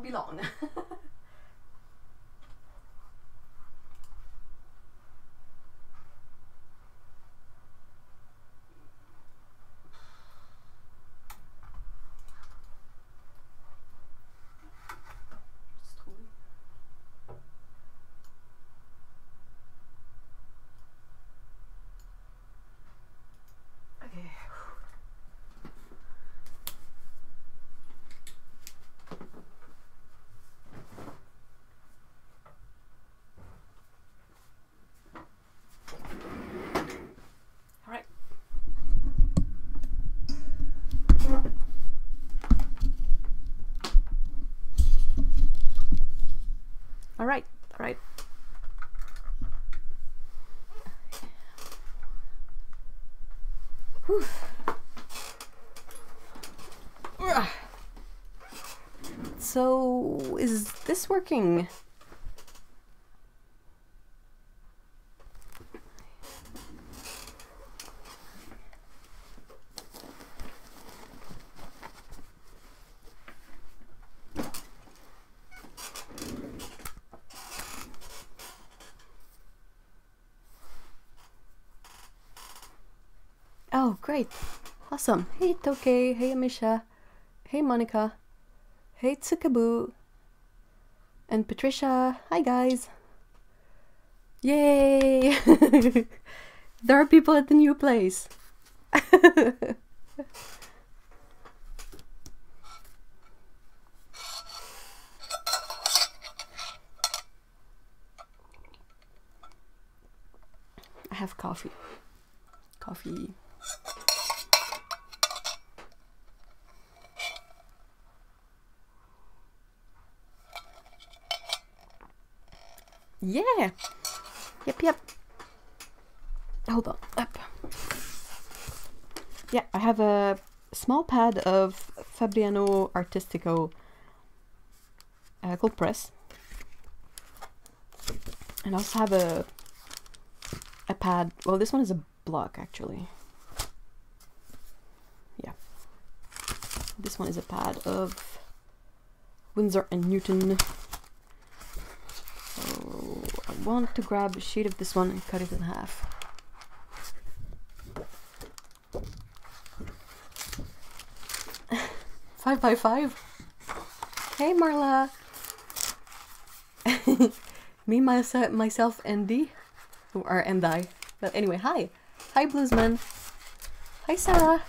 Won't be long. Okay. All right. All right. All right. Whew. Ugh. So, is this working? Oh, great. Awesome. Hey, Toke. Hey, Amisha. Hey, Monica. Hey, Tsukabu. And Patricia. Hi, guys. Yay! there are people at the new place. I have coffee. Coffee. Yeah. Yep, yep. Hold on. Up. Yeah, I have a small pad of Fabriano Artistico uh, cold press. And I also have a a pad. Well, this one is a block actually. Yeah. This one is a pad of Winsor and Newton. Want to grab a sheet of this one and cut it in half. five by five. Hey Marla. Me, myself, myself, and who are and I. But anyway, hi, hi Bluesman. Hi Sarah.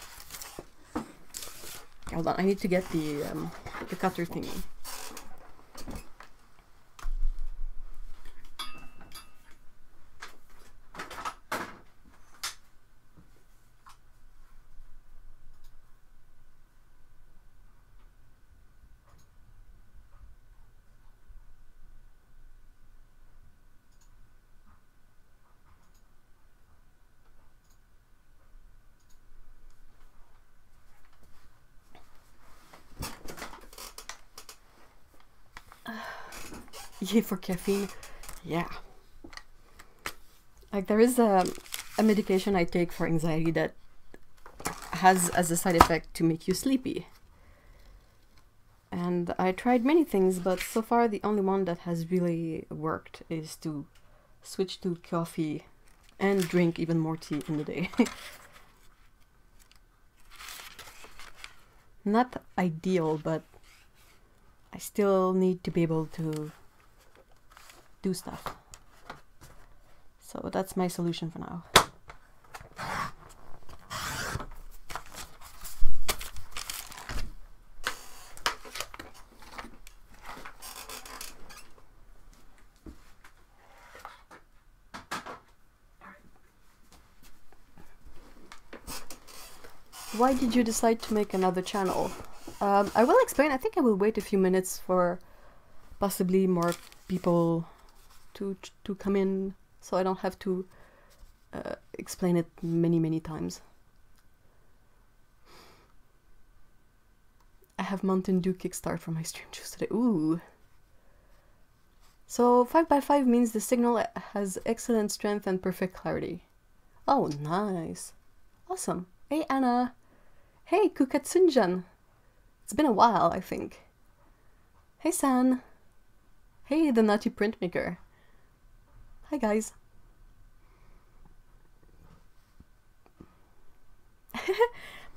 Hold on, I need to get the um, the cutter thingy. For caffeine. Yeah. Like there is a, a medication I take for anxiety that has as a side effect to make you sleepy. And I tried many things, but so far the only one that has really worked is to switch to coffee and drink even more tea in the day. Not ideal, but I still need to be able to do stuff. So that's my solution for now. Why did you decide to make another channel? Um, I will explain. I think I will wait a few minutes for possibly more people to to come in, so I don't have to uh, explain it many many times. I have Mountain Dew kickstart for my stream juice today. Ooh. So 5x5 means the signal has excellent strength and perfect clarity. Oh, nice. Awesome. Hey, Anna. Hey, Kukatsunjan. It's been a while, I think. Hey, San. Hey, the nutty printmaker. Hi, guys.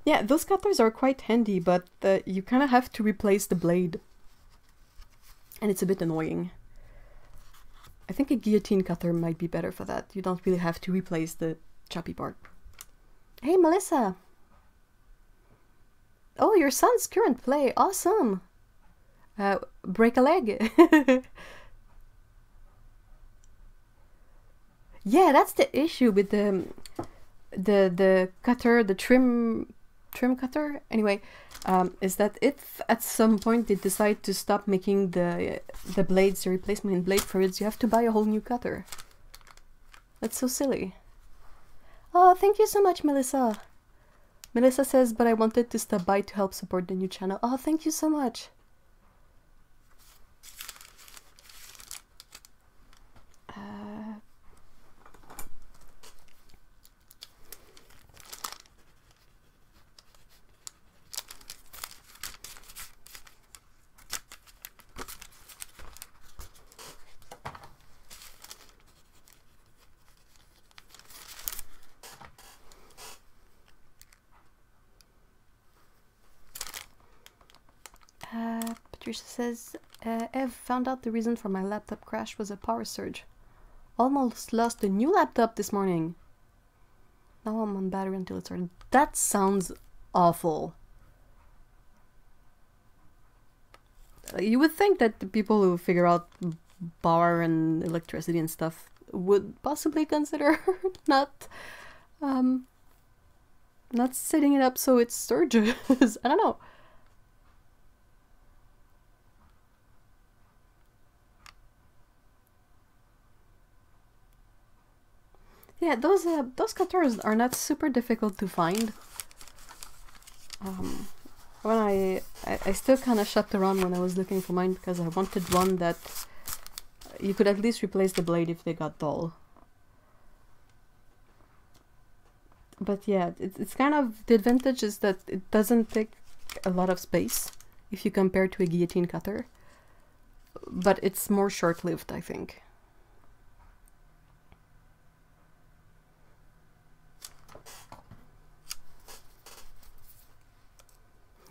yeah, those cutters are quite handy, but uh, you kind of have to replace the blade. And it's a bit annoying. I think a guillotine cutter might be better for that. You don't really have to replace the choppy part. Hey, Melissa! Oh, your son's current play. Awesome! Uh, break a leg. yeah, that's the issue with the the the cutter, the trim trim cutter. Anyway, um, is that if at some point they decide to stop making the the blades, the replacement blade for it, you have to buy a whole new cutter. That's so silly. Oh, thank you so much, Melissa. Melissa says, but I wanted to stop by to help support the new channel. Oh, thank you so much. Says, uh, Ev found out the reason for my laptop crash was a power surge. Almost lost a new laptop this morning. Now I'm on battery until it's started. That sounds awful. You would think that the people who figure out power and electricity and stuff would possibly consider not um not setting it up so it surges. I don't know. Yeah, those uh, those cutters are not super difficult to find. Um, when I, I, I still kind of shopped around when I was looking for mine because I wanted one that you could at least replace the blade if they got dull. But yeah, it, it's kind of the advantage is that it doesn't take a lot of space if you compare to a guillotine cutter, but it's more short-lived, I think.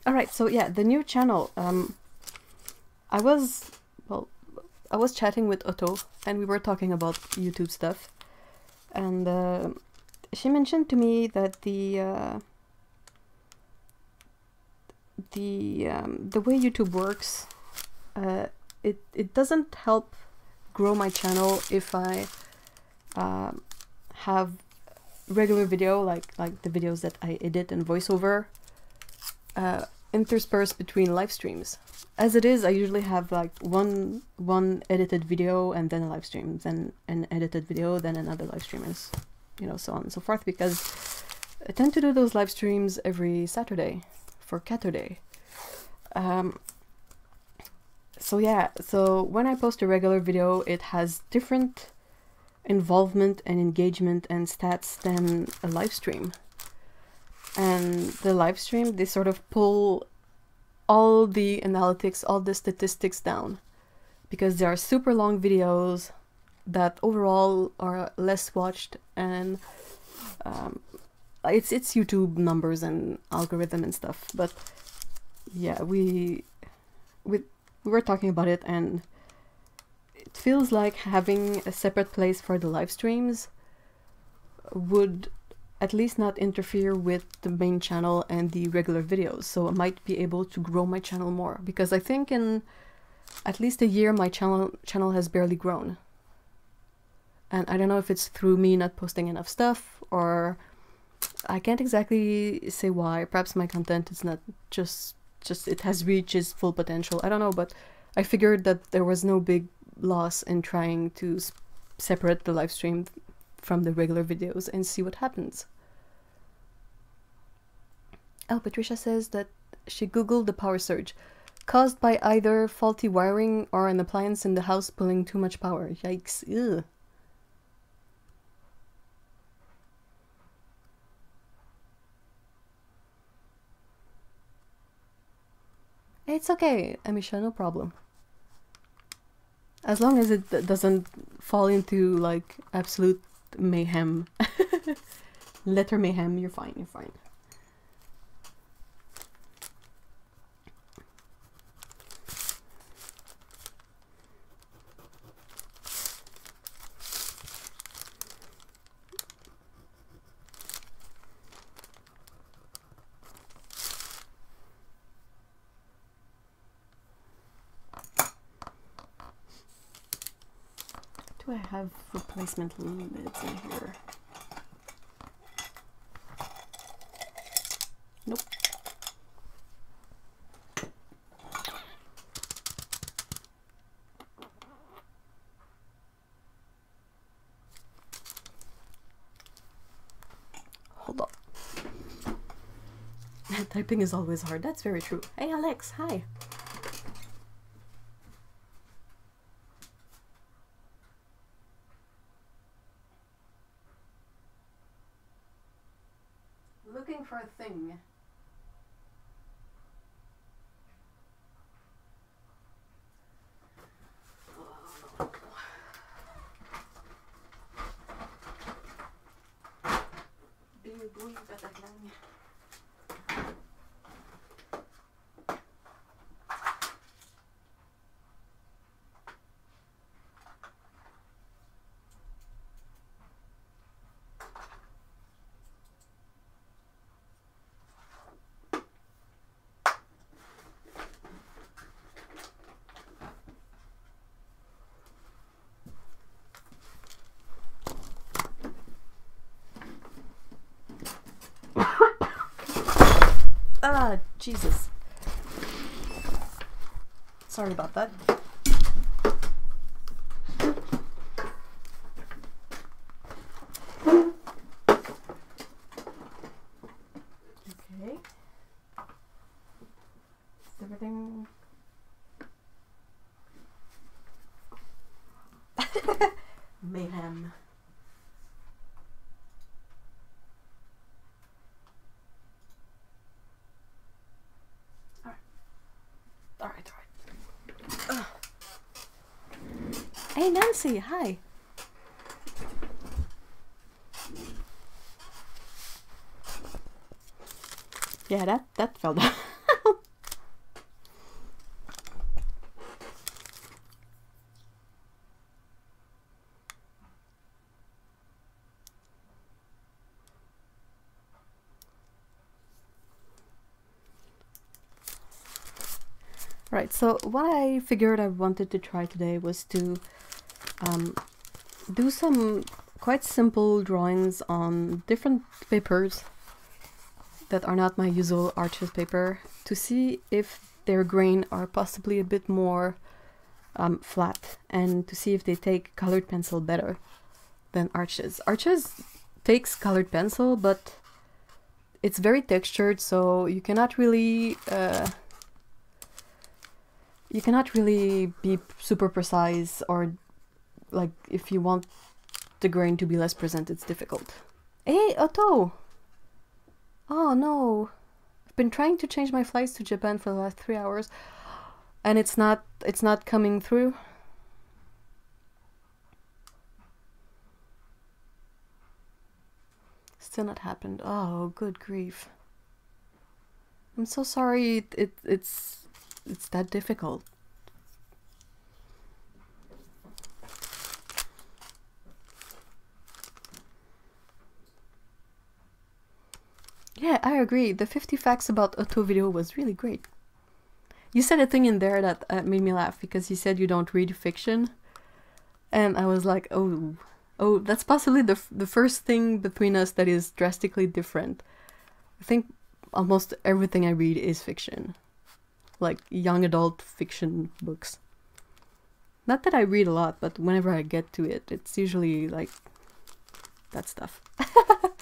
All right so yeah the new channel um i was well i was chatting with otto and we were talking about youtube stuff. And uh, she mentioned to me that the uh, the um, the way youtube works uh, it it doesn't help grow my channel if i uh, have regular video like like the videos that i edit and voiceover uh, interspersed between live streams. As it is, I usually have like one one edited video and then a live stream, then an edited video, then another live stream, and you know so on and so forth. Because I tend to do those live streams every Saturday for Caturday. Um, so yeah, so when I post a regular video, it has different involvement and engagement and stats than a live stream and the live stream they sort of pull all the analytics all the statistics down. Because there are super long videos that overall are less watched and um, it's it's YouTube numbers and algorithm and stuff. But yeah we we we were talking about it and it feels like having a separate place for the live streams would at least not interfere with the main channel and the regular videos. So I might be able to grow my channel more because I think in at least a year my channel channel has barely grown. And I don't know if it's through me not posting enough stuff or I can't exactly say why. Perhaps my content is not just just it has reached its full potential. I don't know, but I figured that there was no big loss in trying to separate the live stream from the regular videos and see what happens. Oh, Patricia says that she googled the power surge, caused by either faulty wiring or an appliance in the house pulling too much power. Yikes. Ugh. It's okay, Amisha, no problem. As long as it doesn't fall into like absolute mayhem. Letter mayhem, you're fine, you're fine. Do I have replacement lids in here? Nope. Hold on. Typing is always hard. That's very true. Hey, Alex. Hi. Looking for a thing. Ah, Jesus. Sorry about that. Okay. Is everything... Mayhem. Alright, alright. Nancy, hi. Yeah, that that fell down. Right, so what I figured I wanted to try today was to um, do some quite simple drawings on different papers that are not my usual Arches paper to see if their grain are possibly a bit more um, flat and to see if they take colored pencil better than Arches. Arches takes colored pencil but it's very textured so you cannot really uh, you cannot really be super precise or like if you want the grain to be less present it's difficult. Hey Otto! Oh no! I've been trying to change my flights to Japan for the last three hours and it's not it's not coming through. Still not happened. Oh good grief. I'm so sorry it, it it's it's that difficult. Yeah, I agree. The 50 facts about Otto video was really great. You said a thing in there that uh, made me laugh because you said you don't read fiction. And I was like, oh, oh, that's possibly the, the first thing between us that is drastically different. I think almost everything I read is fiction like young adult fiction books. Not that I read a lot, but whenever I get to it, it's usually like that stuff.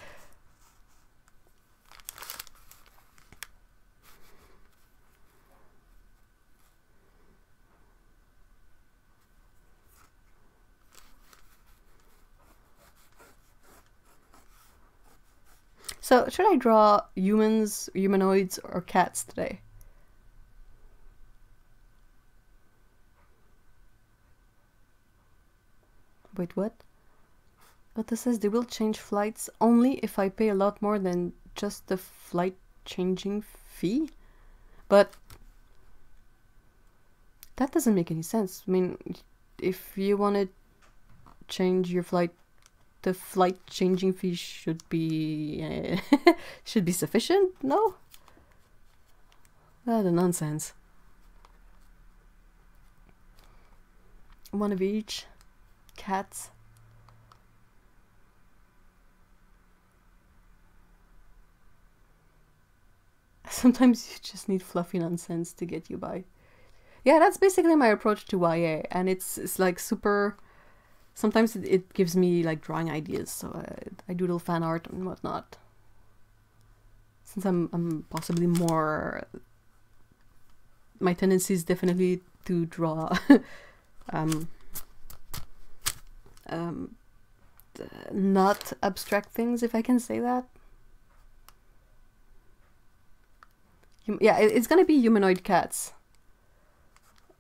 so, should I draw humans, humanoids, or cats today? Wait, what? But it says they will change flights only if I pay a lot more than just the flight changing fee? But that doesn't make any sense. I mean, if you want to change your flight, the flight changing fee should be uh, should be sufficient. No, ah, the nonsense. One of each. Cats. Sometimes you just need fluffy nonsense to get you by. Yeah, that's basically my approach to YA, and it's it's like super. Sometimes it, it gives me like drawing ideas, so I, I doodle fan art and whatnot. Since I'm I'm possibly more. My tendency is definitely to draw, um, um, not abstract things, if I can say that. yeah, it's gonna be humanoid cats.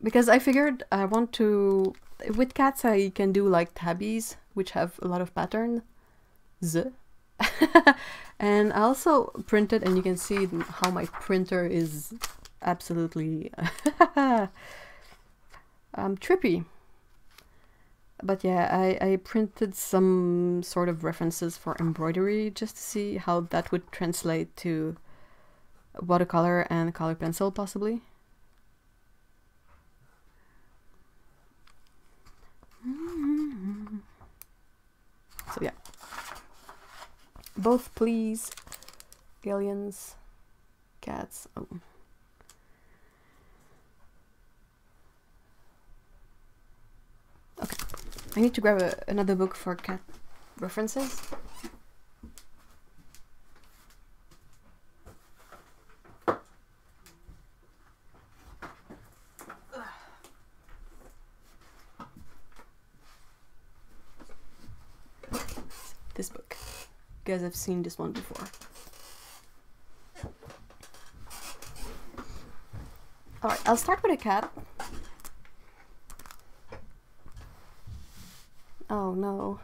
Because I figured I want to... With cats I can do like tabbies, which have a lot of pattern. Z. and I also printed, and you can see how my printer is absolutely um, trippy. But yeah, I, I printed some sort of references for embroidery just to see how that would translate to watercolor and color pencil possibly. So yeah. Both please. Aliens. Cats. Oh. Okay. I need to grab a, another book for cat references. this book. You guys have seen this one before. Alright, I'll start with a cat. Oh no.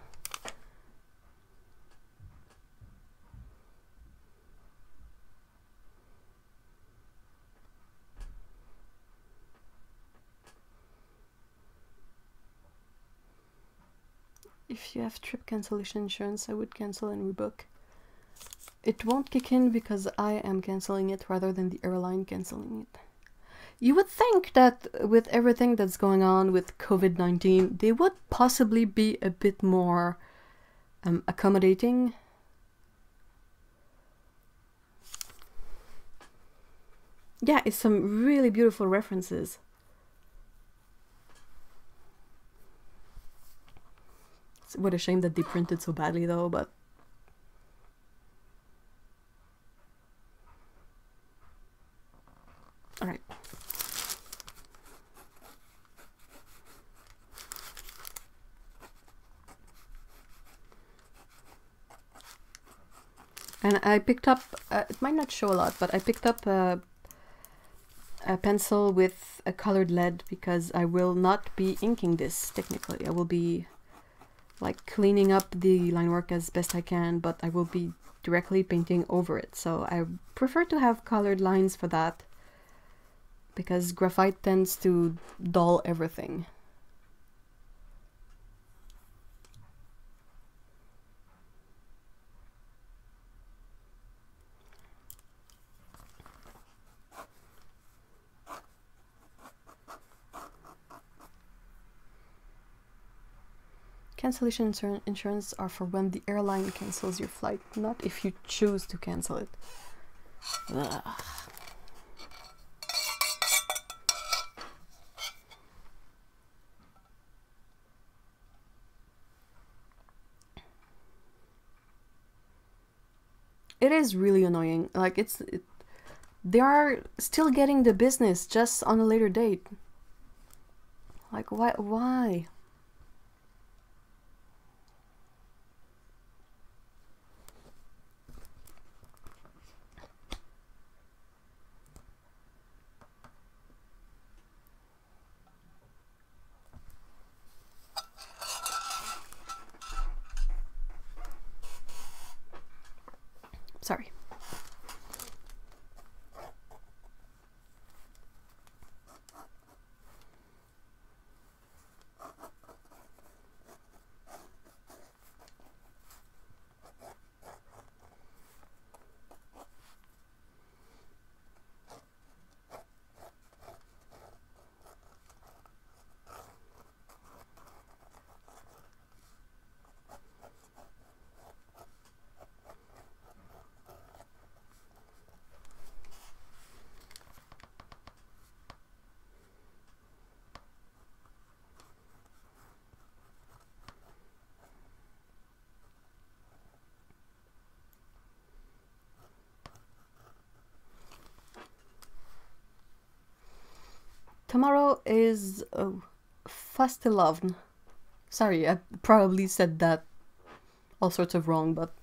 If you have trip cancellation insurance, I would cancel and rebook. It won't kick in because I am cancelling it rather than the airline cancelling it. You would think that with everything that's going on with COVID 19, they would possibly be a bit more um, accommodating. Yeah, it's some really beautiful references. What a shame that they printed so badly though, but... Alright. And I picked up, uh, it might not show a lot, but I picked up a, a pencil with a colored lead because I will not be inking this technically. I will be like cleaning up the line work as best I can, but I will be directly painting over it. So I prefer to have colored lines for that because graphite tends to dull everything. Cancellation insurance are for when the airline cancels your flight, not if you choose to cancel it. Ugh. It is really annoying. Like it's it, they are still getting the business just on a later date. Like why why? Sorry. Tomorrow is uh, oh, Fastelavn. Sorry, I probably said that all sorts of wrong, but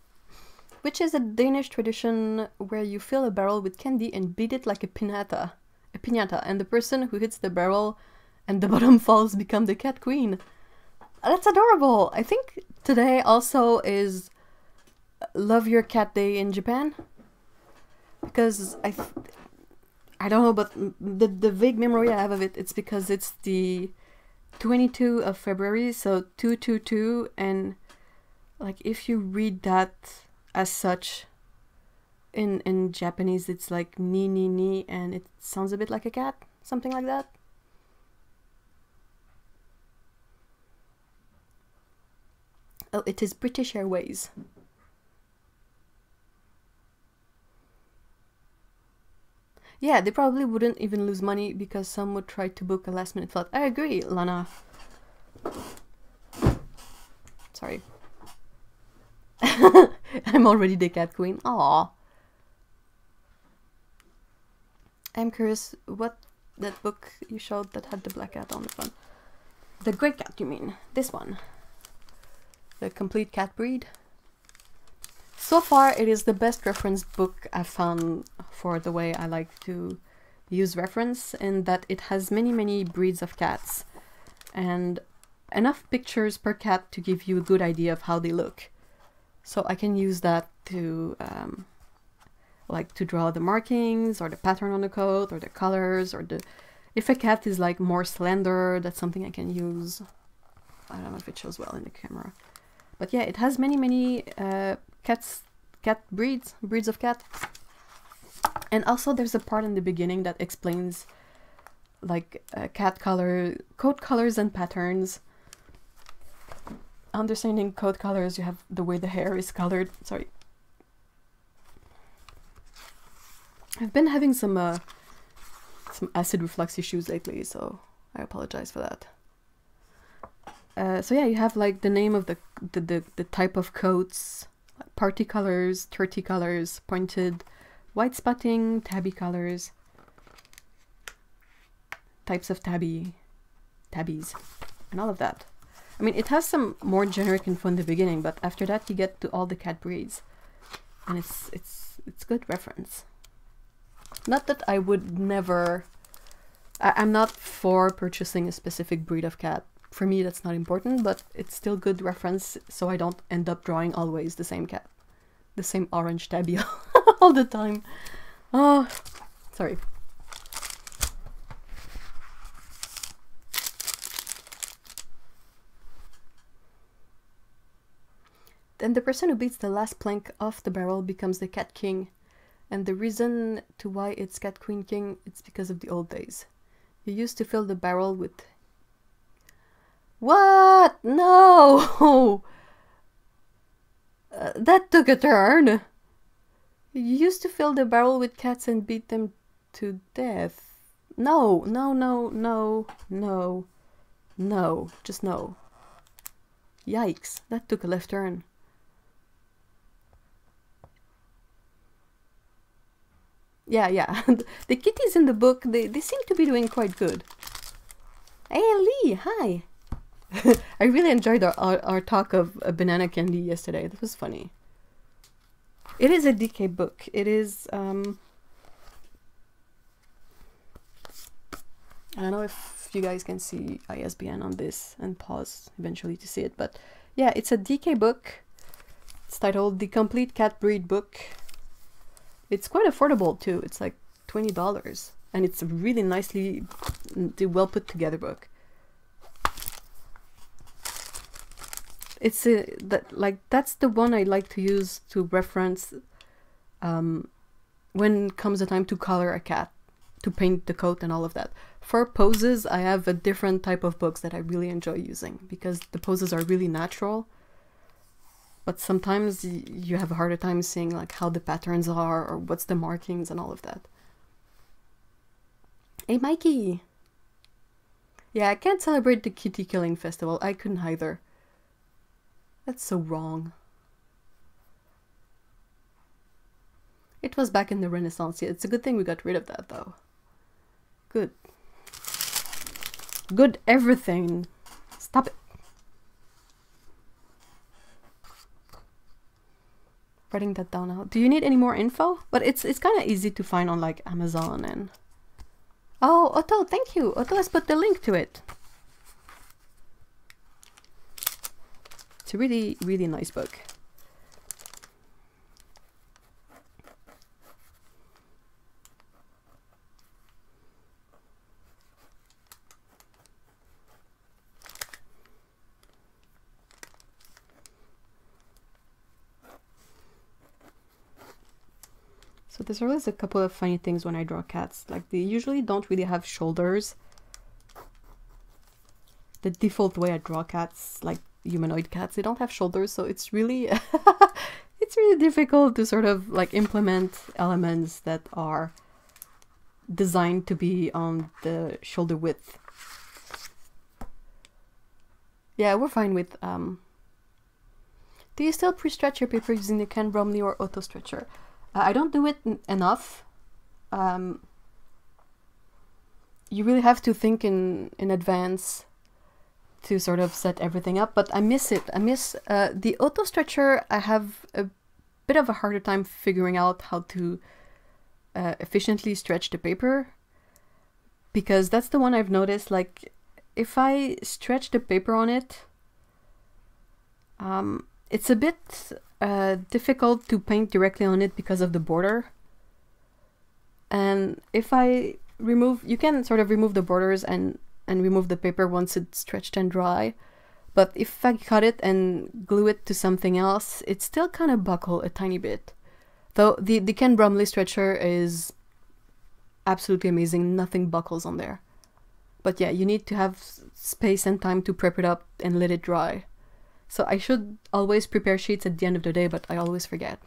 which is a Danish tradition where you fill a barrel with candy and beat it like a pinata, a pinata, and the person who hits the barrel and the bottom falls become the cat queen. That's adorable. I think today also is uh, Love Your Cat Day in Japan because I I don't know, but the the vague memory I have of it, it's because it's the 22 of February, so 222, and like if you read that as such in in Japanese, it's like ni ni ni, and it sounds a bit like a cat, something like that. Oh, it is British Airways. Yeah, they probably wouldn't even lose money because some would try to book a last minute flight. I agree, Lana. Sorry. I'm already the cat queen. Aw. I'm curious what that book you showed that had the black cat on the front. The Grey Cat, you mean? This one. The complete cat breed. So far, it is the best reference book I've found for the way I like to use reference in that it has many, many breeds of cats and enough pictures per cat to give you a good idea of how they look. So I can use that to um, like to draw the markings or the pattern on the coat or the colors or the if a cat is like more slender that's something I can use I don't know if it shows well in the camera but yeah it has many many uh, cats cat breeds breeds of cat. And also there's a part in the beginning that explains like uh, cat color coat colors and patterns. Understanding coat colors you have the way the hair is colored sorry. I've been having some uh, some acid reflux issues lately so I apologize for that. Uh, so yeah you have like the name of the the, the, the type of coats party colors, turty colors, pointed, white spotting, tabby colors, types of tabby, tabbies, and all of that. I mean, it has some more generic info in the beginning, but after that you get to all the cat breeds, and it's it's it's good reference. Not that I would never. I, I'm not for purchasing a specific breed of cat for me that's not important, but it's still good reference so I don't end up drawing always the same cat. The same orange tabby all the time. Oh, sorry. Then the person who beats the last plank off the barrel becomes the cat king. And the reason to why it's cat queen king, it's because of the old days. You used to fill the barrel with what? No! Uh, that took a turn. You used to fill the barrel with cats and beat them to death. No, no, no, no, no, no, just no. Yikes, that took a left turn. Yeah, yeah, the kitties in the book, they, they seem to be doing quite good. Hey Lee, hi! I really enjoyed our, our, our talk of a banana candy yesterday. This was funny. It is a DK book. It is, um, I don't know if you guys can see ISBN on this and pause eventually to see it, but yeah, it's a DK book. It's titled The Complete Cat Breed Book. It's quite affordable too. It's like twenty dollars, and it's a really nicely, well put together book. It's a that like that's the one I like to use to reference um, when comes the time to color a cat, to paint the coat and all of that. For poses, I have a different type of books that I really enjoy using because the poses are really natural. But sometimes you have a harder time seeing like how the patterns are or what's the markings and all of that. Hey, Mikey! Yeah, I can't celebrate the kitty killing festival. I couldn't either. That's so wrong. It was back in the Renaissance. Yeah, it's a good thing we got rid of that, though. Good. Good everything. Stop it. Writing that down now. Do you need any more info? But it's it's kind of easy to find on like Amazon and... Oh, Otto, thank you. Otto has put the link to it. It's a really, really nice book. So there's always a couple of funny things when I draw cats. Like they usually don't really have shoulders. The default way I draw cats, like humanoid cats, they don't have shoulders, so it's really it's really difficult to sort of like implement elements that are designed to be on the shoulder width. Yeah, we're fine with um do you still pre-stretch your paper using the Ken Bromley or auto stretcher? I don't do it enough. Um, you really have to think in in advance to sort of set everything up, but I miss it. I miss uh, the auto stretcher. I have a bit of a harder time figuring out how to uh, efficiently stretch the paper because that's the one I've noticed. Like, if I stretch the paper on it, um, it's a bit uh, difficult to paint directly on it because of the border. And if I remove, you can sort of remove the borders and, and remove the paper once it's stretched and dry. But if I cut it and glue it to something else, it still kind of buckle a tiny bit. Though the, the Ken Bromley stretcher is absolutely amazing, nothing buckles on there. But yeah, you need to have space and time to prep it up and let it dry. So I should always prepare sheets at the end of the day, but I always forget.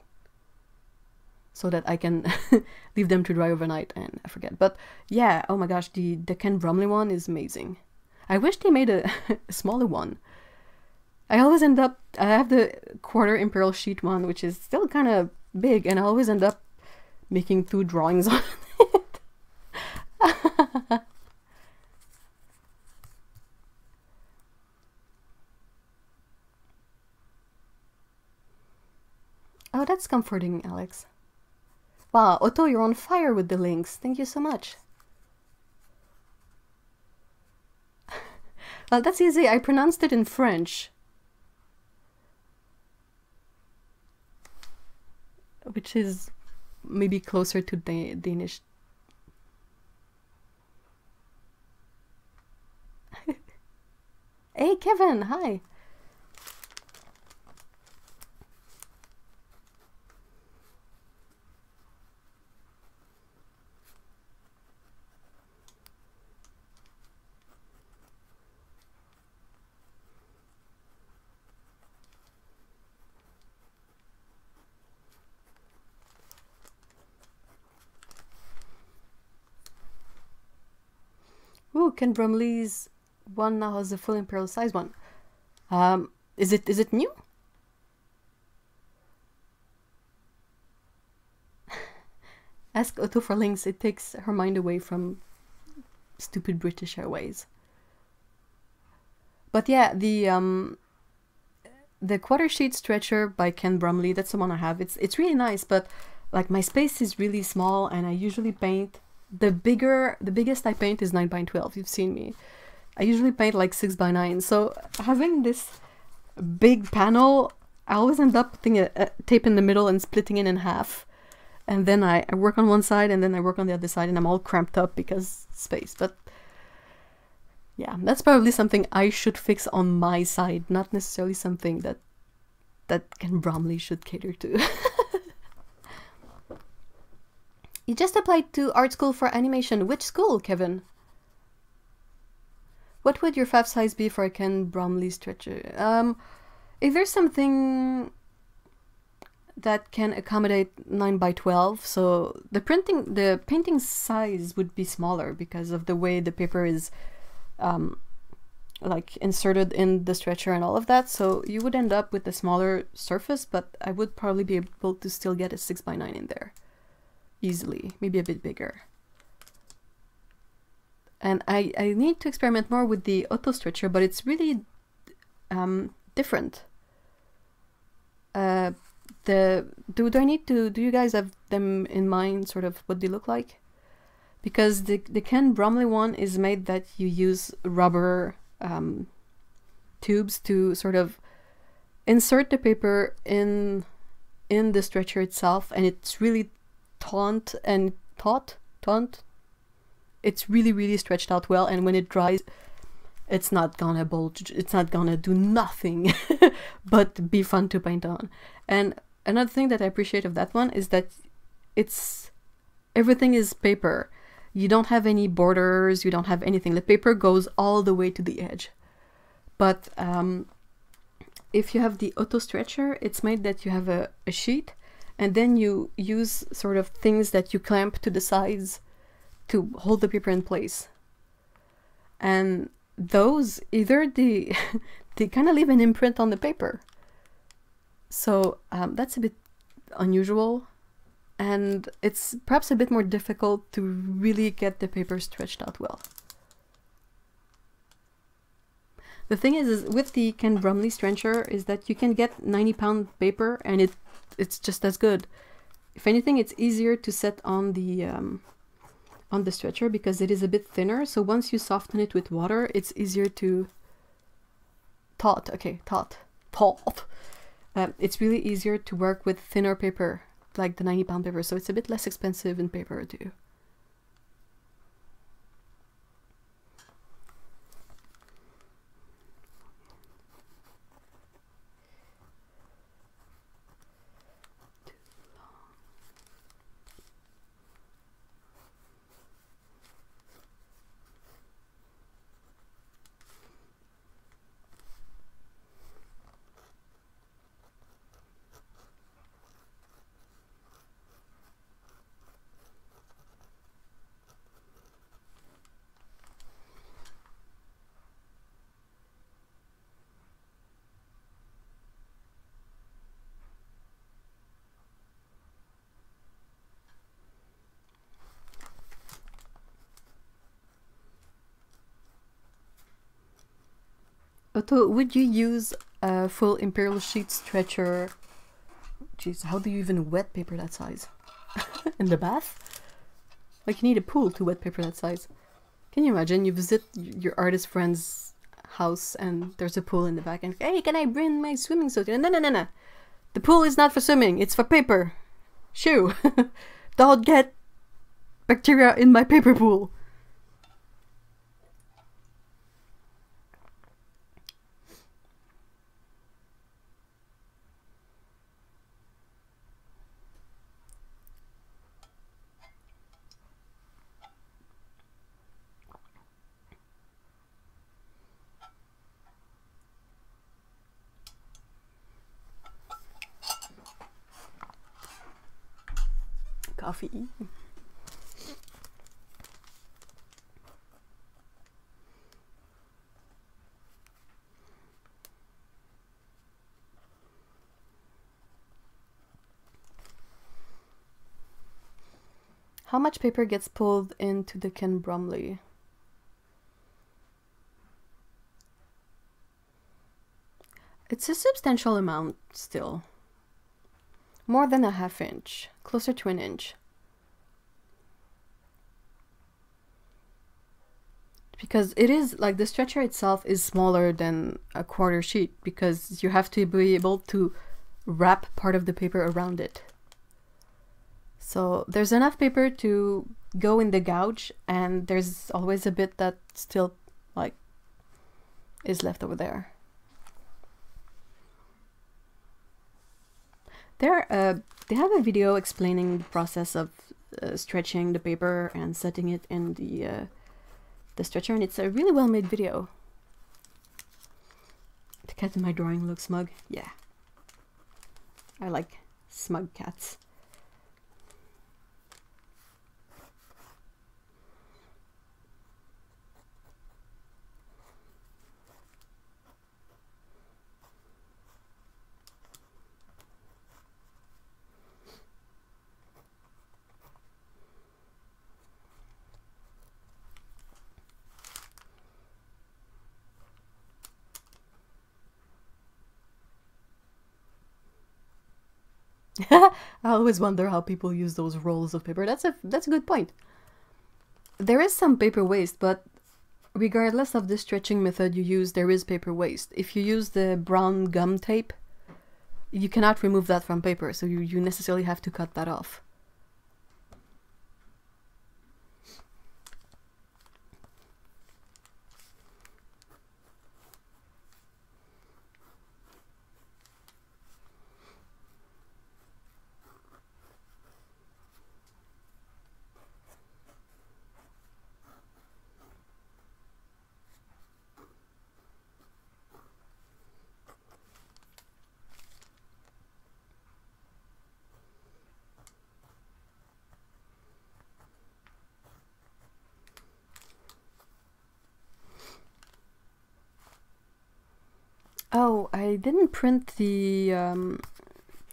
So that I can leave them to dry overnight and I forget. But yeah, oh my gosh, the, the Ken Bromley one is amazing. I wish they made a, a smaller one. I always end up, I have the quarter imperial sheet one, which is still kind of big, and I always end up making two drawings on it. Oh, that's comforting, Alex. Wow, Otto, you're on fire with the links. Thank you so much. well, that's easy. I pronounced it in French. Which is maybe closer to the Danish. hey, Kevin, hi. Ken Bromley's one now has a full imperial size one. Um, is it is it new? Ask Otto for links. It takes her mind away from stupid British Airways. But yeah, the um, the quarter sheet stretcher by Ken Bromley. That's the one I have. It's it's really nice, but like my space is really small, and I usually paint the bigger the biggest I paint is 9 by 12 you've seen me I usually paint like 6 by 9 so having this big panel I always end up putting a, a tape in the middle and splitting it in half and then I, I work on one side and then I work on the other side and I'm all cramped up because space. But yeah, that's probably something I should fix on my side, not necessarily something that that Ken Bromley should cater to. you just applied to art school for animation. Which school, Kevin? What would your fab size be for a Ken Bromley stretcher? Um, if there's something that can accommodate 9 by 12 so the printing the painting size would be smaller because of the way the paper is um, like inserted in the stretcher and all of that so you would end up with a smaller surface but I would probably be able to still get a 6 by 9 in there easily maybe a bit bigger. And I, I need to experiment more with the auto stretcher but it's really um, different. Uh, the do, do I need to do you guys have them in mind sort of what they look like? Because the, the Ken Bromley one is made that you use rubber um, tubes to sort of insert the paper in in the stretcher itself and it's really taut and taut taut it's really really stretched out well and when it dries it's not gonna bulge it's not gonna do nothing but be fun to paint on and another thing that I appreciate of that one is that it's everything is paper. You don't have any borders, you don't have anything. The paper goes all the way to the edge. But um, if you have the auto stretcher, it's made that you have a, a sheet and then you use sort of things that you clamp to the sides to hold the paper in place. And those either they they kind of leave an imprint on the paper so um, that's a bit unusual and it's perhaps a bit more difficult to really get the paper stretched out well. The thing is, is with the Ken Bromley stretcher is that you can get 90 pound paper and it it's just as good. If anything, it's easier to set on the um, on the stretcher because it is a bit thinner. So once you soften it with water, it's easier to taut. Okay, taut, taut. Uh, it's really easier to work with thinner paper, like the 90 pound paper, so it's a bit less expensive in paper too. Otto, would you use a full Imperial Sheet stretcher? Jeez, how do you even wet paper that size? In the bath? Like you need a pool to wet paper that size. Can you imagine? You visit your artist friend's house and there's a pool in the back and hey, can I bring my swimming suit? No, no, no, no. The pool is not for swimming. It's for paper. Shoo! Don't get bacteria in my paper pool. coffee. How much paper gets pulled into the Ken Bromley? It's a substantial amount still. More than a half inch, closer to an inch. Because it is, like the stretcher itself is smaller than a quarter sheet because you have to be able to wrap part of the paper around it. So there's enough paper to go in the gouge and there's always a bit that still like is left over there. There, uh, they have a video explaining the process of uh, stretching the paper and setting it in the uh, the stretcher, and it's a really well made video. The cat in my drawing looks smug. Yeah, I like smug cats. I always wonder how people use those rolls of paper. That's a that's a good point. There is some paper waste, but regardless of the stretching method you use, there is paper waste. If you use the brown gum tape, you cannot remove that from paper, so you, you necessarily have to cut that off. Oh, I didn't print the um,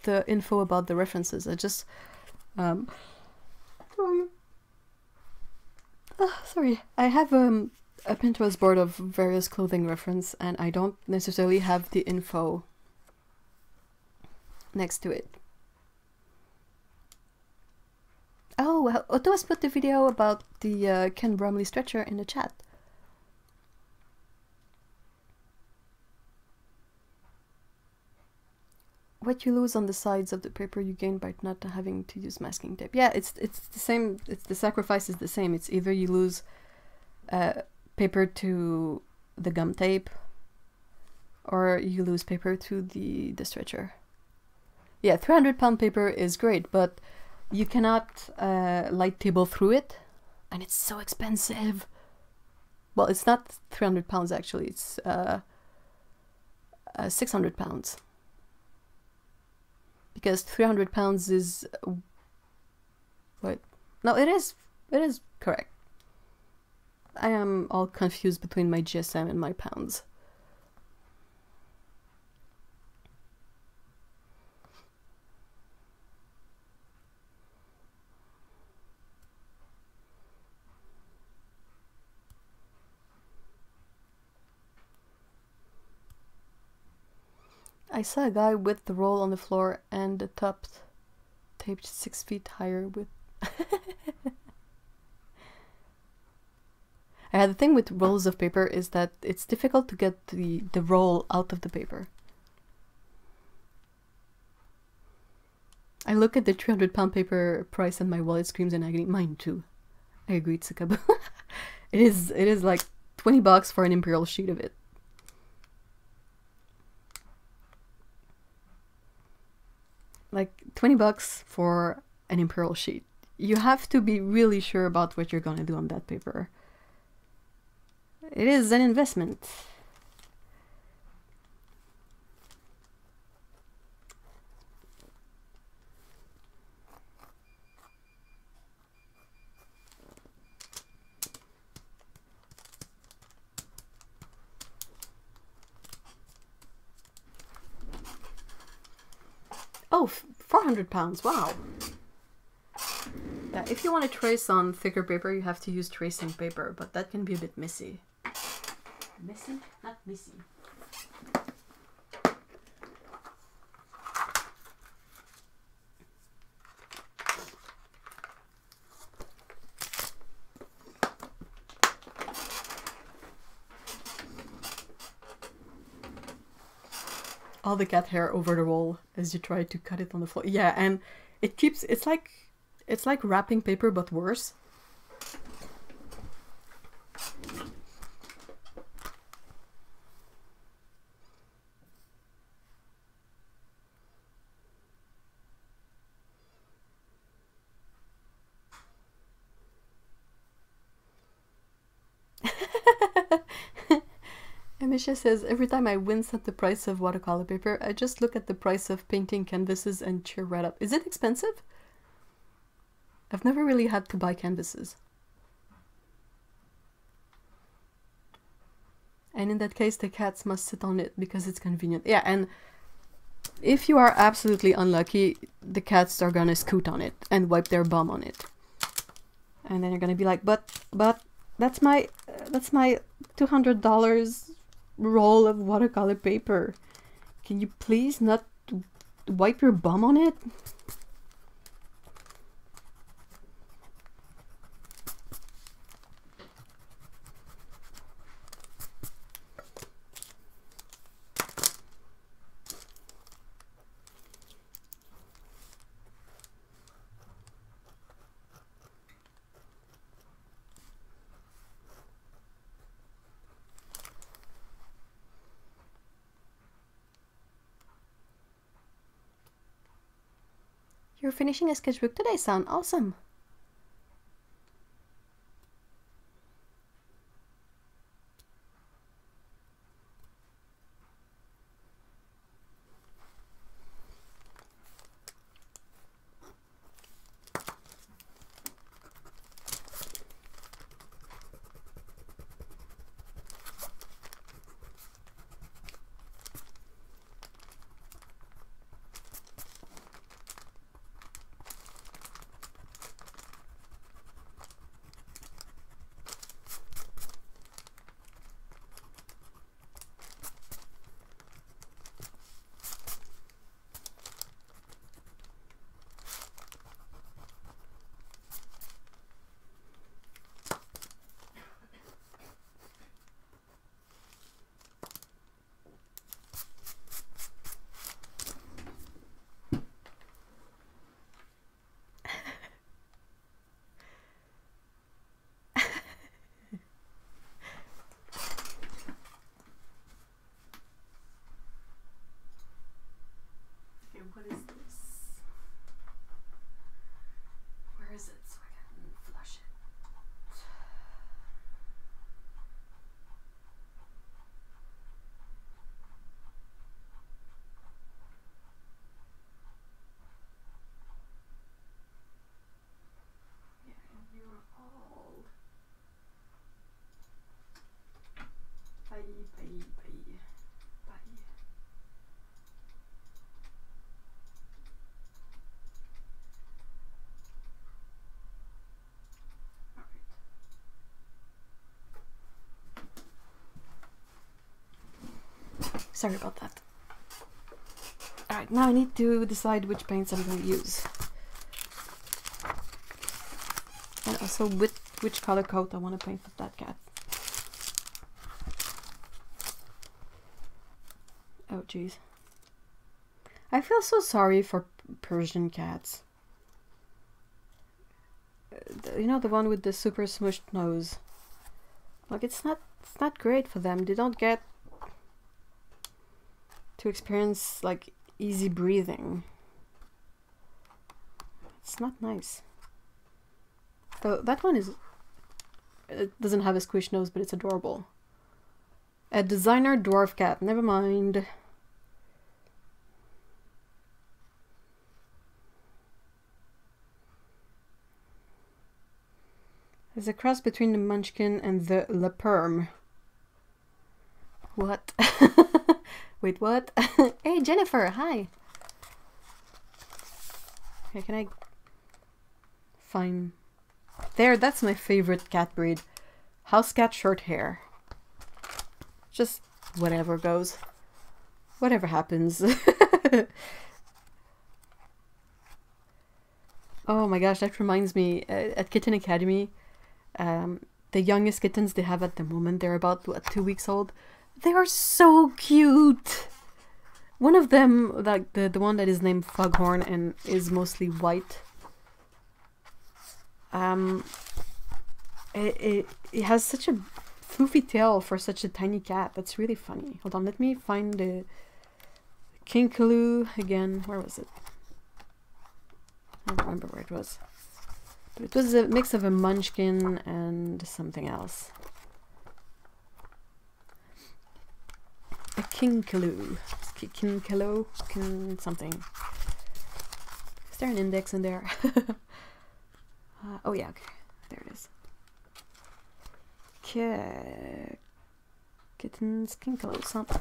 the info about the references. I just um, sorry. Oh, sorry. I have um, a Pinterest board of various clothing reference, and I don't necessarily have the info next to it. Oh, well, Otto has put the video about the uh, Ken Bromley stretcher in the chat. What you lose on the sides of the paper you gain by not having to use masking tape. Yeah, it's it's the same. It's the sacrifice is the same. It's either you lose uh, paper to the gum tape, or you lose paper to the the stretcher. Yeah, 300 pound paper is great, but you cannot uh, light table through it, and it's so expensive. Well, it's not 300 pounds actually. It's uh, uh 600 pounds because 300 pounds is what no it is it is correct. I am all confused between my gsm and my pounds I saw a guy with the roll on the floor and the top taped six feet higher with. yeah, the thing with rolls of paper is that it's difficult to get the, the roll out of the paper. I look at the 300 pound paper price and my wallet screams in agony. Mine too. I agree, Tsukabo. it is it is like 20 bucks for an imperial sheet of it. Like 20 bucks for an imperial sheet. You have to be really sure about what you're going to do on that paper. It is an investment. Oh, 400 pounds, wow. Yeah, if you want to trace on thicker paper, you have to use tracing paper, but that can be a bit messy. Messy? Not messy. The cat hair over the wall as you try to cut it on the floor. Yeah, and it keeps, it's like, It's like wrapping paper but worse. Amisha says, every time I wince at the price of watercolor paper, I just look at the price of painting canvases and cheer right up. Is it expensive? I've never really had to buy canvases. And in that case, the cats must sit on it because it's convenient. Yeah, and if you are absolutely unlucky, the cats are gonna scoot on it and wipe their bum on it. And then you're gonna be like, but, but, that's my, uh, that's my $200 roll of watercolor paper. Can you please not wipe your bum on it? Finishing a sketchbook today, son. Awesome. what is this? Where is it so I can flush it? Yeah, you're all. Bye, bye, bye, bye. Sorry about that. Alright, now I need to decide which paints I'm going to use. And also which, which color coat I want to paint with that cat. Oh jeez. I feel so sorry for Persian cats. You know the one with the super smushed nose. Like it's not it's not great for them. They don't get to experience like easy breathing. It's not nice. Though that one is it doesn't have a squish nose, but it's adorable. A designer dwarf cat. Never mind. There's a cross between the Munchkin and the LaPerm. What? Wait, what? hey, Jennifer, hi. Okay, can I find... There, that's my favorite cat breed. House cat short hair. Just whatever goes. Whatever happens. oh my gosh, that reminds me, uh, at Kitten Academy, um, the youngest kittens they have at the moment, they're about, two weeks old? They are so cute. One of them, like the the one that is named Foghorn and is mostly white, Um, it, it, it has such a floofy tail for such a tiny cat. That's really funny. Hold on, let me find the Kinkalow again. Where was it? I don't remember where it was. But it was a mix of a munchkin and something else. A Kinkalow. Kinkalow? Kin something. Is there an index in there? uh, oh yeah, okay. There it is. K kittens, Kinkalow, something.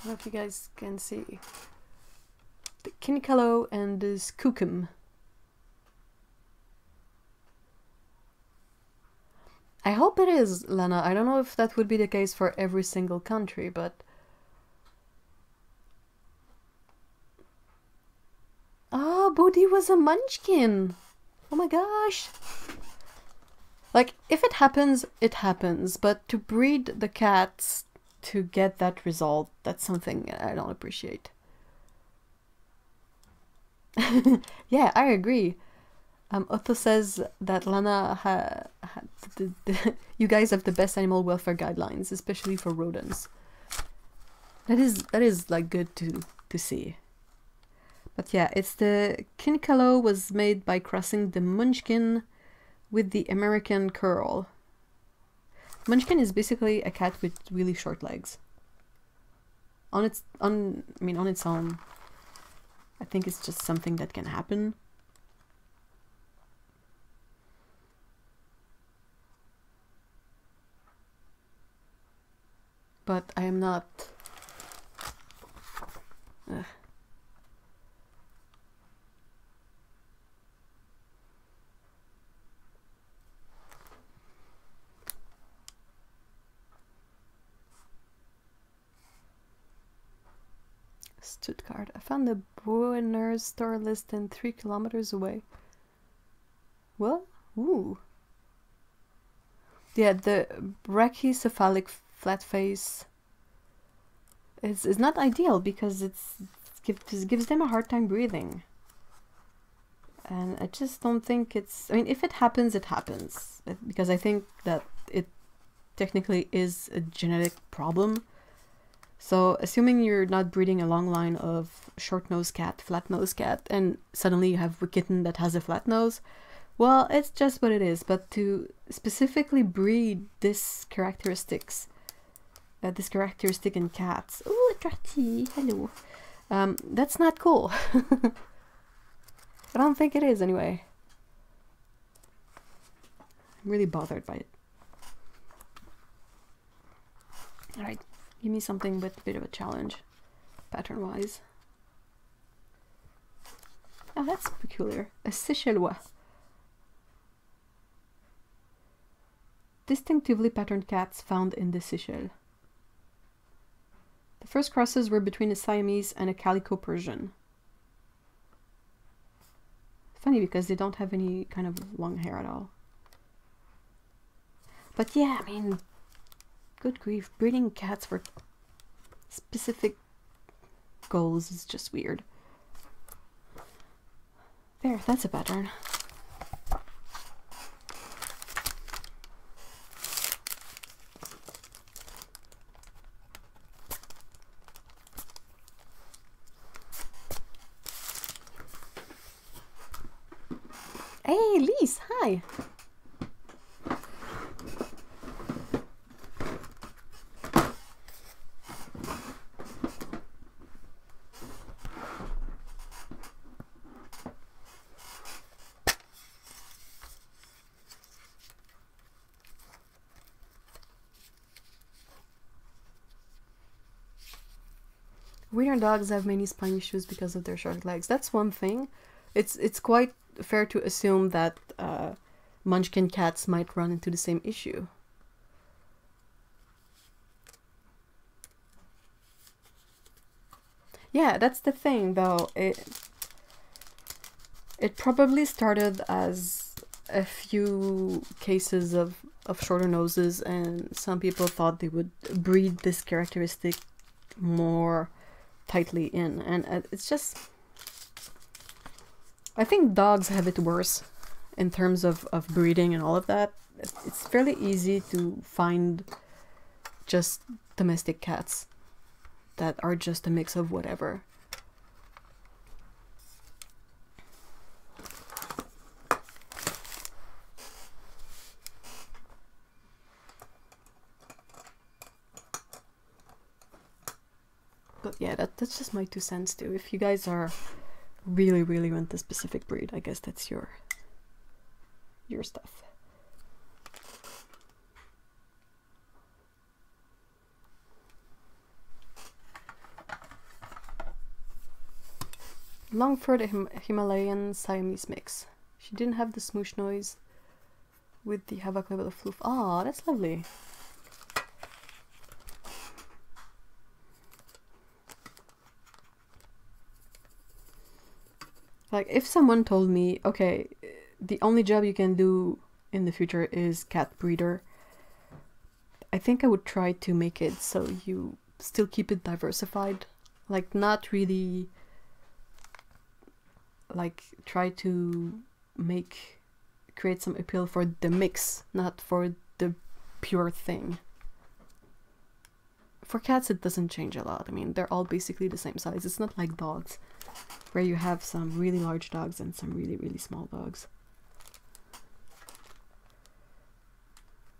I don't know if you guys can see. The Kinkalow and the Skookum. I hope it is, Lana. I don't know if that would be the case for every single country, but... Oh, Bodhi was a munchkin! Oh my gosh! Like, if it happens, it happens, but to breed the cats to get that result, that's something I don't appreciate. yeah, I agree. Um, Otto says that Lana, ha, ha you guys have the best animal welfare guidelines, especially for rodents. That is that is like good to to see. But yeah, it's the Kinkalow was made by crossing the Munchkin with the American Curl. Munchkin is basically a cat with really short legs. On its on I mean on its own, I think it's just something that can happen. But I am not Ugh. Stuttgart. I found the Brunner's store less than three kilometers away. Well, ooh. Yeah, the brachycephalic flat face is, is not ideal because it's, it gives, gives them a hard time breathing. And I just don't think it's... I mean, if it happens, it happens. Because I think that it technically is a genetic problem so assuming you're not breeding a long line of short-nosed cat, flat-nosed cat, and suddenly you have a kitten that has a flat nose, well, it's just what it is. But to specifically breed this characteristics, uh, this characteristic in cats, oh, Dratty, hello, um, that's not cool. I don't think it is anyway. I'm really bothered by it. Alright, Give me something with a bit of a challenge, pattern-wise. Oh, that's peculiar. A Seychellois. Distinctively patterned cats found in the Seychelles. First crosses were between a Siamese and a Calico Persian. Funny because they don't have any kind of long hair at all. But yeah, I mean, Good grief, breeding cats for specific goals is just weird. There, that's a pattern. Hey, Lise, hi. Wiener dogs have many spine issues because of their short legs. That's one thing. It's it's quite fair to assume that uh, Munchkin cats might run into the same issue. Yeah, that's the thing, though. It it probably started as a few cases of of shorter noses, and some people thought they would breed this characteristic more tightly in and uh, it's just I think dogs have it worse in terms of, of breeding and all of that. It's fairly easy to find just domestic cats that are just a mix of whatever. But yeah, that, that's just my two cents too. If you guys are really, really want the specific breed, I guess that's your your stuff. Long Longford Him Himalayan Siamese mix. She didn't have the smoosh noise with the havoc level of floof. Oh, that's lovely. Like, if someone told me, okay, the only job you can do in the future is cat breeder, I think I would try to make it so you still keep it diversified. Like, not really, like, try to make, create some appeal for the mix, not for the pure thing. For cats, it doesn't change a lot. I mean, they're all basically the same size. It's not like dogs where you have some really large dogs and some really, really small dogs.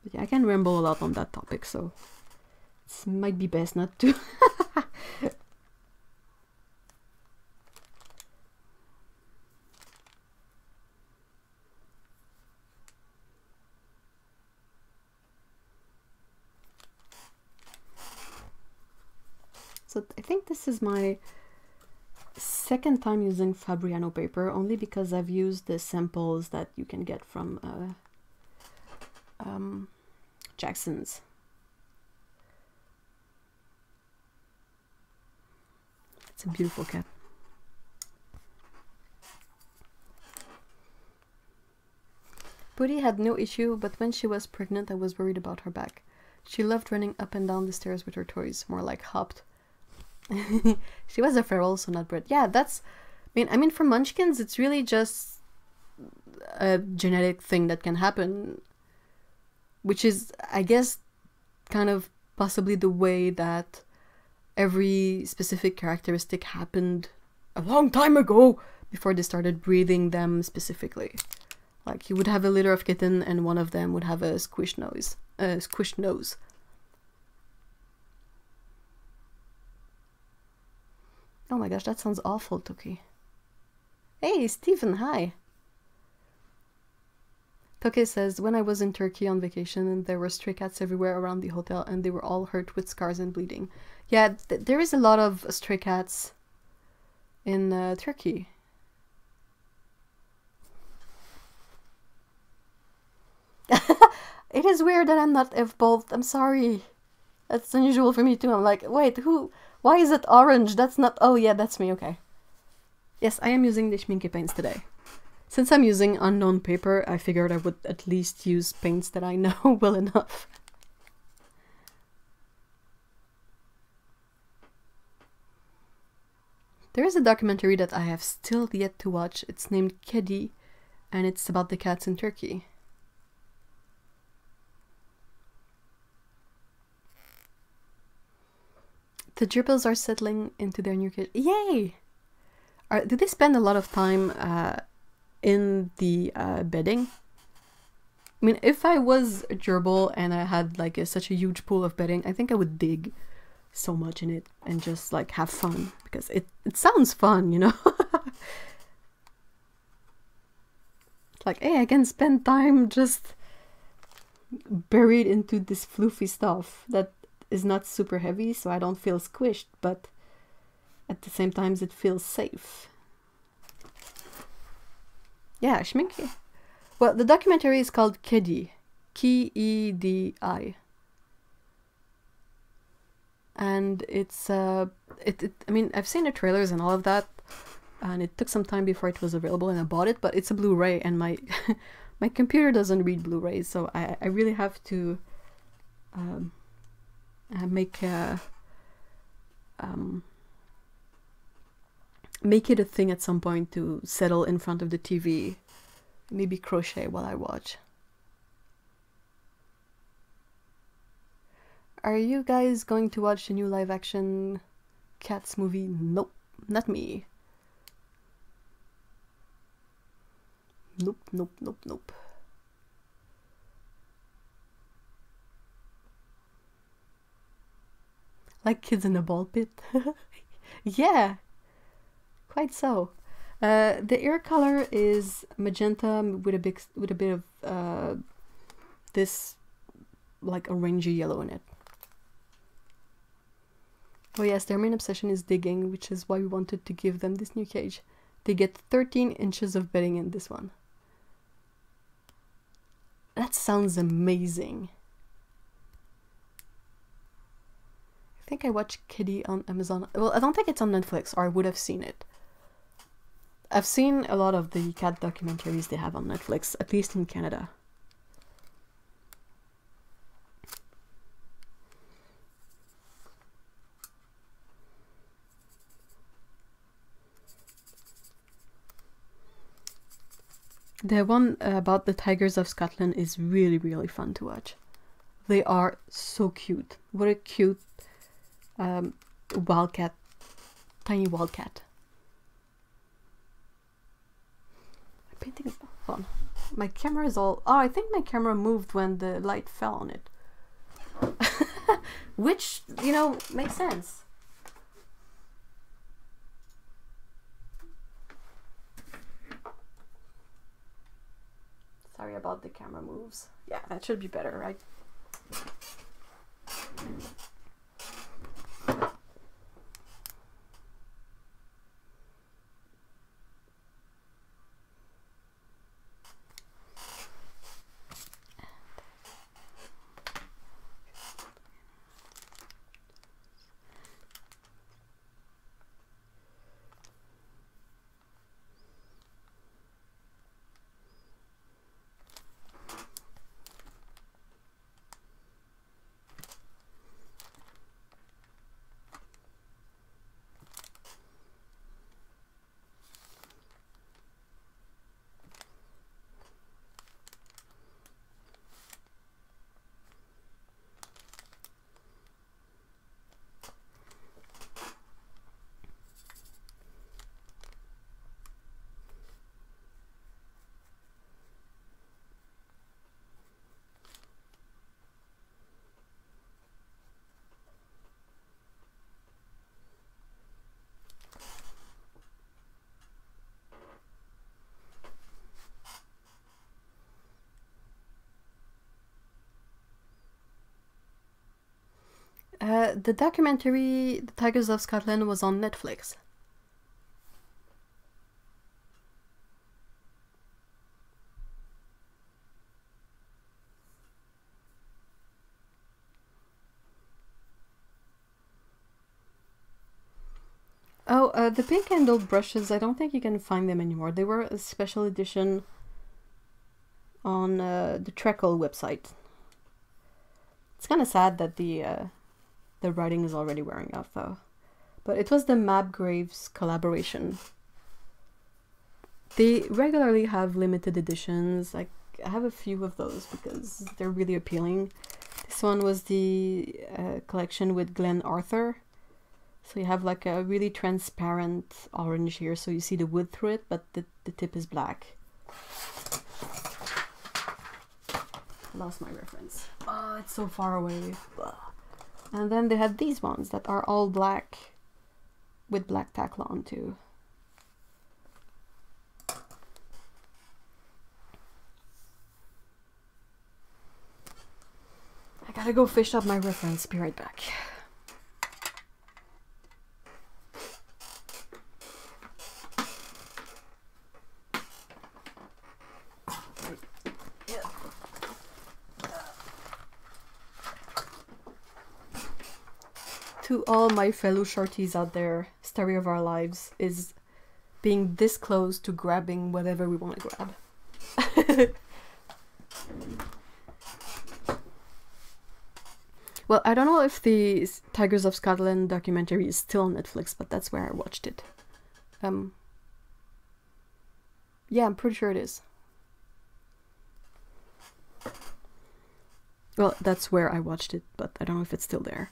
But yeah, I can ramble a lot on that topic, so it might be best not to. so I think this is my second time using Fabriano paper only because I've used the samples that you can get from uh, um, Jackson's. It's a beautiful cat. Pooty had no issue, but when she was pregnant I was worried about her back. She loved running up and down the stairs with her toys, more like hopped she was a feral, so not bred. Yeah, that's. I mean, I mean, for Munchkins, it's really just a genetic thing that can happen, which is, I guess, kind of possibly the way that every specific characteristic happened a long time ago before they started breeding them specifically. Like you would have a litter of kitten, and one of them would have a squish nose, a squish nose. Oh my gosh, that sounds awful, Toki. Hey, Stephen, hi. Toki says, when I was in Turkey on vacation, there were stray cats everywhere around the hotel, and they were all hurt with scars and bleeding. Yeah, th there is a lot of stray cats in uh, Turkey. it is weird that I'm not both. I'm sorry. That's unusual for me too. I'm like, wait, who why is it orange? That's not... Oh, yeah, that's me. Okay. Yes, I am using the Schmincke paints today. Since I'm using unknown paper, I figured I would at least use paints that I know well enough. There is a documentary that I have still yet to watch. It's named Kedi, and it's about the cats in Turkey. The gerbils are settling into their new cage. Yay! Are, do they spend a lot of time uh, in the uh, bedding? I mean, if I was a gerbil and I had like a, such a huge pool of bedding, I think I would dig so much in it and just like have fun because it, it sounds fun, you know? like, hey, I can spend time just buried into this floofy stuff that is not super heavy, so I don't feel squished, but at the same time it feels safe. Yeah, Schmincke. Well, the documentary is called Kedi. K-E-D-I. And it's, uh, it, it, I mean, I've seen the trailers and all of that, and it took some time before it was available and I bought it, but it's a Blu-ray and my, my computer doesn't read Blu-rays, so I, I really have to, um, uh, make a um, make it a thing at some point to settle in front of the TV, maybe crochet while I watch. Are you guys going to watch the new live action Cats movie? Nope, not me. Nope, nope, nope, nope. Like kids in a ball pit. yeah, quite so. Uh, the ear color is magenta with a big with a bit of uh, this like orangey yellow in it. Oh yes, their main obsession is digging, which is why we wanted to give them this new cage. They get 13 inches of bedding in this one. That sounds amazing. Think I watched Kedi on Amazon. Well, I don't think it's on Netflix, or I would have seen it. I've seen a lot of the cat documentaries they have on Netflix, at least in Canada. The one about the tigers of Scotland is really, really fun to watch. They are so cute. What a cute um, wildcat, tiny wildcat. I'm painting. is on. My camera is all. Oh, I think my camera moved when the light fell on it. Which, you know, makes sense. Sorry about the camera moves. Yeah, that should be better, right? Uh, the documentary The Tigers of Scotland was on Netflix. Oh, uh, the pink handled brushes, I don't think you can find them anymore. They were a special edition on uh, the Trekell website. It's kind of sad that the uh, the writing is already wearing off though. But it was the Mab Graves collaboration. They regularly have limited editions. Like I have a few of those because they're really appealing. This one was the uh, collection with Glenn Arthur. So you have like a really transparent orange here, so you see the wood through it, but the, the tip is black. Lost my reference. Oh, it's so far away. Ugh. And then they had these ones that are all black with black tackle on too. I gotta go fish up my reference, be right back. To all my fellow shorties out there, story of our lives is being this close to grabbing whatever we want to grab. well, I don't know if the Tigers of Scotland documentary is still on Netflix, but that's where I watched it. Um, yeah, I'm pretty sure it is. Well, that's where I watched it, but I don't know if it's still there.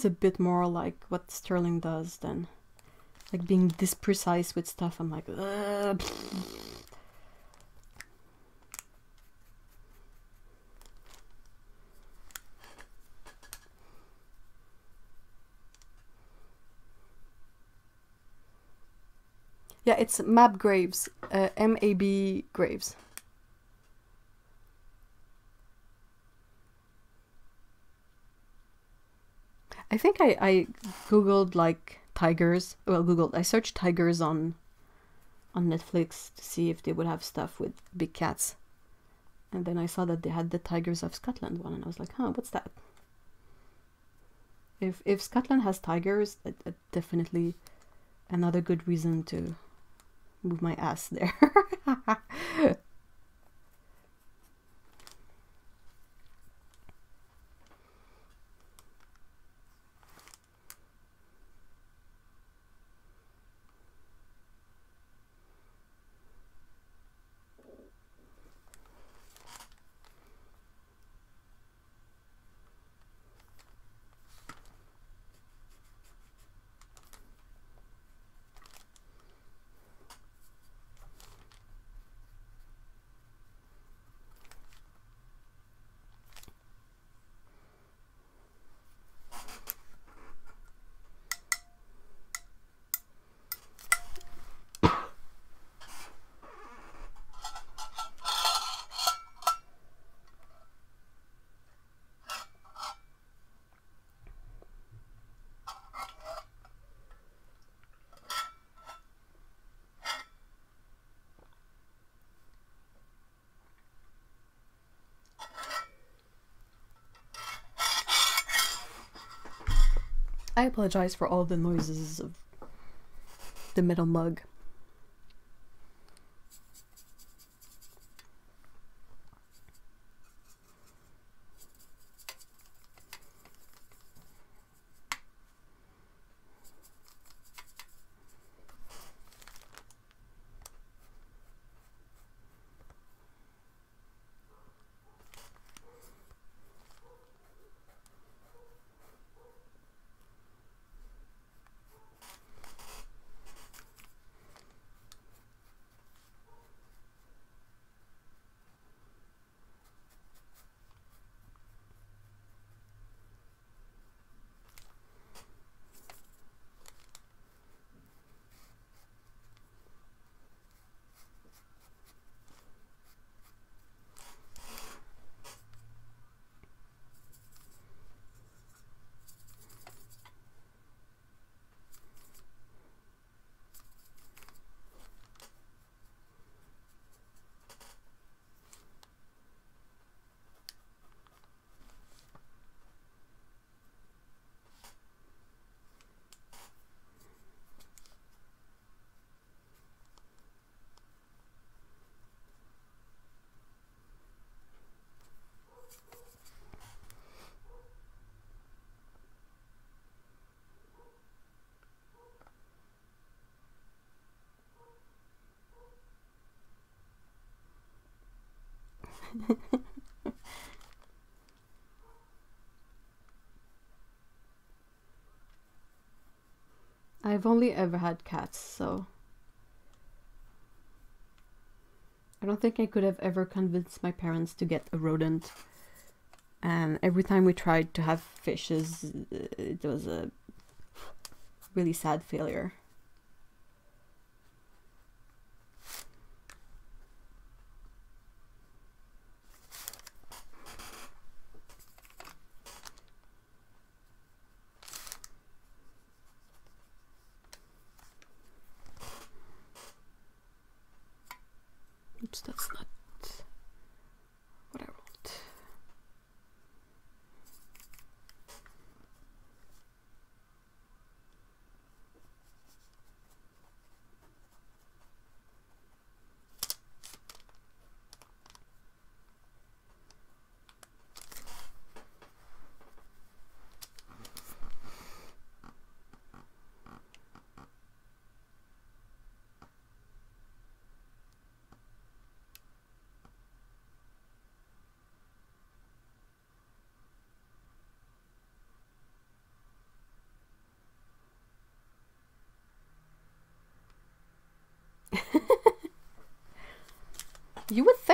Is a bit more like what Sterling does than like being this precise with stuff. I'm like, Ugh. Yeah, it's Mab Graves, uh, M A B Graves. I think I, I googled like tigers. Well, googled. I searched tigers on on Netflix to see if they would have stuff with big cats, and then I saw that they had the Tigers of Scotland one, and I was like, huh, what's that? If if Scotland has tigers, definitely another good reason to move my ass there. I apologize for all the noises of the metal mug. I've only ever had cats, so I don't think I could have ever convinced my parents to get a rodent. And every time we tried to have fishes, it was a really sad failure. Oops, that's not.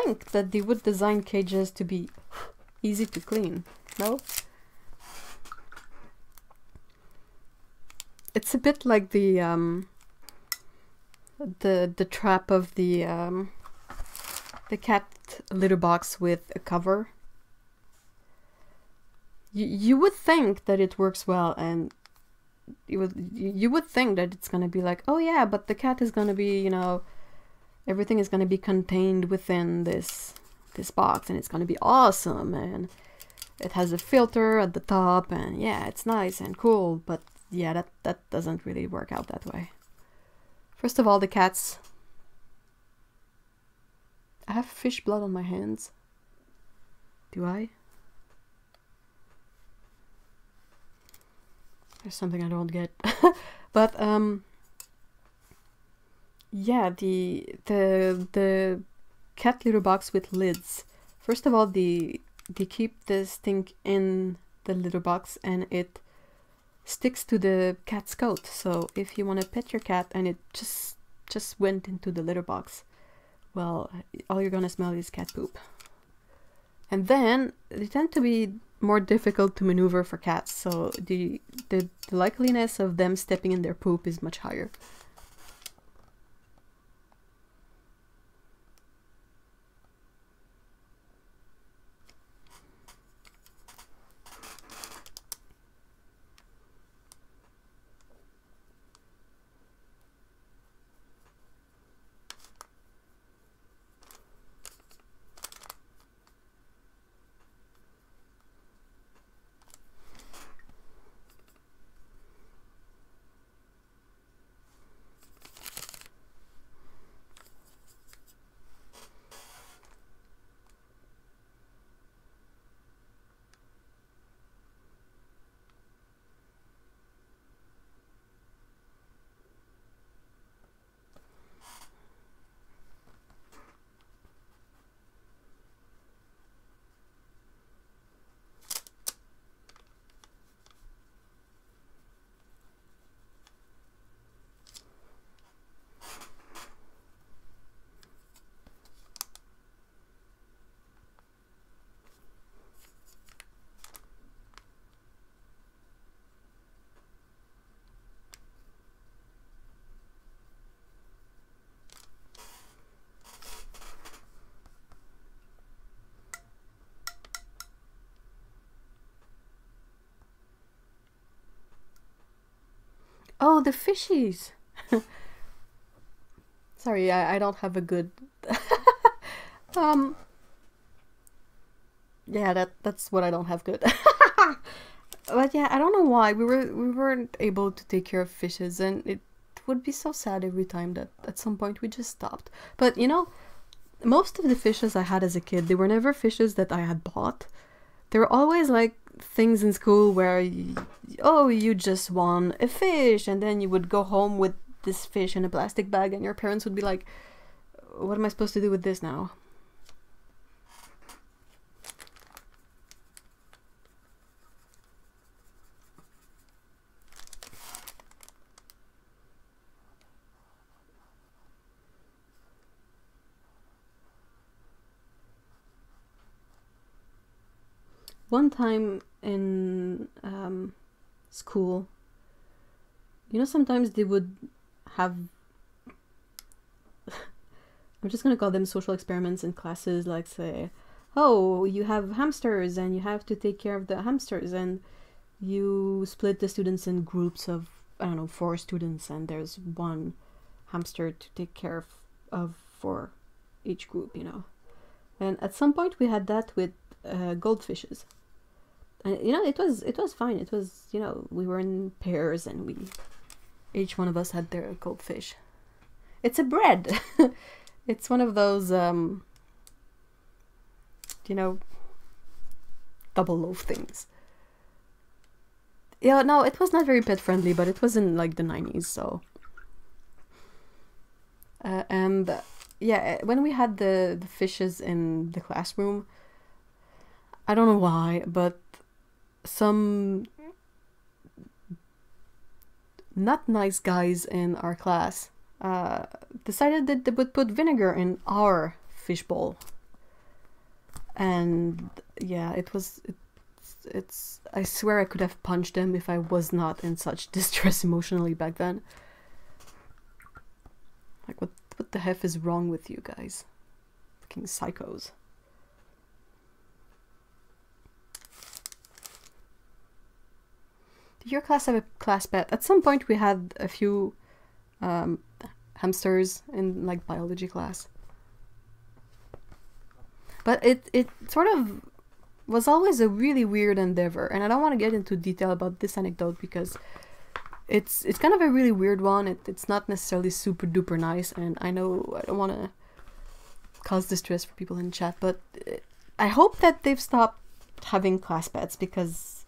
Think that they would design cages to be easy to clean, no? It's a bit like the um, the the trap of the um, the cat litter box with a cover. You you would think that it works well, and you would you would think that it's gonna be like, oh yeah, but the cat is gonna be you know, everything is gonna be contained within this this box, and it's gonna be awesome, and it has a filter at the top, and yeah, it's nice and cool, but yeah, that that doesn't really work out that way. First of all, the cats. I have fish blood on my hands. Do I? There's something I don't get. but um yeah, the the the cat litter box with lids. First of all, the they keep this thing in the litter box and it sticks to the cat's coat. So if you want to pet your cat and it just just went into the litter box, well, all you're gonna smell is cat poop. And then they tend to be more difficult to maneuver for cats, so the, the, the likeliness of them stepping in their poop is much higher. Oh, the fishies! Sorry, I, I don't have a good... um... Yeah, that that's what I don't have good. but yeah, I don't know why we were we weren't able to take care of fishes, and it would be so sad every time that at some point we just stopped. But you know, most of the fishes I had as a kid, they were never fishes that I had bought. They were always like things in school where you, oh you just won a fish and then you would go home with this fish in a plastic bag and your parents would be like what am i supposed to do with this now one time in um, school, you know, sometimes they would have. I'm just gonna call them social experiments in classes, like say, oh, you have hamsters and you have to take care of the hamsters, and you split the students in groups of I don't know four students, and there's one hamster to take care of, of for each group, you know. And at some point we had that with uh, goldfishes you know it was it was fine. It was you know we were in pairs and we each one of us had their goldfish it's a bread. It's one of those um you know double loaf things. Yeah no it was not very pet friendly but it was in like the 90s so. Uh, and uh, yeah when we had the, the fishes in the classroom i don't know why but some not nice guys in our class uh, decided that they would put vinegar in our fishbowl and yeah, it was. It's, it's. I swear I could have punched them if I was not in such distress emotionally back then. Like what? What the heck is wrong with you guys? Fucking psychos. Your class have a class pet? At some point, we had a few um, hamsters in like biology class. But it it sort of was always a really weird endeavor, and I don't want to get into detail about this anecdote because it's it's kind of a really weird one. It, it's not necessarily super duper nice, and I know I don't want to cause distress for people in chat, but uh, I hope that they've stopped having class pets because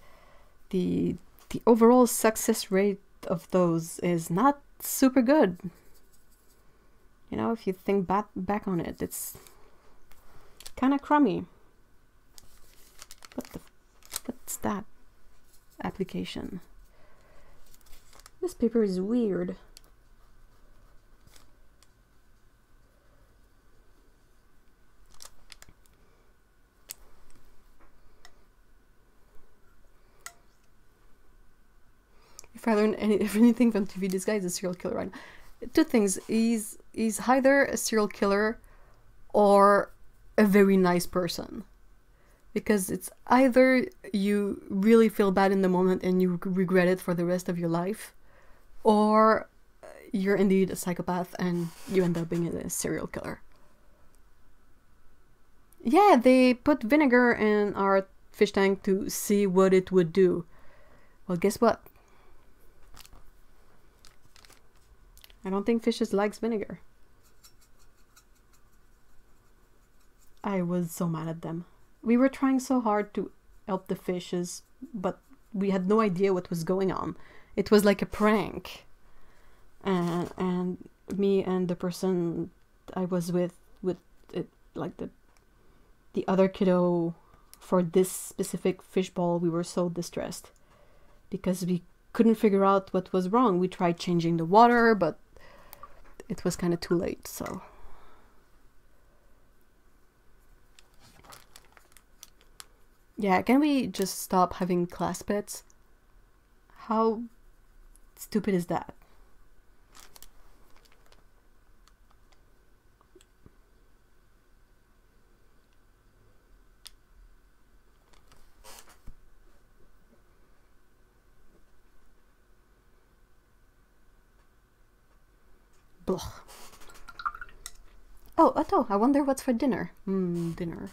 the the overall success rate of those is not super good. You know, if you think back back on it, it's kind of crummy. What the? What's that? Application. This paper is weird. I learn any, anything from TV, this guy is a serial killer right. Two things. He's he's either a serial killer or a very nice person. Because it's either you really feel bad in the moment and you regret it for the rest of your life, or you're indeed a psychopath and you end up being a serial killer. Yeah, they put vinegar in our fish tank to see what it would do. Well, guess what? I don't think fishes likes vinegar. I was so mad at them. We were trying so hard to help the fishes, but we had no idea what was going on. It was like a prank. And, and me and the person I was with, with it, like the, the other kiddo for this specific fishbowl, we were so distressed because we couldn't figure out what was wrong. We tried changing the water, but it was kind of too late, so. Yeah, can we just stop having class pets? How stupid is that? Blah. Oh, Otto, I wonder what's for dinner. Hmm, dinner.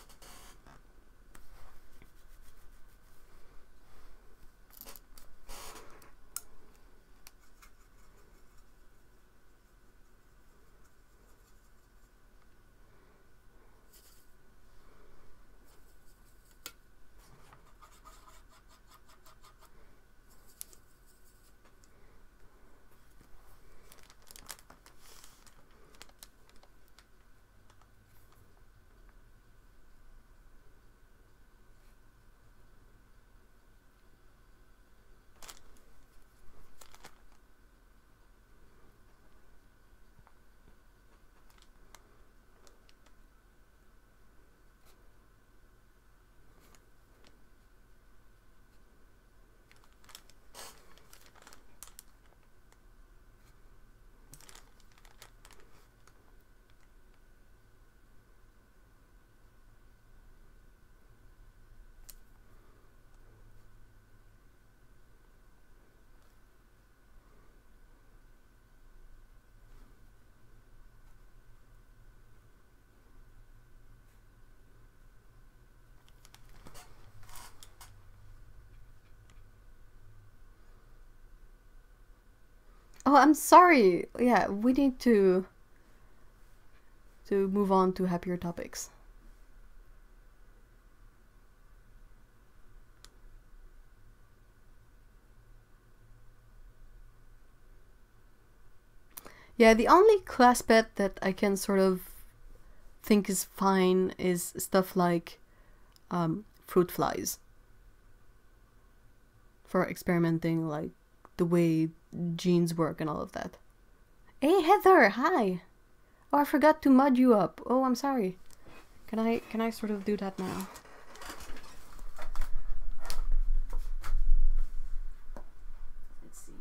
Oh, I'm sorry. Yeah, we need to to move on to happier topics. Yeah, the only class pet that I can sort of think is fine is stuff like um, fruit flies for experimenting like the way genes work and all of that. Hey Heather, hi! Oh, I forgot to mud you up. Oh, I'm sorry. Can I can I sort of do that now? Let's see.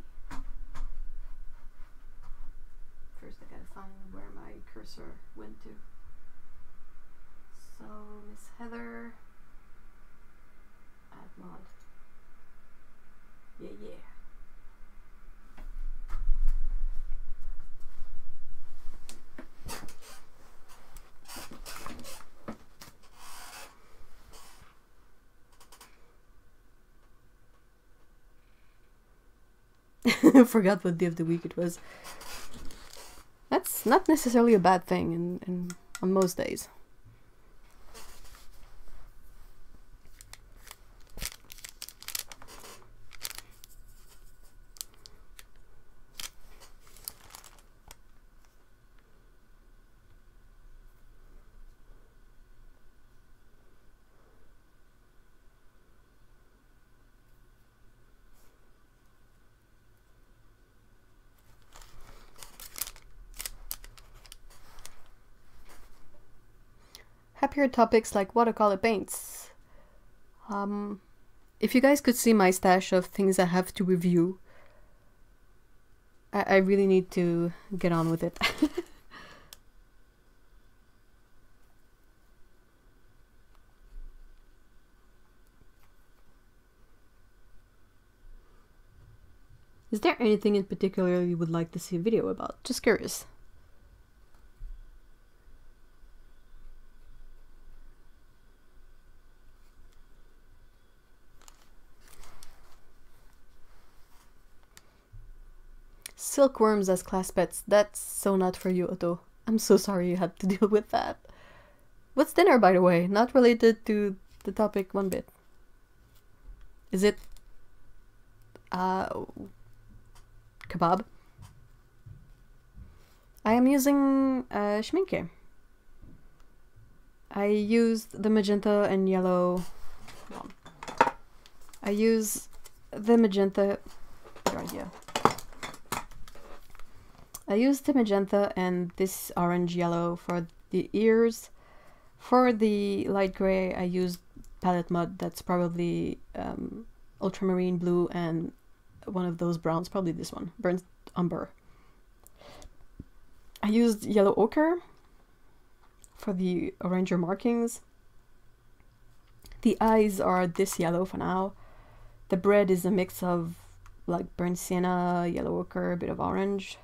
First I gotta find where my cursor went to. So Miss Heather add mod. Yeah yeah. Forgot what day of the week it was. That's not necessarily a bad thing in, in on most days. Happier topics like watercolor paints. Um, if you guys could see my stash of things I have to review, I, I really need to get on with it. Is there anything in particular you would like to see a video about? Just curious. Silkworms as class pets. That's so not for you, Otto. I'm so sorry you had to deal with that. What's dinner, by the way? Not related to the topic one bit. Is it... Uh... Kebab? I am using uh, Schmincke. I used the magenta and yellow... I use the magenta... I used the magenta and this orange yellow for the ears. For the light gray I used palette mud that's probably um, ultramarine blue and one of those browns, probably this one, burnt umber. I used yellow ochre for the oranger markings. The eyes are this yellow for now. The bread is a mix of like burnt sienna, yellow ochre, a bit of orange.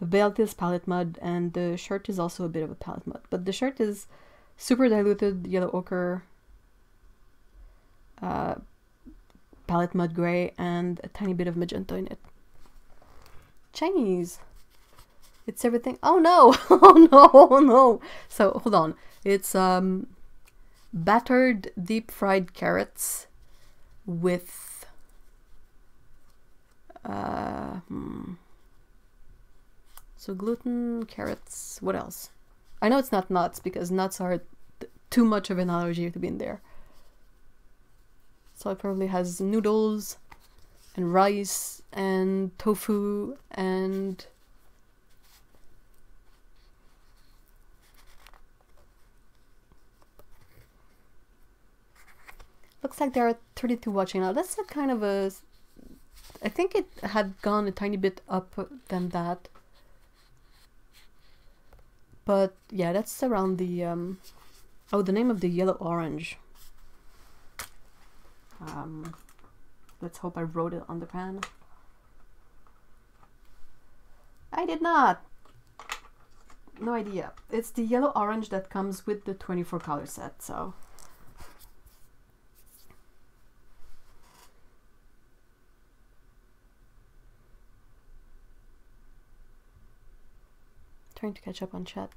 Belt is palette mud and the shirt is also a bit of a palette mud. But the shirt is super diluted yellow ochre, uh, palette mud gray, and a tiny bit of magenta in it. Chinese. It's everything. Oh no! oh no! Oh no! So hold on. It's um, battered deep fried carrots with uh, hmm. So gluten, carrots, what else? I know it's not nuts because nuts are too much of an allergy to be in there. So it probably has noodles and rice and tofu and looks like there are 32 watching now. That's a kind of a I think it had gone a tiny bit up than that. But yeah, that's around the, um, oh, the name of the yellow orange. Um, let's hope I wrote it on the pan. I did not. No idea. It's the yellow orange that comes with the 24 color set, so. Trying to catch up on chat.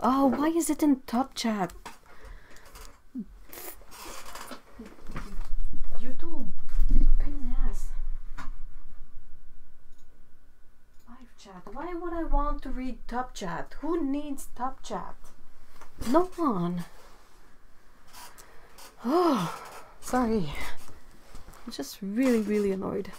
Oh, why is it in top chat? YouTube, pain in the ass. Live chat. Why would I want to read top chat? Who needs top chat? No one. Oh, sorry. I'm just really, really annoyed.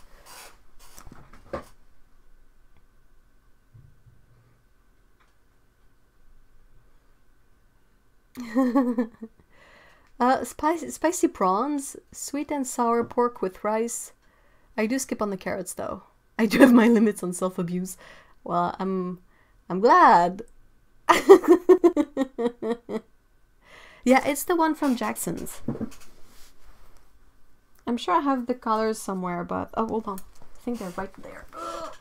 uh, spicy, spicy prawns, sweet and sour pork with rice. I do skip on the carrots though. I do have my limits on self-abuse. Well, I'm I'm glad. yeah, it's the one from Jackson's. I'm sure I have the colors somewhere, but oh, hold on. I think they're right there.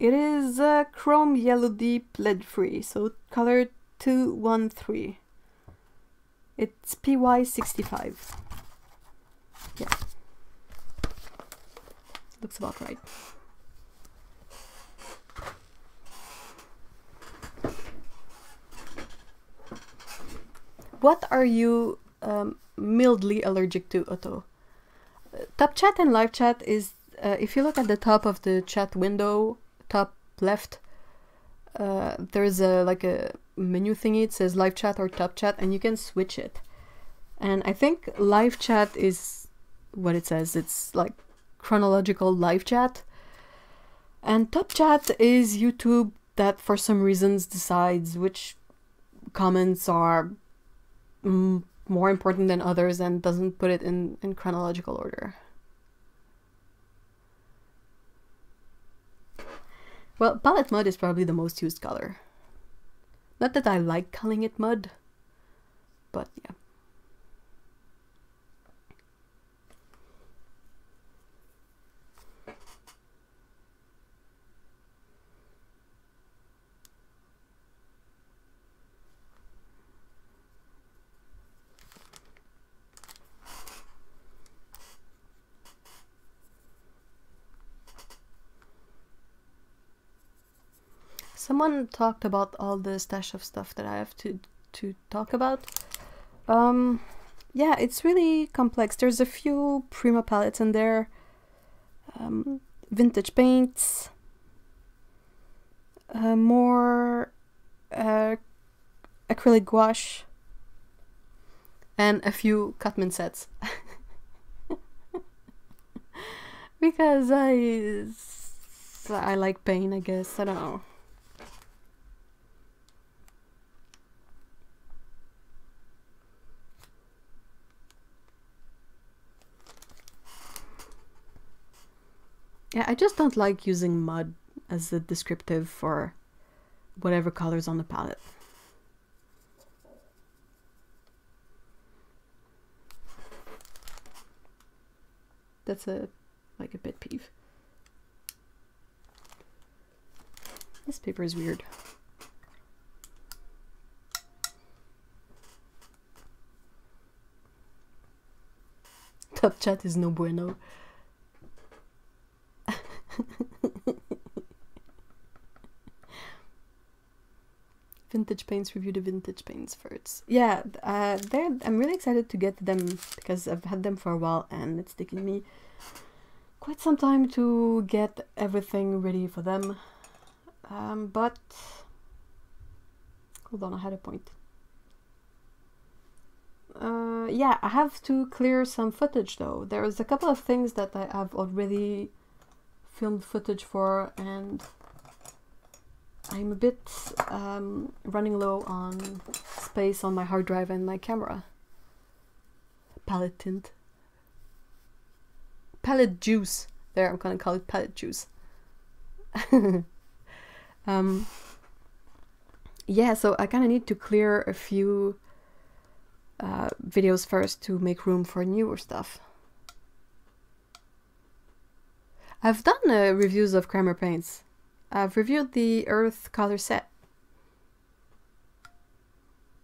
It is uh, chrome yellow deep lead free, so color 213. It's PY65. Yeah. Looks about right. What are you um, mildly allergic to, Otto? Uh, top chat and live chat is, uh, if you look at the top of the chat window, top left, uh, there's a like a menu thingy. It says live chat or top chat, and you can switch it. And I think live chat is what it says. It's like chronological live chat. And top chat is YouTube that for some reasons decides which comments are more important than others and doesn't put it in, in chronological order. Well, palette mud is probably the most used color. Not that I like calling it mud, but yeah. Someone talked about all the stash of stuff that I have to to talk about. Um, yeah, it's really complex. There's a few Prima palettes in there, um, vintage paints, uh, more uh, acrylic gouache, and a few Cutman sets. because I I like paint, I guess. I don't know. Yeah, I just don't like using mud as a descriptive for whatever colors on the palette. That's a like a pet peeve. This paper is weird. Top chat is no bueno. Vintage paints review the vintage paints first. Yeah uh, i'm really excited to get them because i've had them for a while and it's taken me quite some time to get everything ready for them. Um, but hold on i had a point. Uh, yeah i have to clear some footage though. There's a couple of things that i have already filmed footage for and I'm a bit um, running low on space on my hard drive and my camera. Palette tint. Palette juice. There, I'm gonna call it palette juice. um, yeah, so I kind of need to clear a few uh, videos first to make room for newer stuff. I've done uh, reviews of Kremer paints. I've reviewed the Earth color set.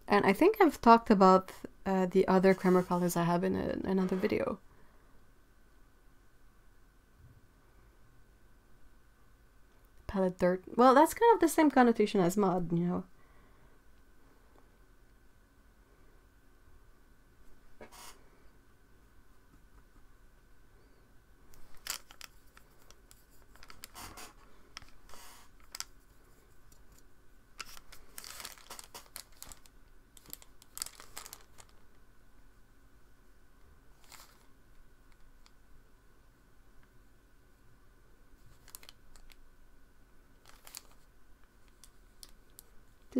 And I think I've talked about uh, the other Kremer colors I have in a, another video. Palette dirt. Well, that's kind of the same connotation as mud, you know.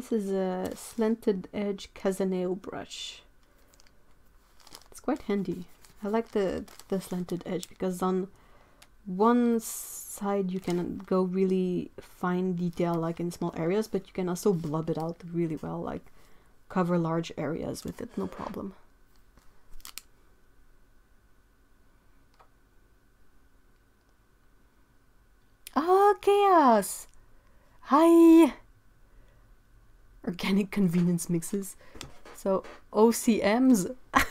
This is a slanted edge Casaneo brush. It's quite handy. I like the, the slanted edge because on one side you can go really fine detail like in small areas, but you can also blub it out really well, like cover large areas with it, no problem. Ah, Chaos! Hi! Organic convenience mixes. So, OCMs.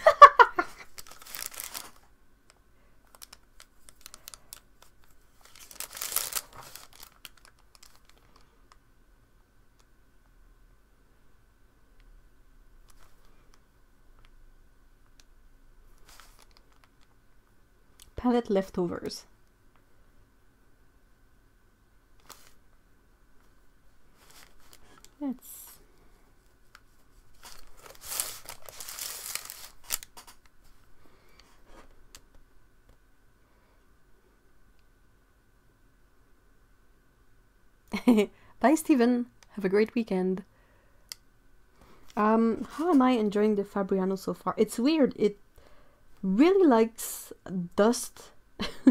palette leftovers. Let's Bye, Stephen. Have a great weekend. Um, how am I enjoying the Fabriano so far? It's weird. It really likes dust.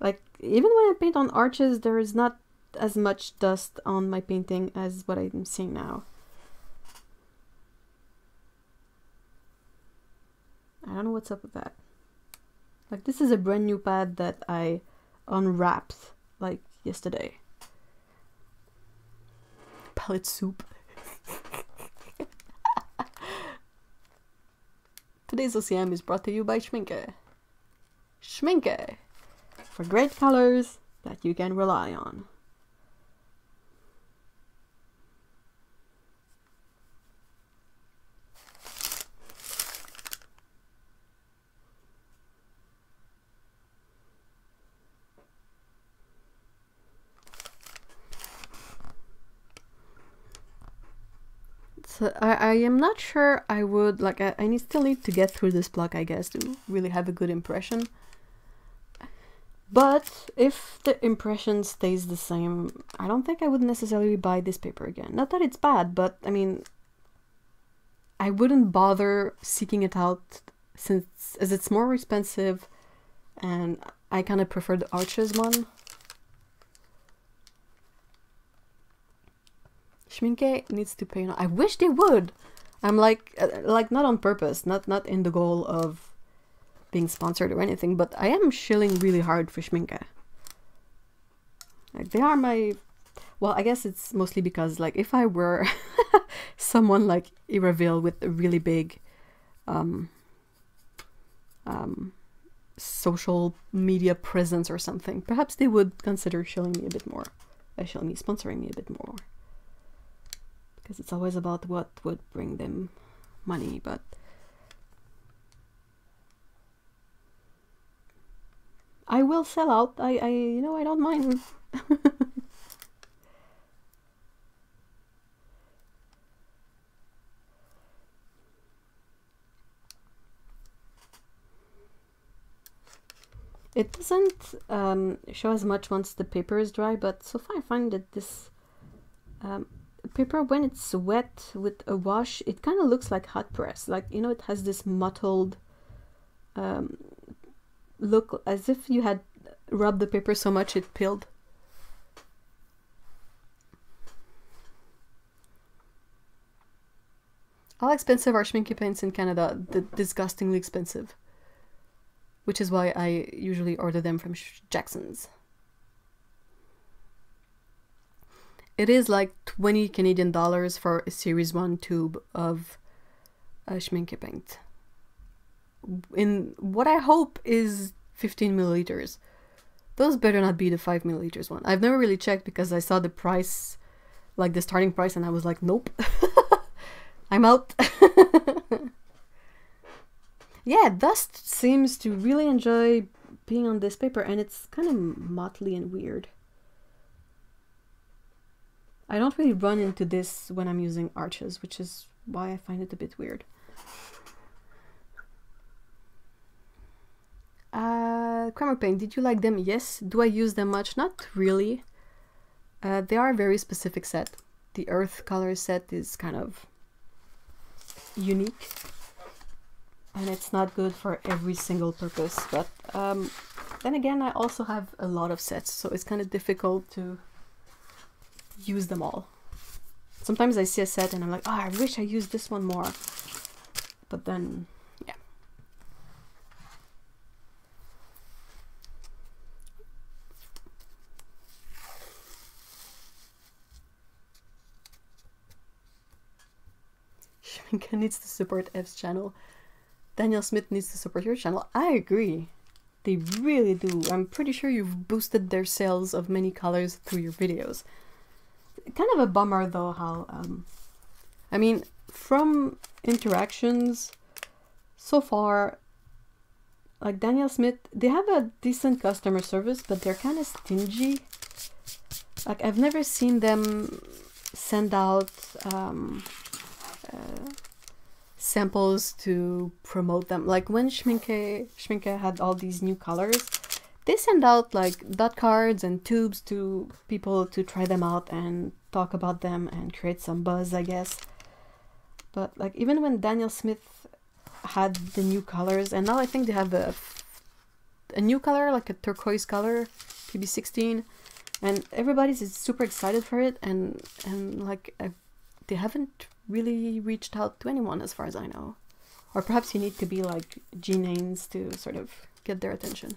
like, even when I paint on arches, there is not as much dust on my painting as what I'm seeing now. I don't know what's up with that. Like, this is a brand new pad that I unwrapped, like, yesterday. Palette soup. Today's OCM is brought to you by Schmincke. Schmincke! For great colors that you can rely on. So I, I am not sure I would, like, I, I need, still need to get through this block, I guess, to really have a good impression. But if the impression stays the same, I don't think I would necessarily buy this paper again. Not that it's bad, but I mean, I wouldn't bother seeking it out since as it's more expensive and I kind of prefer the Arches one. Schmincke needs to pay. I wish they would. I'm like, uh, like not on purpose, not not in the goal of being sponsored or anything, but I am shilling really hard for Schmincke. Like they are my, well, I guess it's mostly because like if I were someone like Iraville with a really big, um, um, social media presence or something, perhaps they would consider shilling me a bit more, uh, shilling me, sponsoring me a bit more because it's always about what would bring them money but I will sell out. I, I you know I don't mind. It doesn't um, show as much once the paper is dry, but so far I find that this um, paper when it's wet with a wash it kind of looks like hot press like you know it has this mottled um, look as if you had rubbed the paper so much it peeled How expensive are paints in Canada? The disgustingly expensive. Which is why I usually order them from Jackson's. It is like 20 Canadian dollars for a series 1 tube of uh, Schmincke paint. In what I hope is 15 milliliters. Those better not be the 5 milliliters one. I've never really checked because I saw the price, like the starting price, and I was like, nope. I'm out. yeah, Dust seems to really enjoy being on this paper, and it's kind of motley and weird. I don't really run into this when I'm using arches, which is why I find it a bit weird. Uh, Kremer Paint, did you like them? Yes. Do I use them much? Not really. Uh, they are a very specific set. the earth color set is kind of unique and it's not good for every single purpose but um, then again I also have a lot of sets so it's kind of difficult to use them all sometimes I see a set and I'm like oh I wish I used this one more but then yeah Schmincke needs to support F's channel Daniel Smith needs to support your channel. I agree. They really do. I'm pretty sure you've boosted their sales of many colors through your videos. Kind of a bummer though how, um, I mean, from interactions so far, like Daniel Smith, they have a decent customer service, but they're kind of stingy. Like I've never seen them send out um, uh, samples to promote them. Like when Schmincke, Schmincke had all these new colors, they send out like dot cards and tubes to people to try them out and talk about them and create some buzz, I guess. But like even when Daniel Smith had the new colors, and now I think they have a, a new color, like a turquoise color, PB16, and everybody's is super excited for it, and and like I, they haven't really reached out to anyone as far as I know. Or perhaps you need to be like G names to sort of get their attention.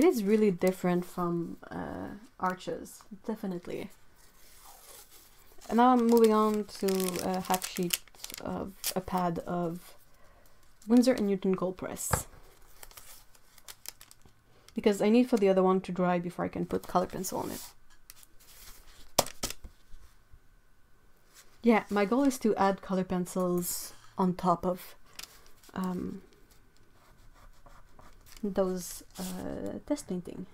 It is really different from uh, Arches, definitely. And now I'm moving on to a half sheet of a pad of Winsor & Newton Cold Press. Because I need for the other one to dry before I can put color pencil on it. Yeah, my goal is to add color pencils on top of um, those uh, test painting.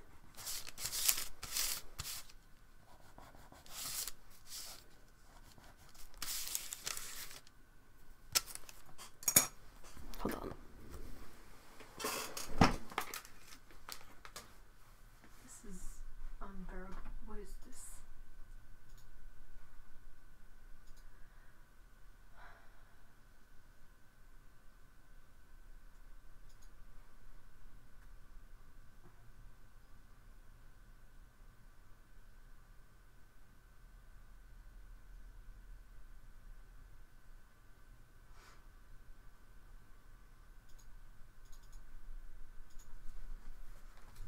Hold on. This is unbearable. What is this?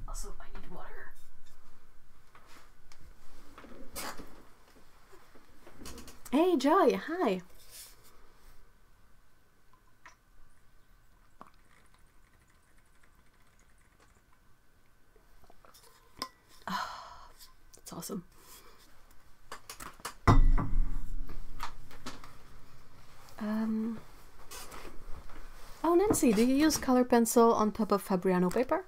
Also, I need water. Joy, hi. That's awesome. Um. Oh, Nancy, do you use color pencil on top of Fabriano paper?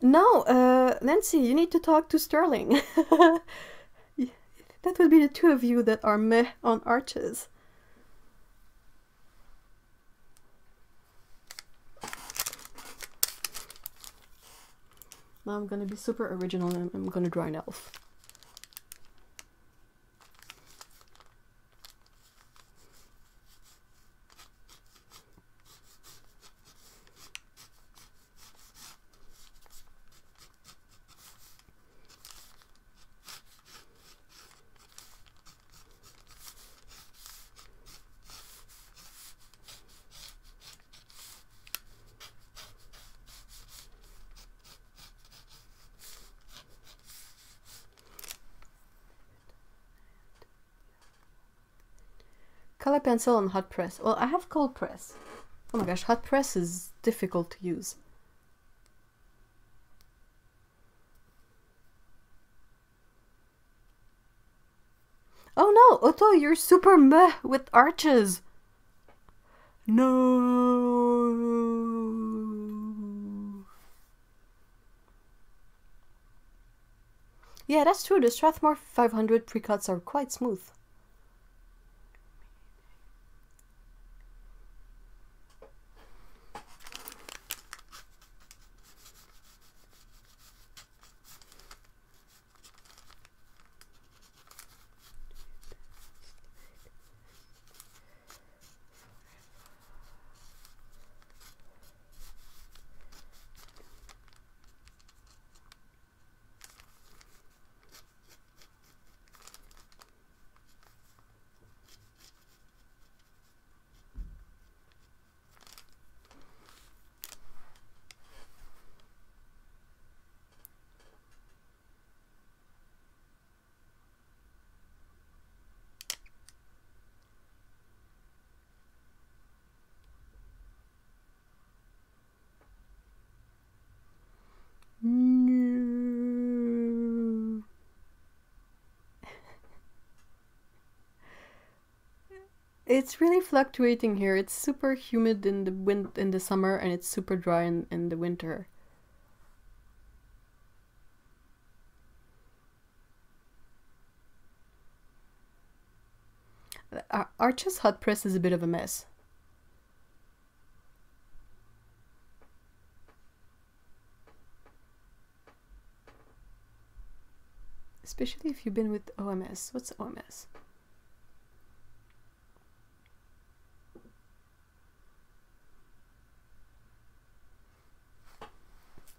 No, uh, Nancy, you need to talk to Sterling. that would be the two of you that are meh on arches. Now I'm gonna be super original and I'm gonna draw an elf. Color pencil on hot press. Well, I have cold press. Oh my gosh, hot press is difficult to use. Oh no, Otto, you're super meh with arches. No. Yeah, that's true. The Strathmore 500 pre-cuts are quite smooth. It's really fluctuating here. It's super humid in the wind in the summer and it's super dry in, in the winter. Uh, Arches hot press is a bit of a mess. Especially if you've been with OMS. What's OMS?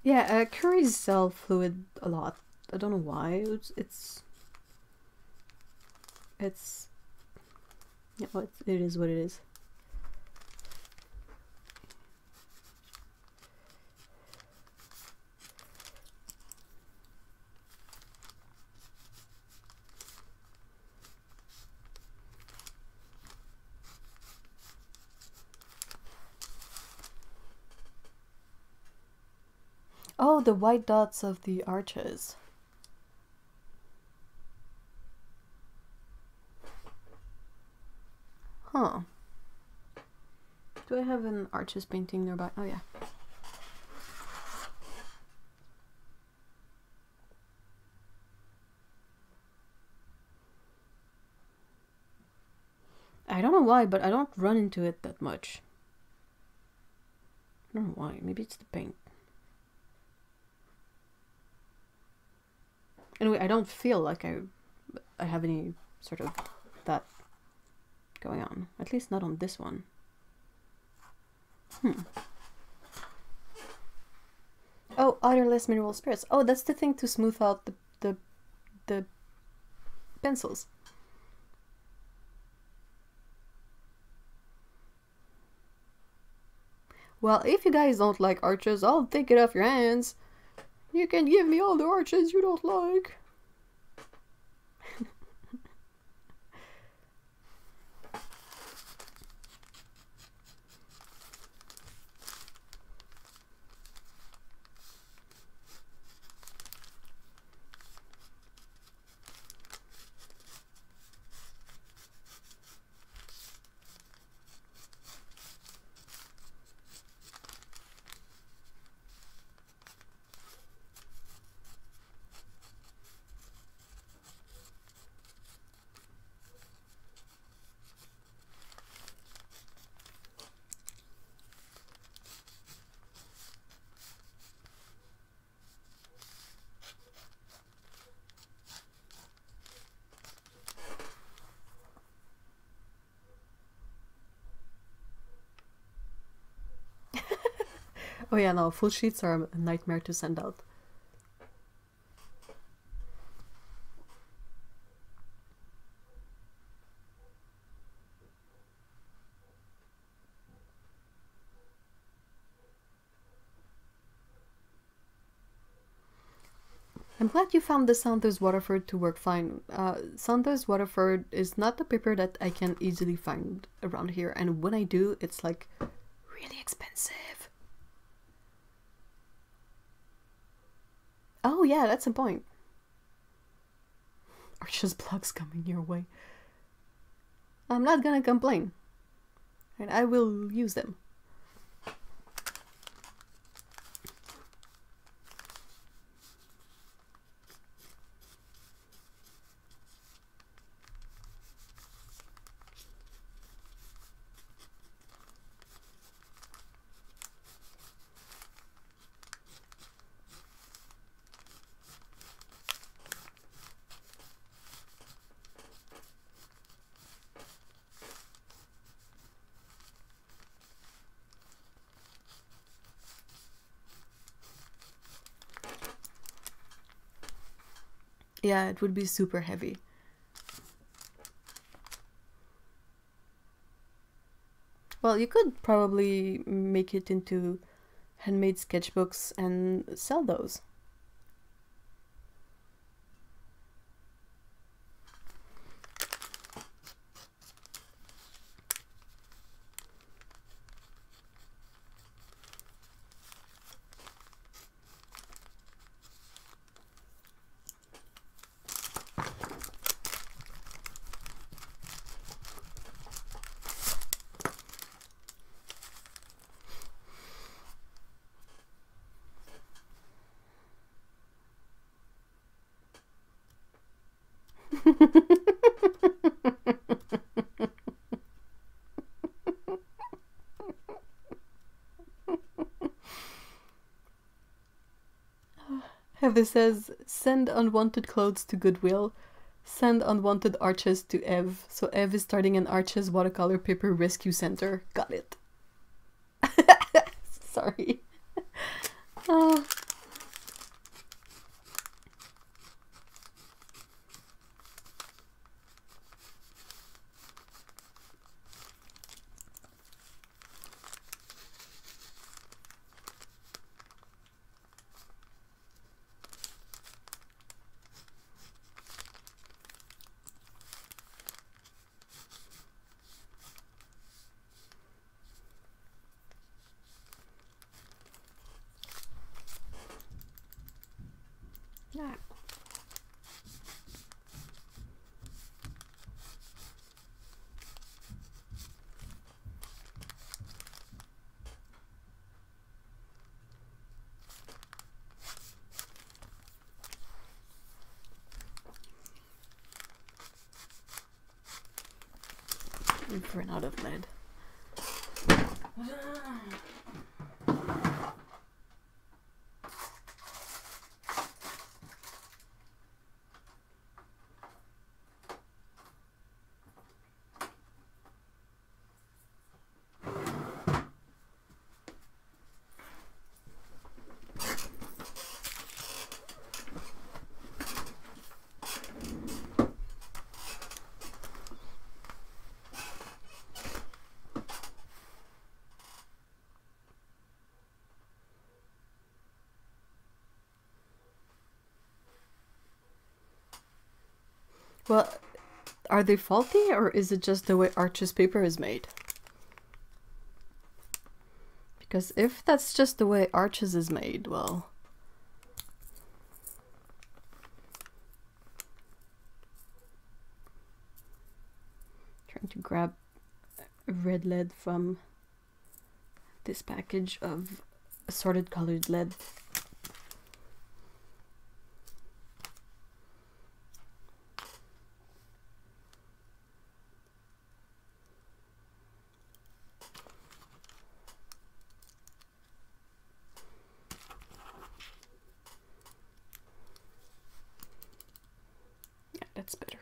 Yeah, uh, Curry's sell fluid a lot. I don't know why. It's it's it's yeah, it is what it is. Oh, the white dots of the arches. Huh. Do I have an arches painting nearby? Oh yeah. I don't know why, but I don't run into it that much. I don't know why. Maybe it's the paint. Anyway, I don't feel like I, I have any sort of that going on. At least not on this one. Hmm. Oh, odorless mineral spirits. Oh, that's the thing to smooth out the the the pencils. Well, if you guys don't like arches, I'll take it off your hands. You can give me all the arches you don't like. Oh yeah, no, full sheets are a nightmare to send out. I'm glad you found the Saunders Waterford to work fine. Uh, Saunders Waterford is not the paper that I can easily find around here, and when I do, it's like really really expensive. Oh yeah, that's a point. Arches blocks coming your way. I'm not gonna complain. And I will use them. Yeah, it would be super heavy. Well, you could probably make it into handmade sketchbooks and sell those. Heather says, send unwanted clothes to Goodwill. Send unwanted arches to Ev. So Ev is starting an arches watercolor paper rescue center. Got it. Sorry. oh. Yeah. We've run out of lead. Well, are they faulty or is it just the way Arches paper is made? Because if that's just the way Arches is made, well... Trying to grab red lead from this package of assorted colored lead. Yeah, that's better.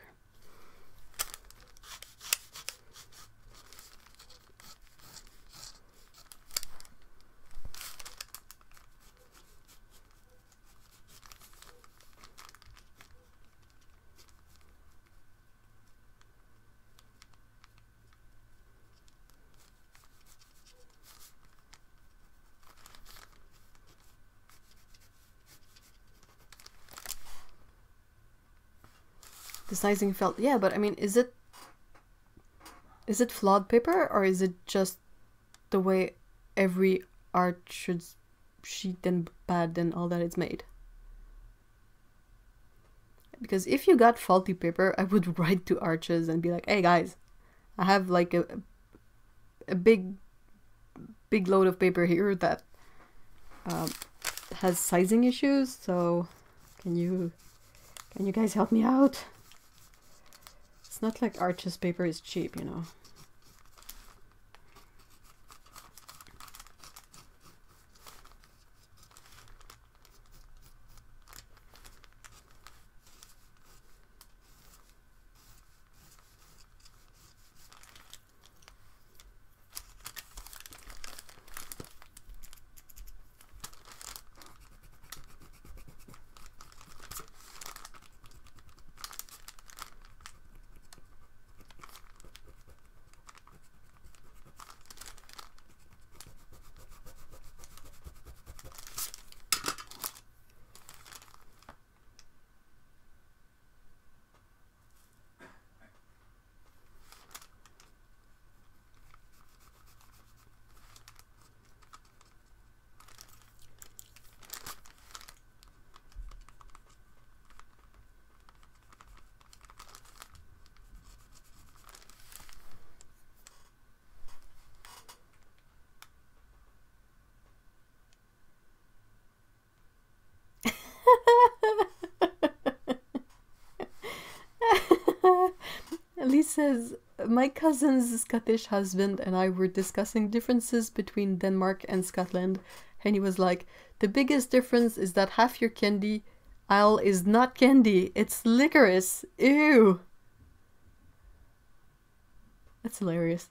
The sizing felt yeah, but I mean, is it is it flawed paper or is it just the way every art should sheet and pad and all that it's made. Because if you got faulty paper, I would write to Arches and be like, "Hey guys, I have like a a big big load of paper here that um, has sizing issues. So can you can you guys help me out?" It's not like Arches paper is cheap, you know. Says, My cousin's Scottish husband and I were discussing differences between Denmark and Scotland, and he was like, The biggest difference is that half your candy aisle is not candy, it's licorice. Ew. That's hilarious.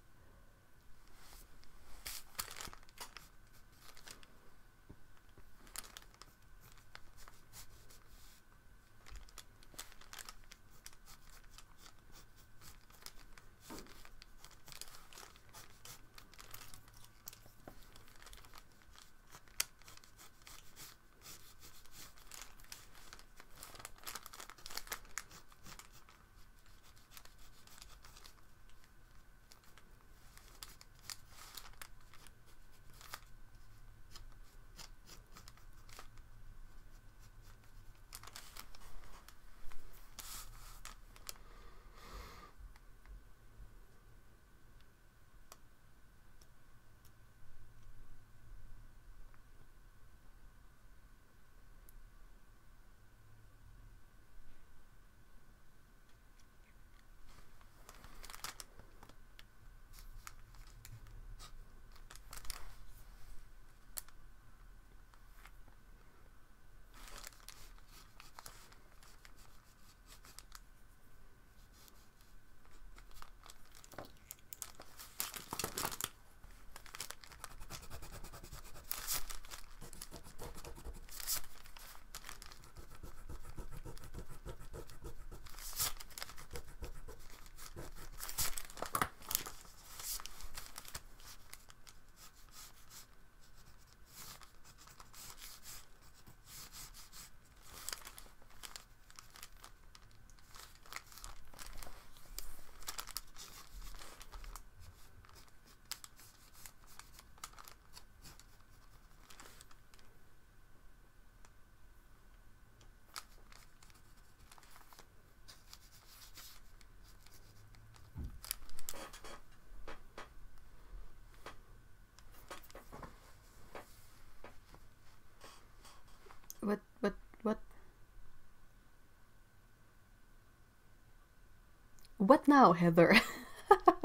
What now, Heather?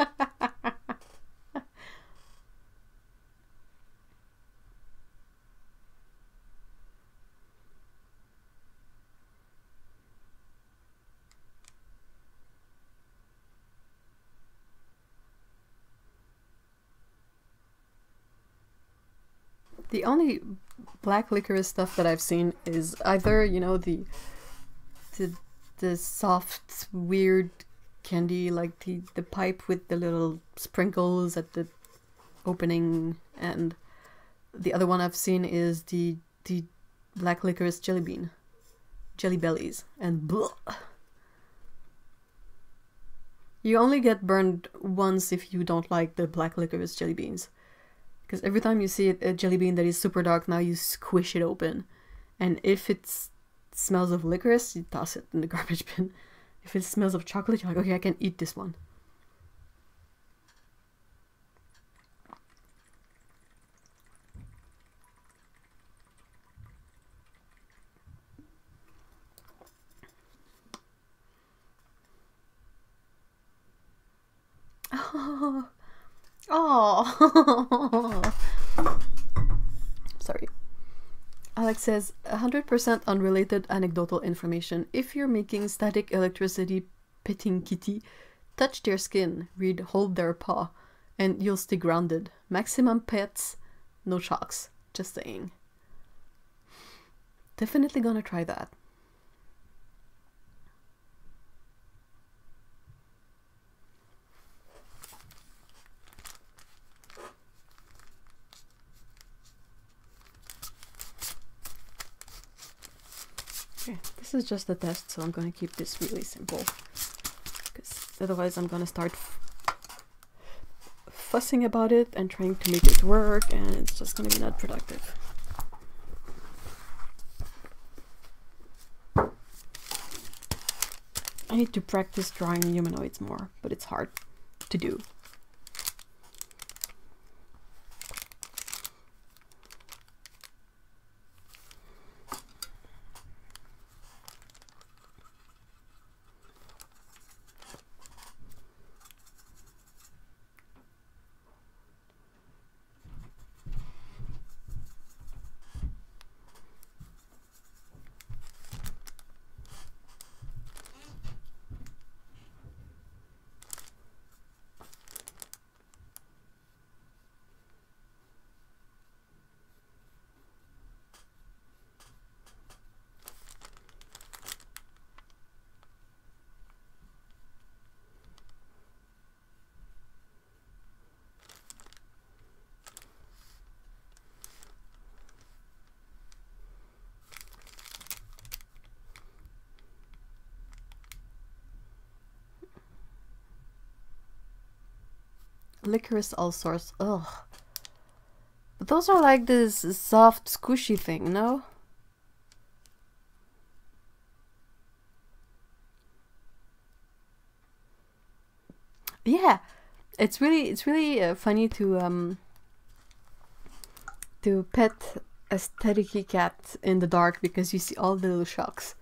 the only black licorice stuff that I've seen is either you know the the the soft weird candy like the the pipe with the little sprinkles at the opening and the other one I've seen is the the black licorice jelly bean jelly bellies and blah. you only get burned once if you don't like the black licorice jelly beans Because every time you see a jelly bean that is super dark, now you squish it open. And if it smells of licorice, you toss it in the garbage bin. If it smells of chocolate, you're like, okay, I can eat this one. Oh, oh. Alex says 100% unrelated anecdotal information. If you're making static electricity petting kitty, touch their skin, read hold their paw, and you'll stay grounded. Maximum pets, no shocks. Just saying. Definitely gonna try that. Okay, this is just a test, so I'm gonna keep this really simple. Because otherwise I'm gonna start fussing about it and trying to make it work, and it's just gonna be not productive. I need to practice drawing humanoids more, but it's hard to do. Licorice all sorts. Ugh. But those are like this soft, squishy thing, no? Yeah, it's really it's really uh, funny to um to pet a staticky cat in the dark because you see all the little shocks.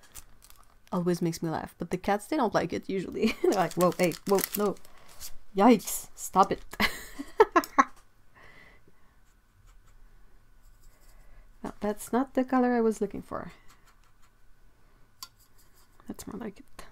Always makes me laugh, but the cats they don't like it usually. They're like, whoa, hey, whoa, no. Yikes, stop it. no, that's not the color I was looking for. That's more like it.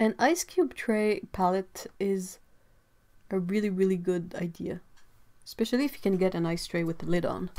An ice cube tray palette is a really, really good idea. Especially if you can get an ice tray with the lid on.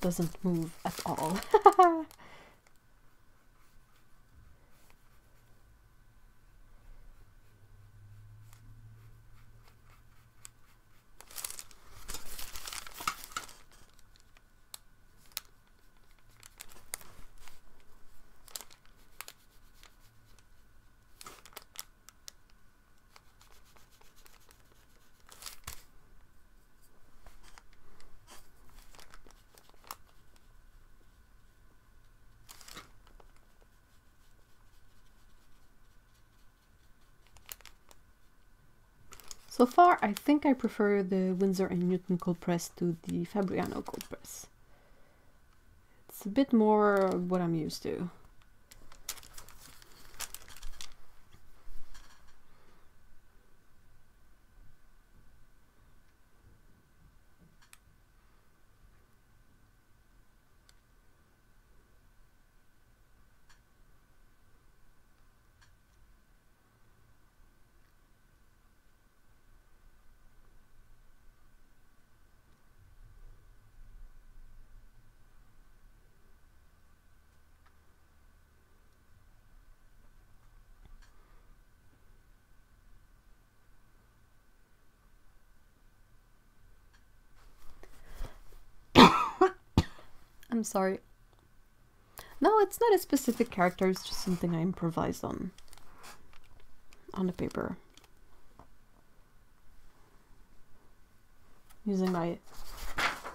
Doesn't move at all. So far, I think I prefer the Winsor and Newton cold press to the Fabriano cold press. It's a bit more what I'm used to. I'm sorry. No, it's not a specific character, it's just something I improvised on. On the paper. Using my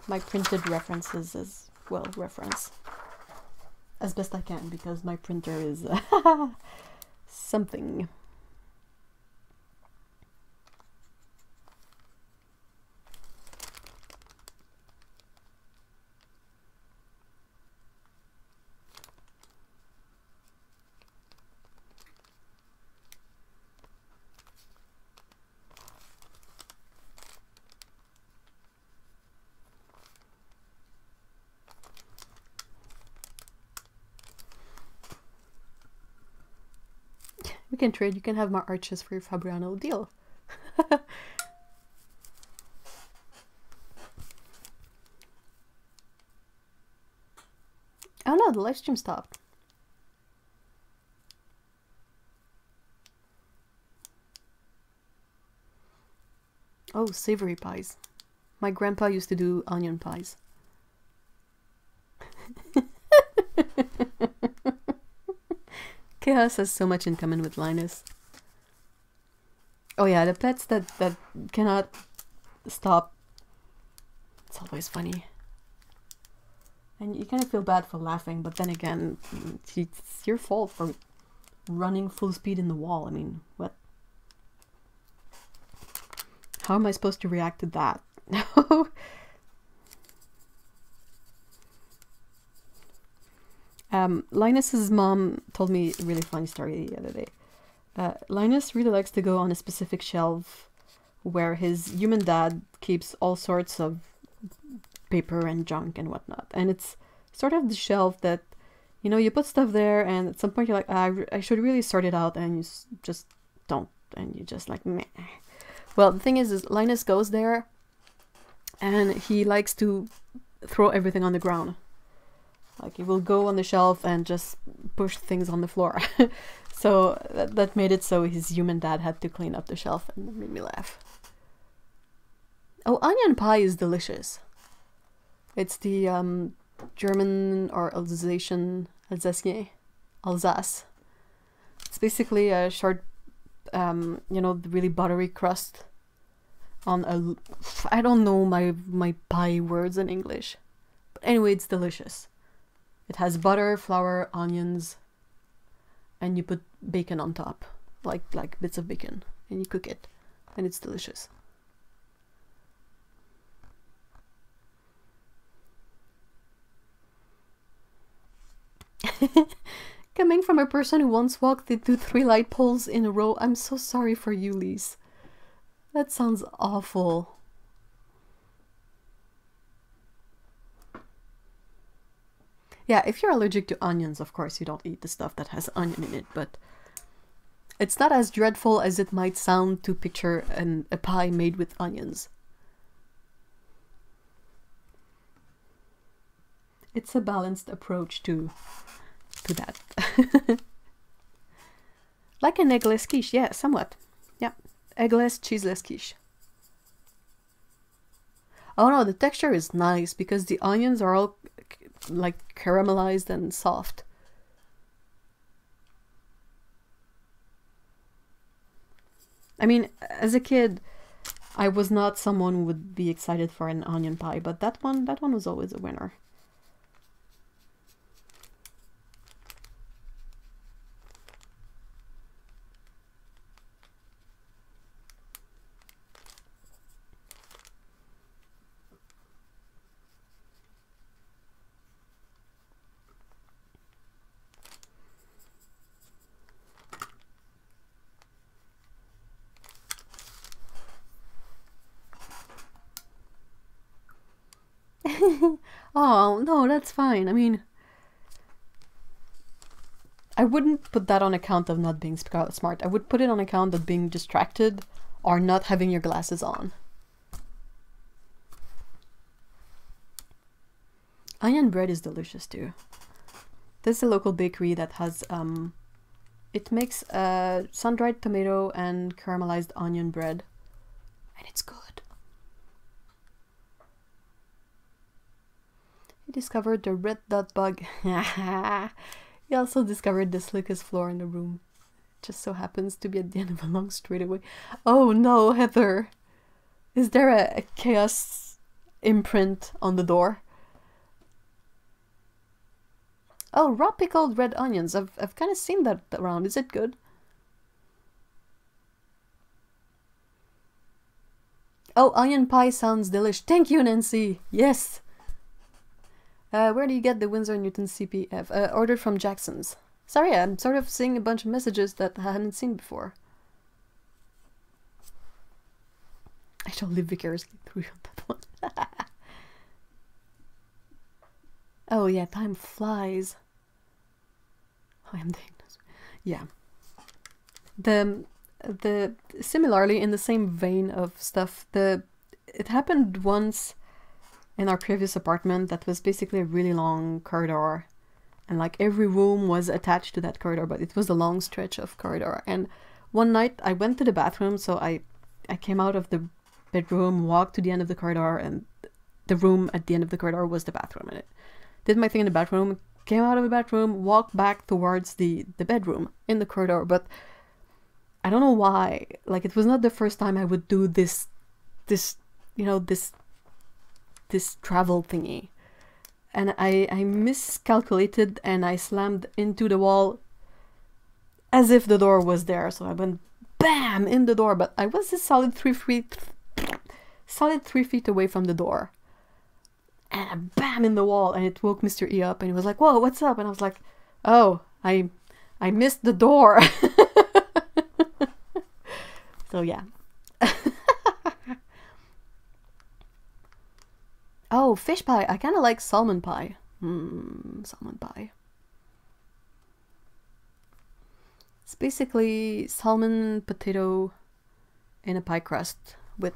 my printed references as well reference. As best I can because my printer is something. We can trade. You can have my arches for your Fabriano deal. oh no, the live stream stopped. Oh, savory pies. My grandpa used to do onion pies. Chaos has so much in common with Linus. Oh yeah, the pets that, that cannot stop. It's always funny. And you kind of feel bad for laughing, but then again, it's your fault for running full speed in the wall. I mean, what? How am I supposed to react to that? Um, Linus's mom told me a really funny story the other day. Uh, Linus really likes to go on a specific shelf where his human dad keeps all sorts of paper and junk and whatnot. And it's sort of the shelf that, you know, you put stuff there and at some point you're like, ah, I, I should really sort it out and you just don't. And you just like, meh. Well, the thing is, is Linus goes there and he likes to throw everything on the ground like he will go on the shelf and just push things on the floor. so that, that made it so his human dad had to clean up the shelf and it made me laugh. Oh, onion pie is delicious. It's the um, German or Alsatian, Alsacien, Alsace. It's basically a short, um, you know, really buttery crust on a. I don't know my my pie words in English, but anyway, it's delicious. It has butter, flour, onions, and you put bacon on top, like like bits of bacon, and you cook it, and it's delicious. Coming from a person who once walked into three light poles in a row, I'm so sorry for you, Lise. That sounds awful. Yeah, if you're allergic to onions, of course you don't eat the stuff that has onion in it, but it's not as dreadful as it might sound to picture an, a pie made with onions. It's a balanced approach to to that. like an eggless quiche, yeah, somewhat. Yeah, eggless, cheeseless quiche. Oh no, the texture is nice because the onions are all like caramelized and soft. I mean, as a kid, I was not someone who would be excited for an onion pie, but that one, that one was always a winner. Oh, no, that's fine. I mean, I wouldn't put that on account of not being smart. I would put it on account of being distracted or not having your glasses on. Onion bread is delicious too. This is a local bakery that has, um, it makes uh, sun-dried tomato and caramelized onion bread. And it's good. He discovered the red dot bug. he also discovered the slickest floor in the room. Just so happens to be at the end of a long straightaway. Oh no, Heather! Is there a, a chaos imprint on the door? Oh, raw pickled red onions. I've, I've kind of seen that around. Is it good? Oh, onion pie sounds delish. Thank you, Nancy. Yes. Uh, where do you get the Winsor Newton CPF? Uh, ordered from Jackson's. Sorry, I'm sort of seeing a bunch of messages that I hadn't seen before. I shall live vicariously through on that one. oh yeah, time flies. I am this. Yeah. The the similarly in the same vein of stuff, the it happened once in our previous apartment that was basically a really long corridor. And like every room was attached to that corridor but it was a long stretch of corridor. And one night i went to the bathroom so i i came out of the bedroom walked to the end of the corridor and the room at the end of the corridor was the bathroom and it. Did my thing in the bathroom came out of the bathroom walked back towards the the bedroom in the corridor but i don't know why. Like it was not the first time i would do this this you know this this travel thingy and I, I miscalculated and I slammed into the wall as if the door was there. So I went bam in the door, but I was a solid three feet, solid three feet away from the door. And I bam in the wall, and it woke Mr. E up, and he was like, "Whoa, what's up?" And I was like, "Oh, I, I missed the door." so yeah. Oh, fish pie. I kind of like salmon pie. Hmm, salmon pie. It's basically salmon potato in a pie crust with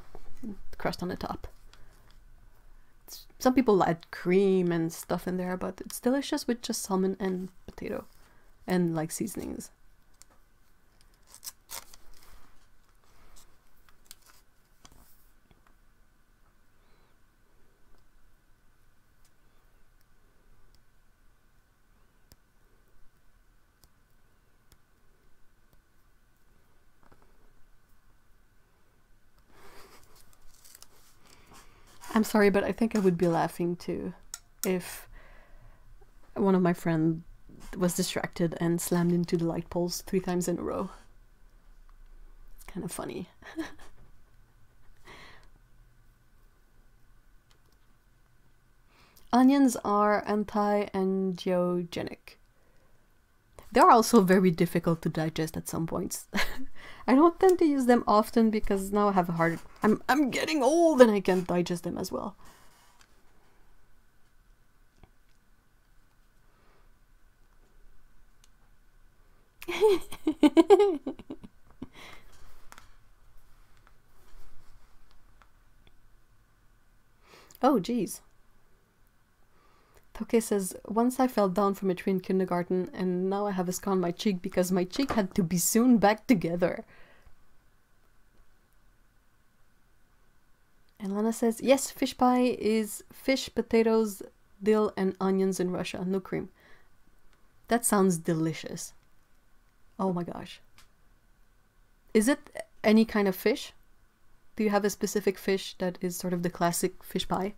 crust on the top. It's, some people add cream and stuff in there, but it's delicious with just salmon and potato and like seasonings. I'm sorry, but I think I would be laughing too if one of my friends was distracted and slammed into the light poles three times in a row. It's kind of funny. Onions are anti-angiogenic. They're also very difficult to digest at some points. I don't tend to use them often because now I have a hard... I'm, I'm getting old and I can't digest them as well. oh, geez. Toke says, once I fell down from a tree in kindergarten and now I have a scar on my cheek because my cheek had to be sewn back together. And Lana says, yes, fish pie is fish, potatoes, dill, and onions in Russia, no cream. That sounds delicious. Oh my gosh. Is it any kind of fish? Do you have a specific fish that is sort of the classic fish pie?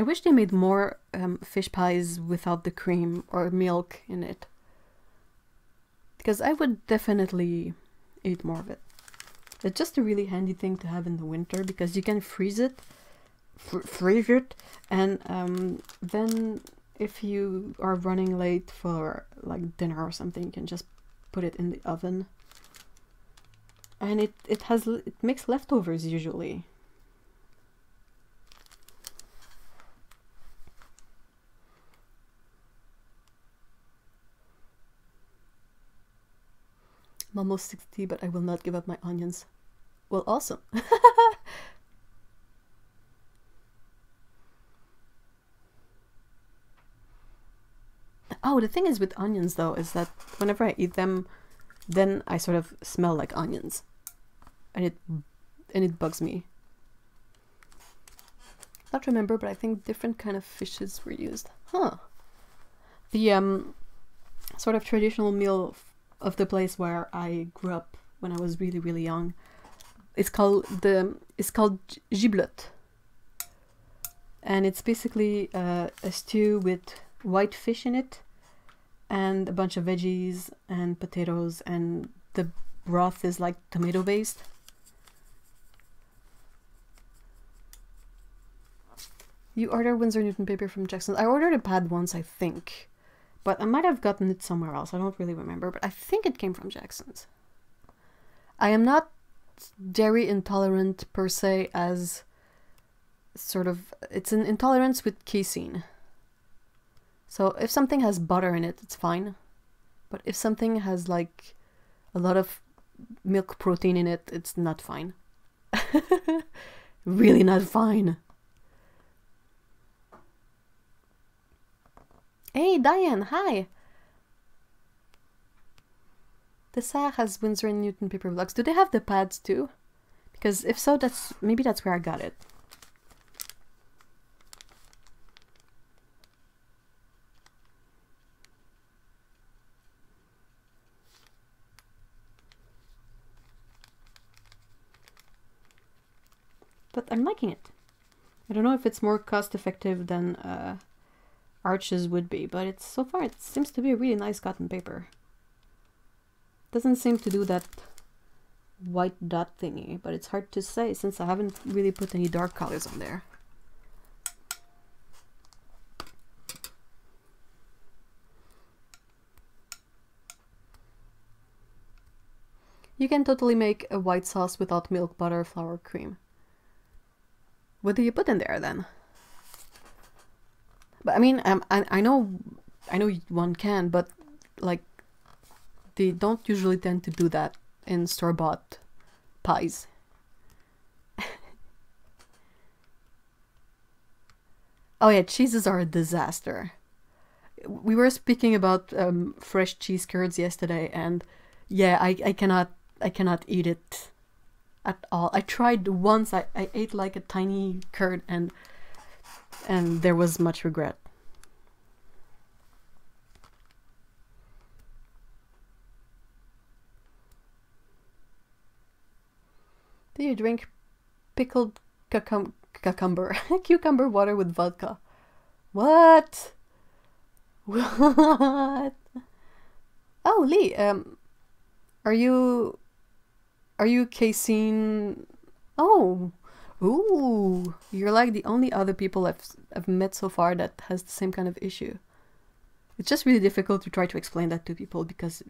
I wish they made more um, fish pies without the cream or milk in it. Because I would definitely eat more of it. It's just a really handy thing to have in the winter because you can freeze it, fr freeze it, and um, then if you are running late for like dinner or something, you can just put it in the oven and it it has it makes leftovers usually. I'm almost 60, but I will not give up my onions. Well, awesome. oh, the thing is with onions, though, is that whenever I eat them, then I sort of smell like onions. And it, and it bugs me. Not remember, but I think different kind of fishes were used. Huh. The um, sort of traditional meal of the place where I grew up when I was really really young. It's called the it's called giblotte, and it's basically uh, a stew with white fish in it, and a bunch of veggies and potatoes, and the broth is like tomato based. You order Winsor Newton paper from Jackson. I ordered a pad once, I think. But I might have gotten it somewhere else. I don't really remember, but I think it came from Jackson's. I am not dairy intolerant per se as sort of it's an intolerance with casein. So if something has butter in it, it's fine. But if something has like a lot of milk protein in it, it's not fine. really not fine. Hey, Diane, hi! DeSerres has Winsor and Newton paper blocks. Do they have the pads too? Because if so, that's maybe that's where I got it. But I'm liking it. I don't know if it's more cost effective than uh, arches would be, but it's so far it seems to be a really nice cotton paper. Doesn't seem to do that white dot thingy, but it's hard to say since I haven't really put any dark colors on there. You can totally make a white sauce without milk, butter, flour, cream. What do you put in there then? But I mean, um, I I know, I know one can, but like, they don't usually tend to do that in store bought pies. oh yeah, cheeses are a disaster. We were speaking about um, fresh cheese curds yesterday, and yeah, I I cannot I cannot eat it at all. I tried once. I, I ate like a tiny curd and and there was much regret. Do you drink pickled cucum cucumber cucumber water with vodka? What? What? Oh, Lee, um, are you are you casein? Oh, Ooh, you're like the only other people I've, I've met so far that has the same kind of issue. It's just really difficult to try to explain that to people because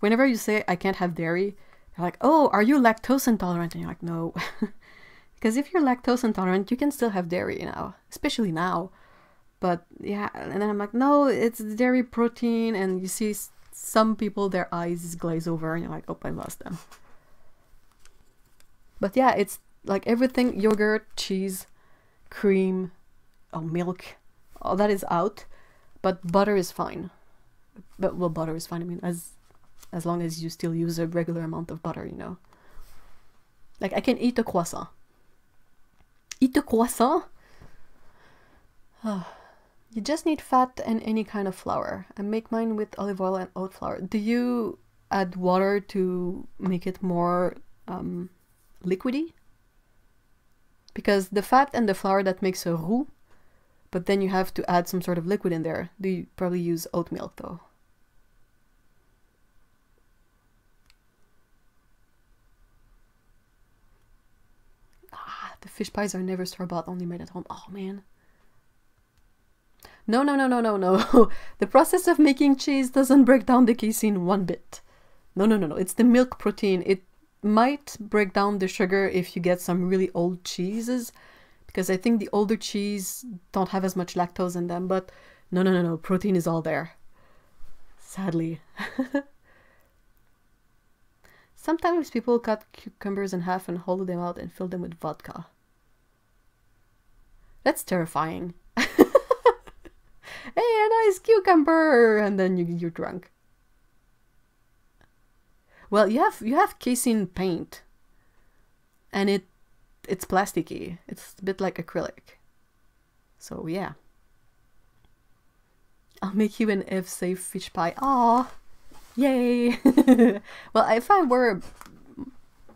whenever you say I can't have dairy, they're like, oh, are you lactose intolerant? And you're like, no. because if you're lactose intolerant, you can still have dairy now, especially now. But yeah, and then I'm like, no, it's dairy protein. And you see some people, their eyes glaze over, and you're like, oh, I lost them. But yeah, it's like everything yogurt, cheese, cream, oh milk, all that is out, but butter is fine. But well, butter is fine. I mean, as as long as you still use a regular amount of butter, you know. Like I can eat a croissant. Eat a croissant. you just need fat and any kind of flour. I make mine with olive oil and oat flour. Do you add water to make it more um, liquidy? Because the fat and the flour that makes a roux, but then you have to add some sort of liquid in there. Do you probably use oat milk though? Ah, the fish pies are never store-bought, only made at home. Oh man. No, no, no, no, no, no. the process of making cheese doesn't break down the casein one bit. No, no, no, no. It's the milk protein. It might break down the sugar if you get some really old cheeses because I think the older cheese don't have as much lactose in them, but no, no, no, no, protein is all there. Sadly. Sometimes people cut cucumbers in half and hollow them out and fill them with vodka. That's terrifying. hey, a nice cucumber! And then you, you're drunk. Well, you have you have casein paint, and it it's plasticky. It's a bit like acrylic. So yeah. I'll make you an Eve safe fish pie. Ah, yay! well, if I were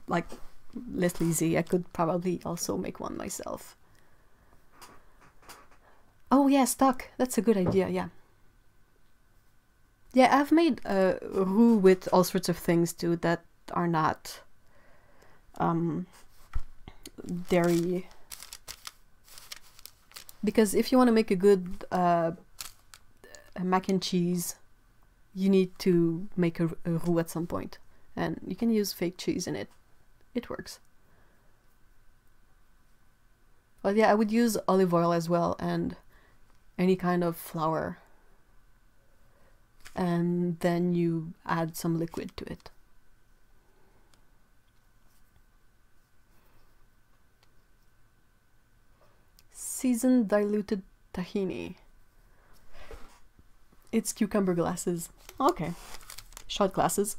like less lazy, I could probably also make one myself. Oh yeah, stock. That's a good idea. Yeah. Yeah, I've made roux with all sorts of things too that are not um, dairy. Because if you want to make a good uh, mac and cheese, you need to make a, a roux at some point. And you can use fake cheese in it. It works. But yeah, I would use olive oil as well and any kind of flour and then you add some liquid to it. Seasoned diluted tahini. It's cucumber glasses. Okay. Shot glasses.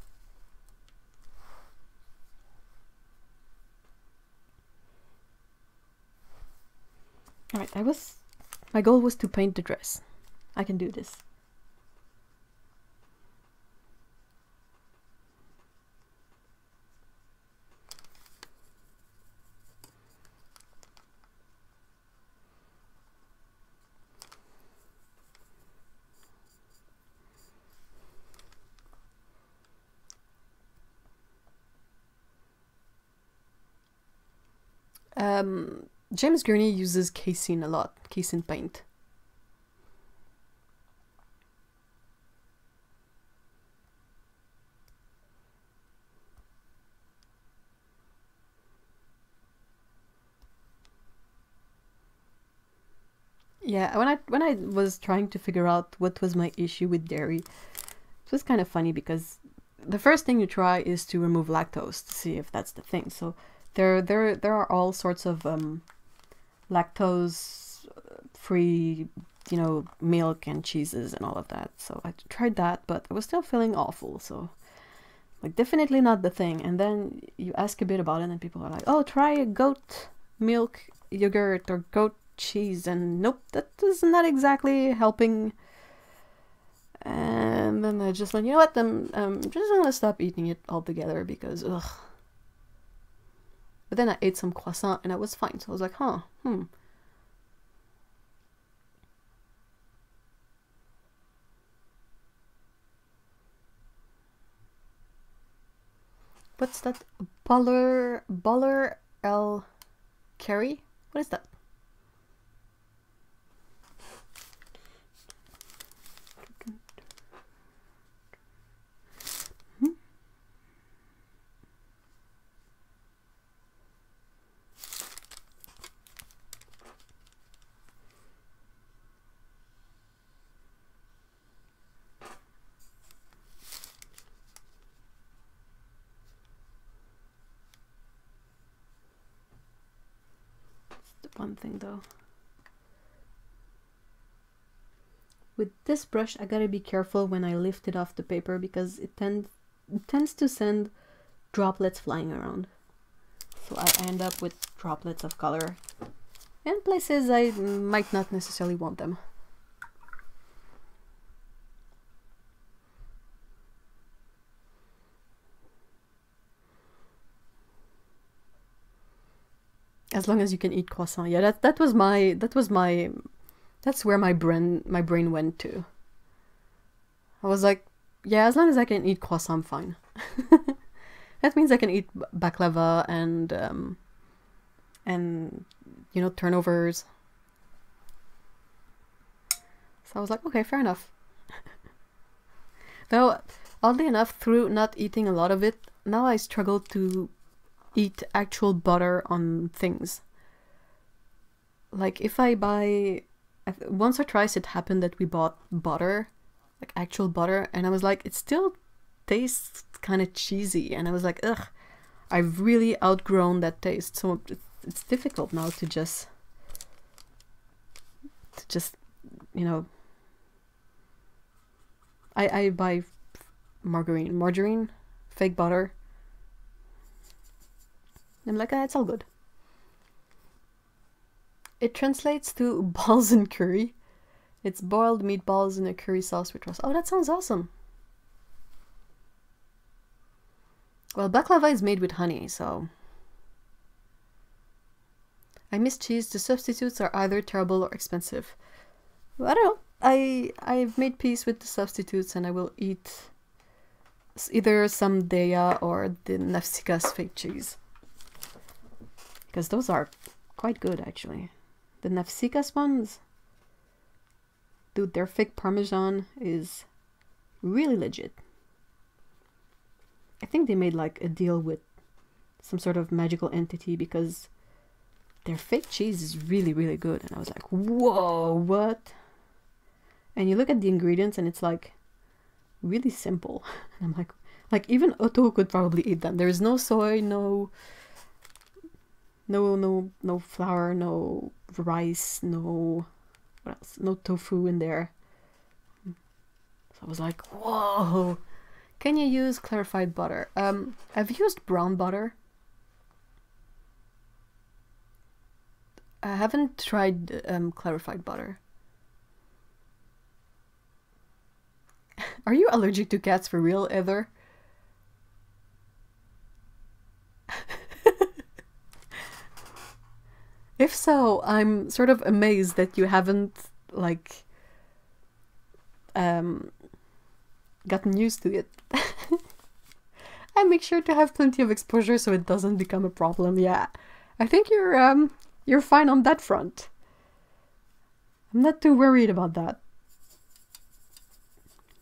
Alright, I was... My goal was to paint the dress. I can do this. Um, James Gurney uses casein a lot, casein paint. Yeah, when I when I was trying to figure out what was my issue with dairy, it was kind of funny because the first thing you try is to remove lactose to see if that's the thing. So there there there are all sorts of um, lactose free you know milk and cheeses and all of that. So i tried that but i was still feeling awful. So like definitely not the thing. And then you ask a bit about it and people are like oh try a goat milk yogurt or goat cheese. And nope that is not exactly helping. And then i just like you know what? I'm, I'm just gonna stop eating it altogether because ugh but then I ate some croissant and I was fine. So I was like, huh, hmm. What's that? Boller, Boller i karry? What is that? one thing though. With this brush, I gotta be careful when I lift it off the paper because it, tend, it tends to send droplets flying around. So I end up with droplets of color in places I might not necessarily want them. as long as you can eat croissant. Yeah, that that was my that was my that's where my brain my brain went to. I was like, yeah, as long as I can eat croissant, I'm fine. that means I can eat baklava and um, and you know turnovers. So I was like, okay, fair enough. Though, oddly enough, through not eating a lot of it, now I struggle to eat actual butter on things. Like if I buy, once or twice it happened that we bought butter, like actual butter, and I was like, it still tastes kind of cheesy, and I was like, ugh, I've really outgrown that taste. So it's difficult now to just, to just, you know. I I buy margarine, margarine, fake butter. I'm like, ah, it's all good. It translates to balls and curry. It's boiled meatballs in a curry sauce with was. Oh, that sounds awesome. Well, baklava is made with honey, so... I miss cheese. The substitutes are either terrible or expensive. I don't know. I, I've made peace with the substitutes and I will eat either some Daiya or the Nafsikas fake cheese. Because those are quite good, actually. The Nafsikas ones, dude, their fake Parmesan is really legit. I think they made like a deal with some sort of magical entity because their fake cheese is really, really good. And I was like, whoa, what? And you look at the ingredients and it's like really simple. And I'm like, like even Otto could probably eat them. There is no soy, no, no, no, no flour, no rice, no, what else? No tofu in there. So I was like, whoa. Can you use clarified butter? Um, I've used brown butter. I haven't tried um, clarified butter. Are you allergic to cats for real, ever? If so, I'm sort of amazed that you haven't, like, um, gotten used to it. I make sure to have plenty of exposure so it doesn't become a problem. Yeah, I think you're um you're fine on that front. I'm not too worried about that.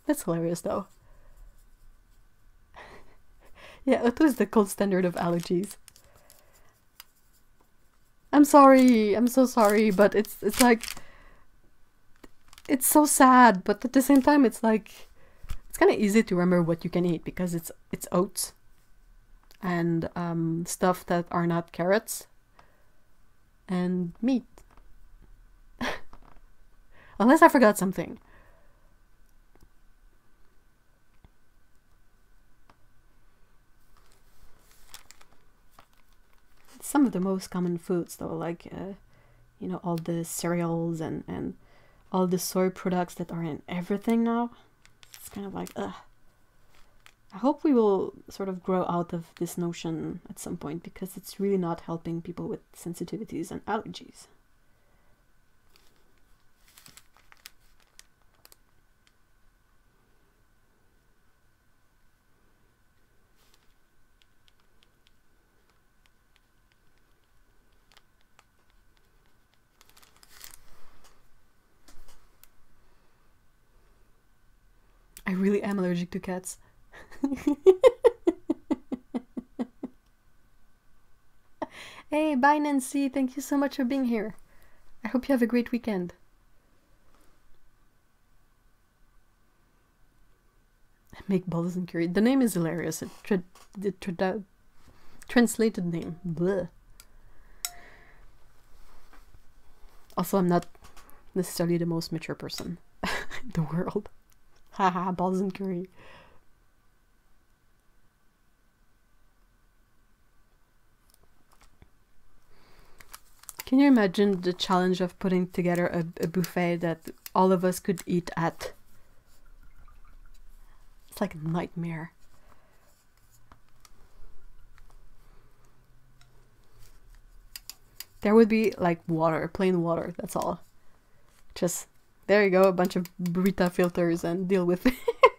That's hilarious though. yeah, Otto is the gold standard of allergies. I'm sorry, I'm so sorry, but it's it's like it's so sad, but at the same time it's like it's kind of easy to remember what you can eat because it's it's oats and um, stuff that are not carrots and meat. Unless I forgot something. Some of the most common foods though like uh, you know all the cereals and and all the soy products that are in everything now it's kind of like ugh I hope we will sort of grow out of this notion at some point because it's really not helping people with sensitivities and allergies. I really am allergic to cats. hey, bye Nancy. Thank you so much for being here. I hope you have a great weekend. Make balls and curry. The name is hilarious. Tra the tra translated name. Also, I'm not necessarily the most mature person in the world. Haha, balls and curry. Can you imagine the challenge of putting together a, a buffet that all of us could eat at? It's like a nightmare. There would be like water, plain water, that's all. Just, there you go, a bunch of Brita filters and deal with it.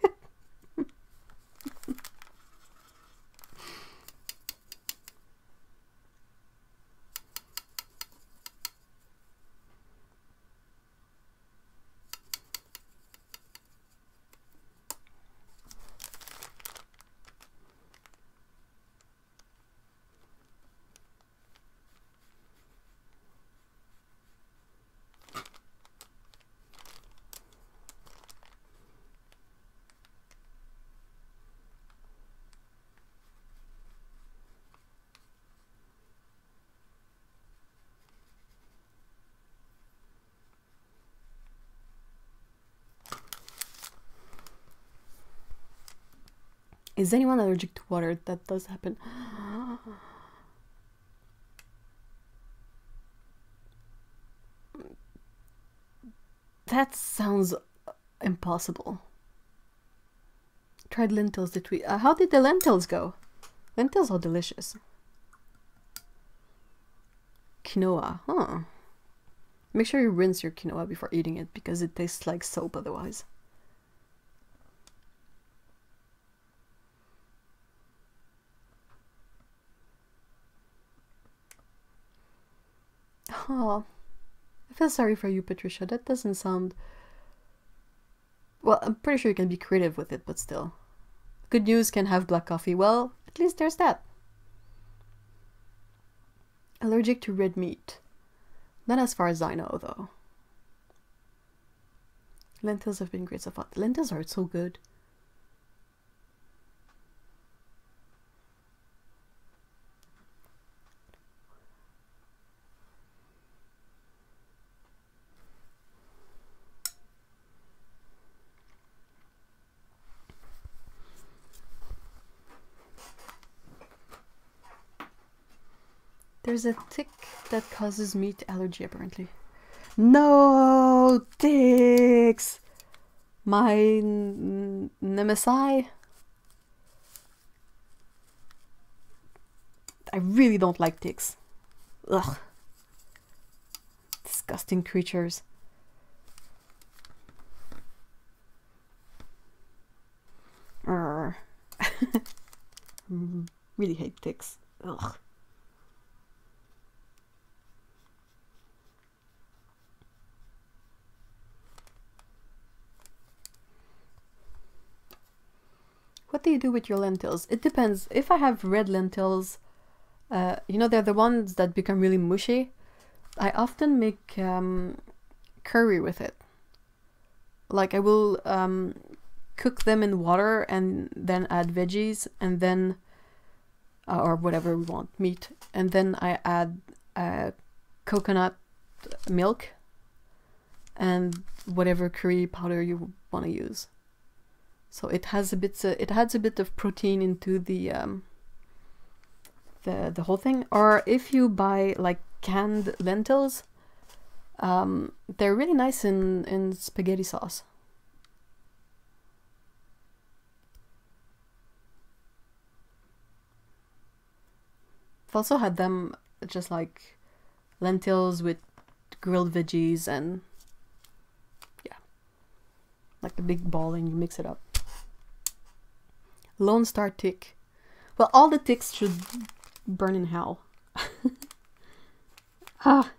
Is anyone allergic to water? That does happen. That sounds impossible. Tried lentils Did we? Uh, how did the lentils go? Lentils are delicious. Quinoa, huh? Make sure you rinse your quinoa before eating it because it tastes like soap otherwise. Oh, I feel sorry for you, Patricia. That doesn't sound. Well, I'm pretty sure you can be creative with it, but still. Good news can have black coffee. Well, at least there's that. Allergic to red meat. Not as far as I know, though. Lentils have been great so far. Lentils are so good. There's a tick that causes meat allergy, apparently. No, ticks! My nemesis. I really don't like ticks. Ugh. Disgusting creatures. Mm, really hate ticks. Ugh. What do you do with your lentils? It depends. If I have red lentils, uh, you know, they're the ones that become really mushy. I often make um, curry with it. Like I will um, cook them in water and then add veggies and then, uh, or whatever we want, meat. And then I add uh, coconut milk and whatever curry powder you want to use. So it has a bit, uh, it adds a bit of protein into the um, the the whole thing. Or if you buy like canned lentils, um, they're really nice in in spaghetti sauce. I've also had them just like lentils with grilled veggies and yeah, like a big ball and you mix it up. Lone Star Tick. Well, all the ticks should burn in hell. ah.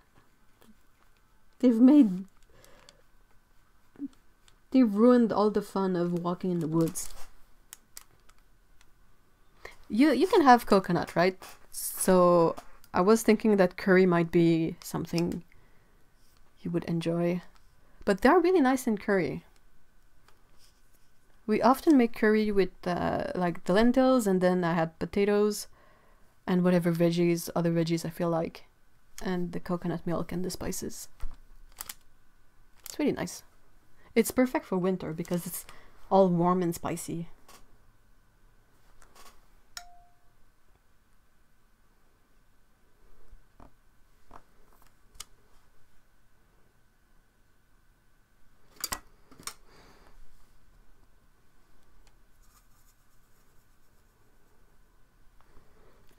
They've made... They've ruined all the fun of walking in the woods. You, you can have coconut, right? So I was thinking that curry might be something you would enjoy. But they're really nice in curry. We often make curry with uh, like the lentils and then I had potatoes and whatever veggies, other veggies I feel like and the coconut milk and the spices. It's really nice. It's perfect for winter because it's all warm and spicy.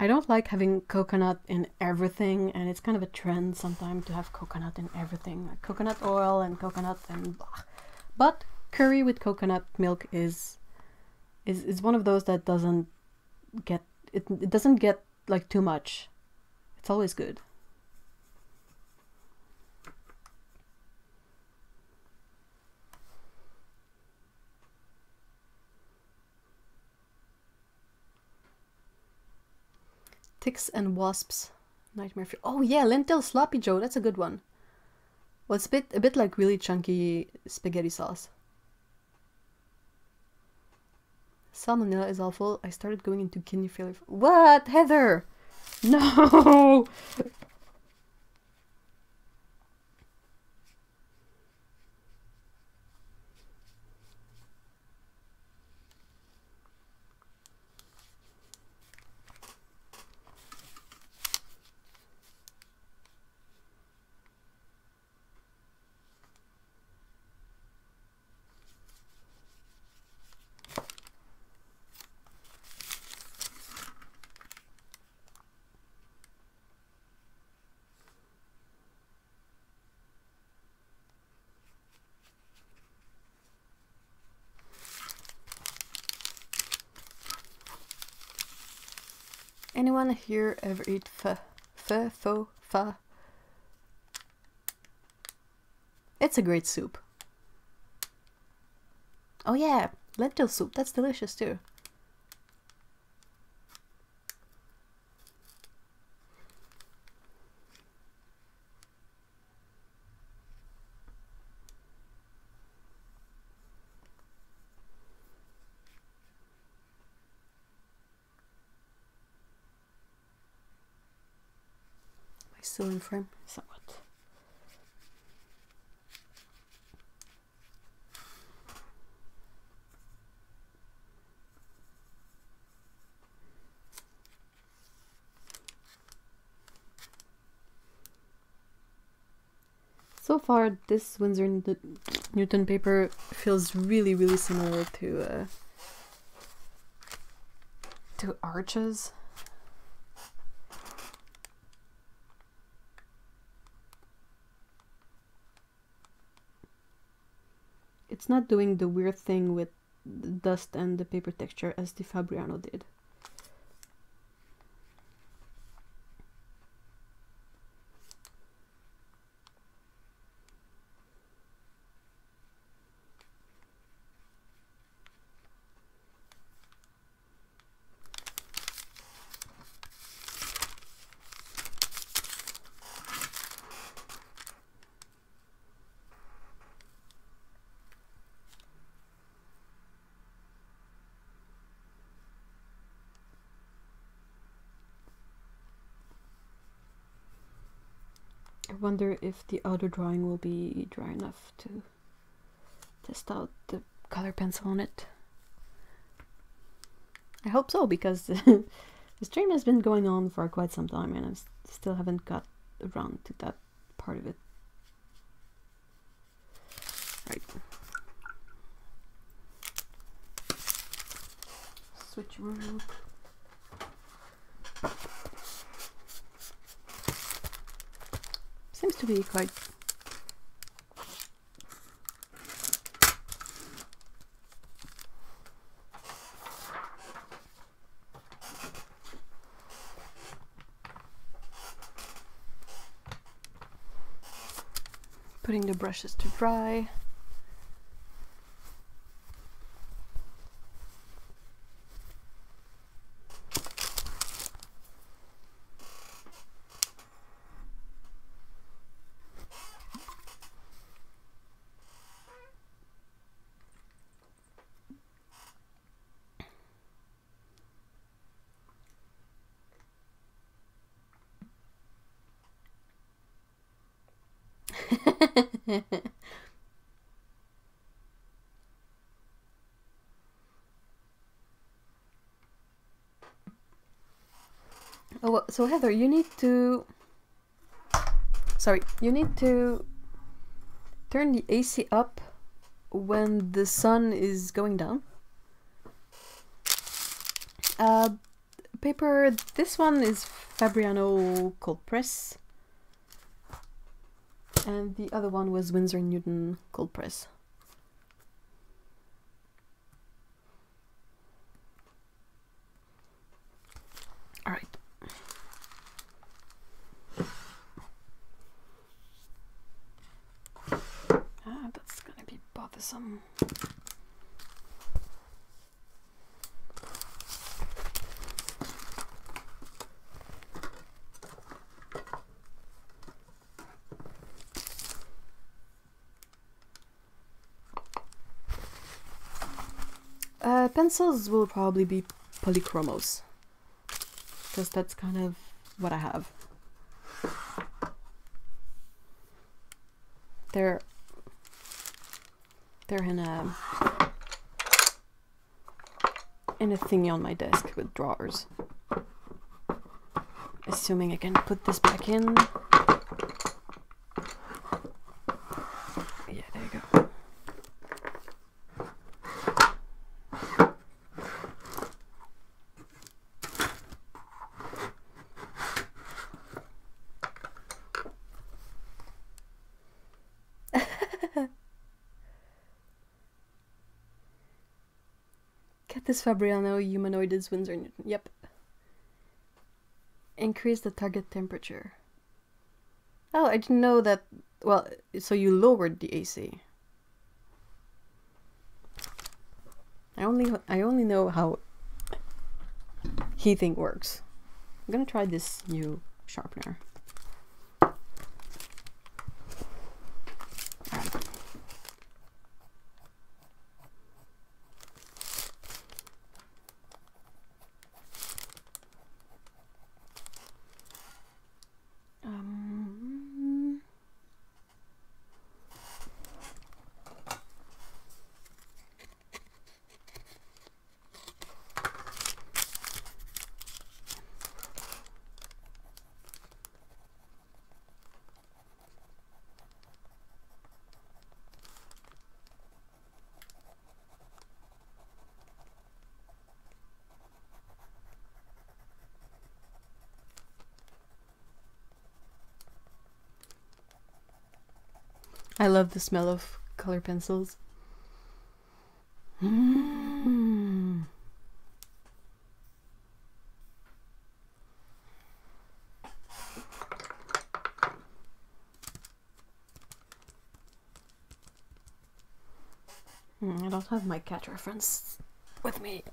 I don't like having coconut in everything, and it's kind of a trend sometimes to have coconut in everything, like coconut oil and coconut and blah. But curry with coconut milk is is is one of those that doesn't get it. It doesn't get like too much. It's always good. Ticks and wasps. Nightmare fuel. Oh yeah, lentil sloppy joe. That's a good one. Well, it's a bit, a bit like really chunky spaghetti sauce. Salmonella is awful. I started going into kidney failure. What, Heather? No. Anyone here ever eat pho? Pho, pho, pho? It's a great soup. Oh yeah, lentil soup. That's delicious too. Still in frame? Somewhat. So far, this Winsor Newton- Newton paper feels really, really similar to uh, to Arches. It's not doing the weird thing with the dust and the paper texture as the Fabriano did. I wonder if the other drawing will be dry enough to test out the color pencil on it. I hope so because the stream has been going on for quite some time and I still haven't got around to that part of it. Right. Switch room. Seems to be quite putting the brushes to dry. Oh, well, so Heather, you need to. Sorry, you need to turn the AC up when the sun is going down. Uh, paper. This one is Fabriano cold press, and the other one was Winsor Newton cold press. All right. Ah, that's gonna bothersome. Uh, pencils will probably be polychromos because that's kind of what I have. They're they're in a in a thingy on my desk with drawers. Assuming I can put this back in. Yeah, there you go. Catus Fabriano humanoid is Winsor Newton. Yep. increase the target temperature. Oh, I didn't know that. Well, so you lowered the AC. I only I only know how heating works. I'm gonna try this new sharpener. Love the smell of color pencils. Mm. I don't have my cat reference with me.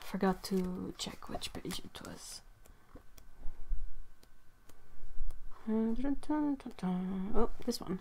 I forgot to check which page it was. Oh, this one.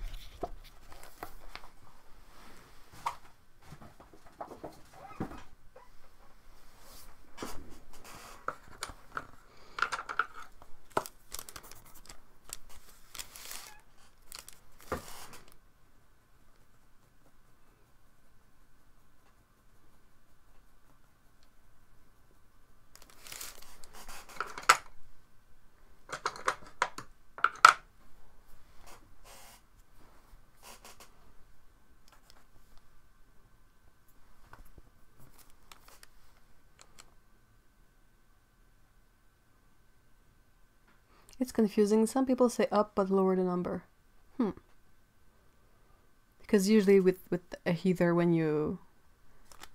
Confusing. Some people say up but lower the number. Hmm. Because usually with, with a heater, when you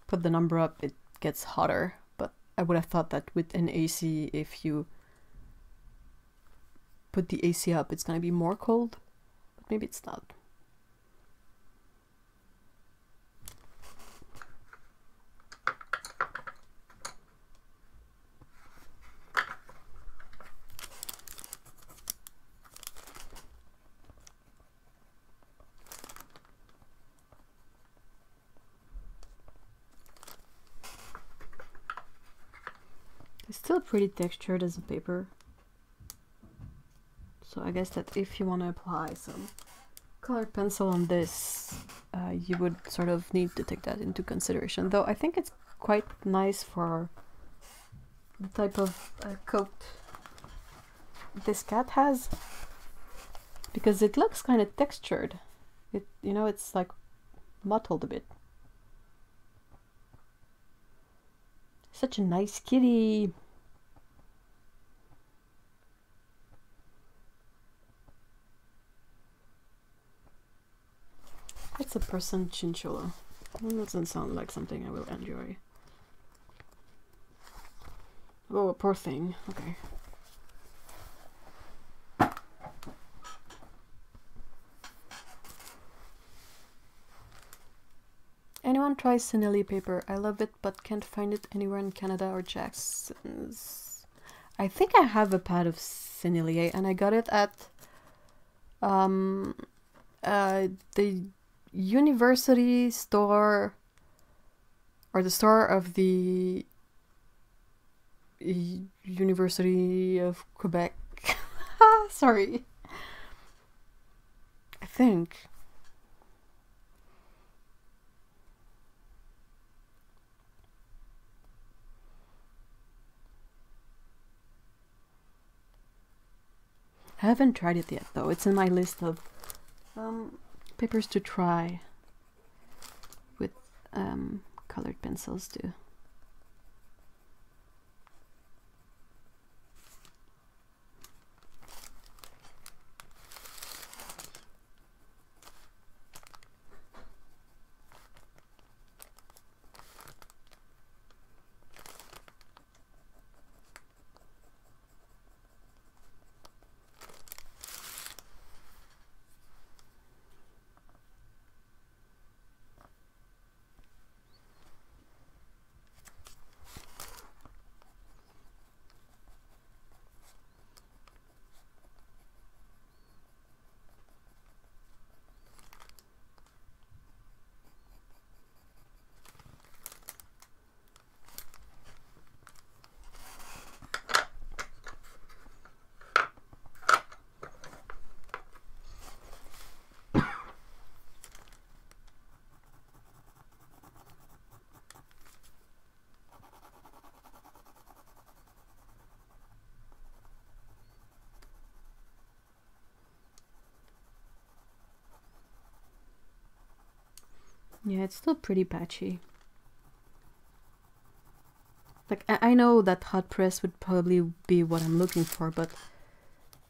put the number up, it gets hotter. But I would have thought that with an AC, if you put the AC up, it's going to be more cold. But maybe it's not. It's still pretty textured as a paper. So I guess that if you want to apply some colored pencil on this, uh, you would sort of need to take that into consideration. Though I think it's quite nice for the type of uh, coat this cat has because it looks kind of textured. It you know it's like mottled a bit. Such a nice kitty. A person chinchilla. That doesn't sound like something I will enjoy. Oh, poor thing. Okay. Anyone try Sennelier paper? I love it, but can't find it anywhere in Canada or Jackson's. I think I have a pad of Sennelier, and I got it at um, uh, the university store or the store of the University of Quebec. Sorry. I think. I haven't tried it yet though. It's in my list of um, papers to try with um, colored pencils too. Yeah, it's still pretty patchy. Like I, I know that hot press would probably be what I'm looking for, but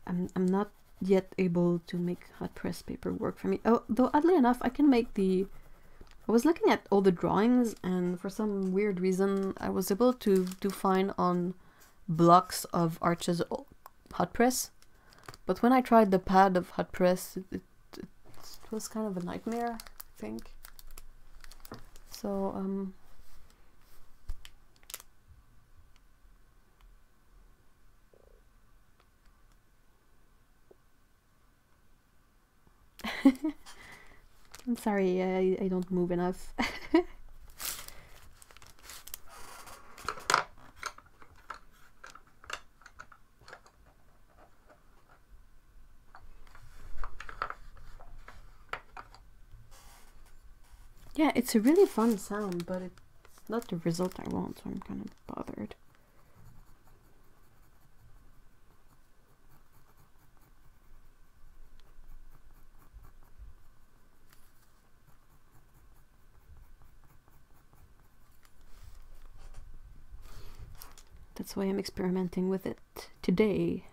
I'm I'm not yet able to make hot press paper work for me. Oh, though oddly enough, I can make the. I was looking at all the drawings, and for some weird reason, I was able to to find on blocks of Arches hot press. But when I tried the pad of hot press, it, it, it was kind of a nightmare. I think. So um. I'm sorry, I, I don't move enough. yeah, it's a really fun sound, but it's not the result I want, so I'm kind of bothered. That's why I'm experimenting with it today.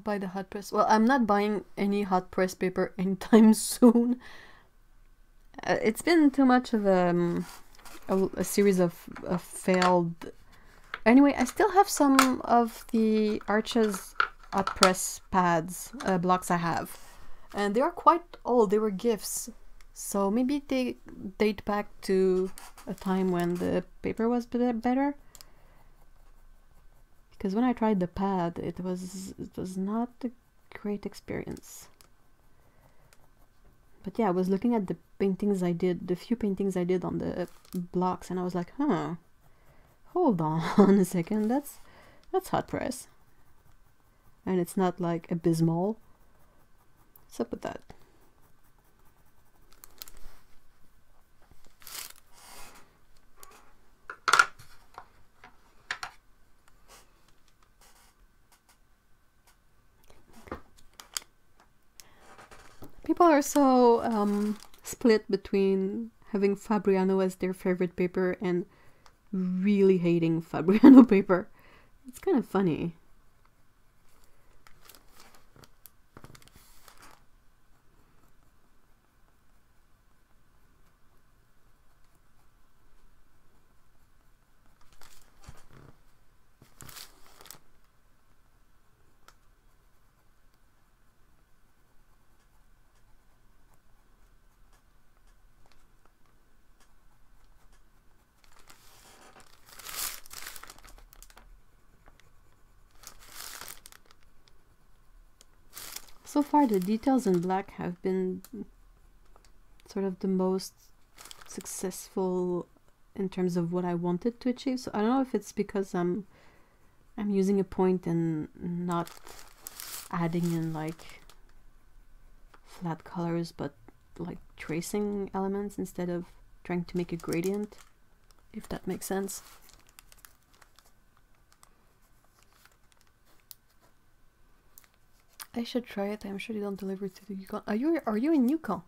Don't buy the hot press. Well, I'm not buying any hot press paper anytime soon. Uh, it's been too much of um, a, a series of, of failed. Anyway, I still have some of the Arches hot press pads uh, blocks I have, and they are quite old. They were gifts, so maybe they date back to a time when the paper was better because when I tried the pad it was it was not a great experience. But yeah I was looking at the paintings I did the few paintings I did on the blocks and I was like huh hold on a second that's that's hot press. And it's not like abysmal. What's up with that are so um, split between having Fabriano as their favorite paper and really hating Fabriano paper. It's kind of funny. So far the details in black have been sort of the most successful in terms of what I wanted to achieve. So I don't know if it's because I'm I'm using a point and not adding in like flat colors but like tracing elements instead of trying to make a gradient if that makes sense. I should try it. I'm sure they don't deliver it to the Yukon. Are you are you in Yukon?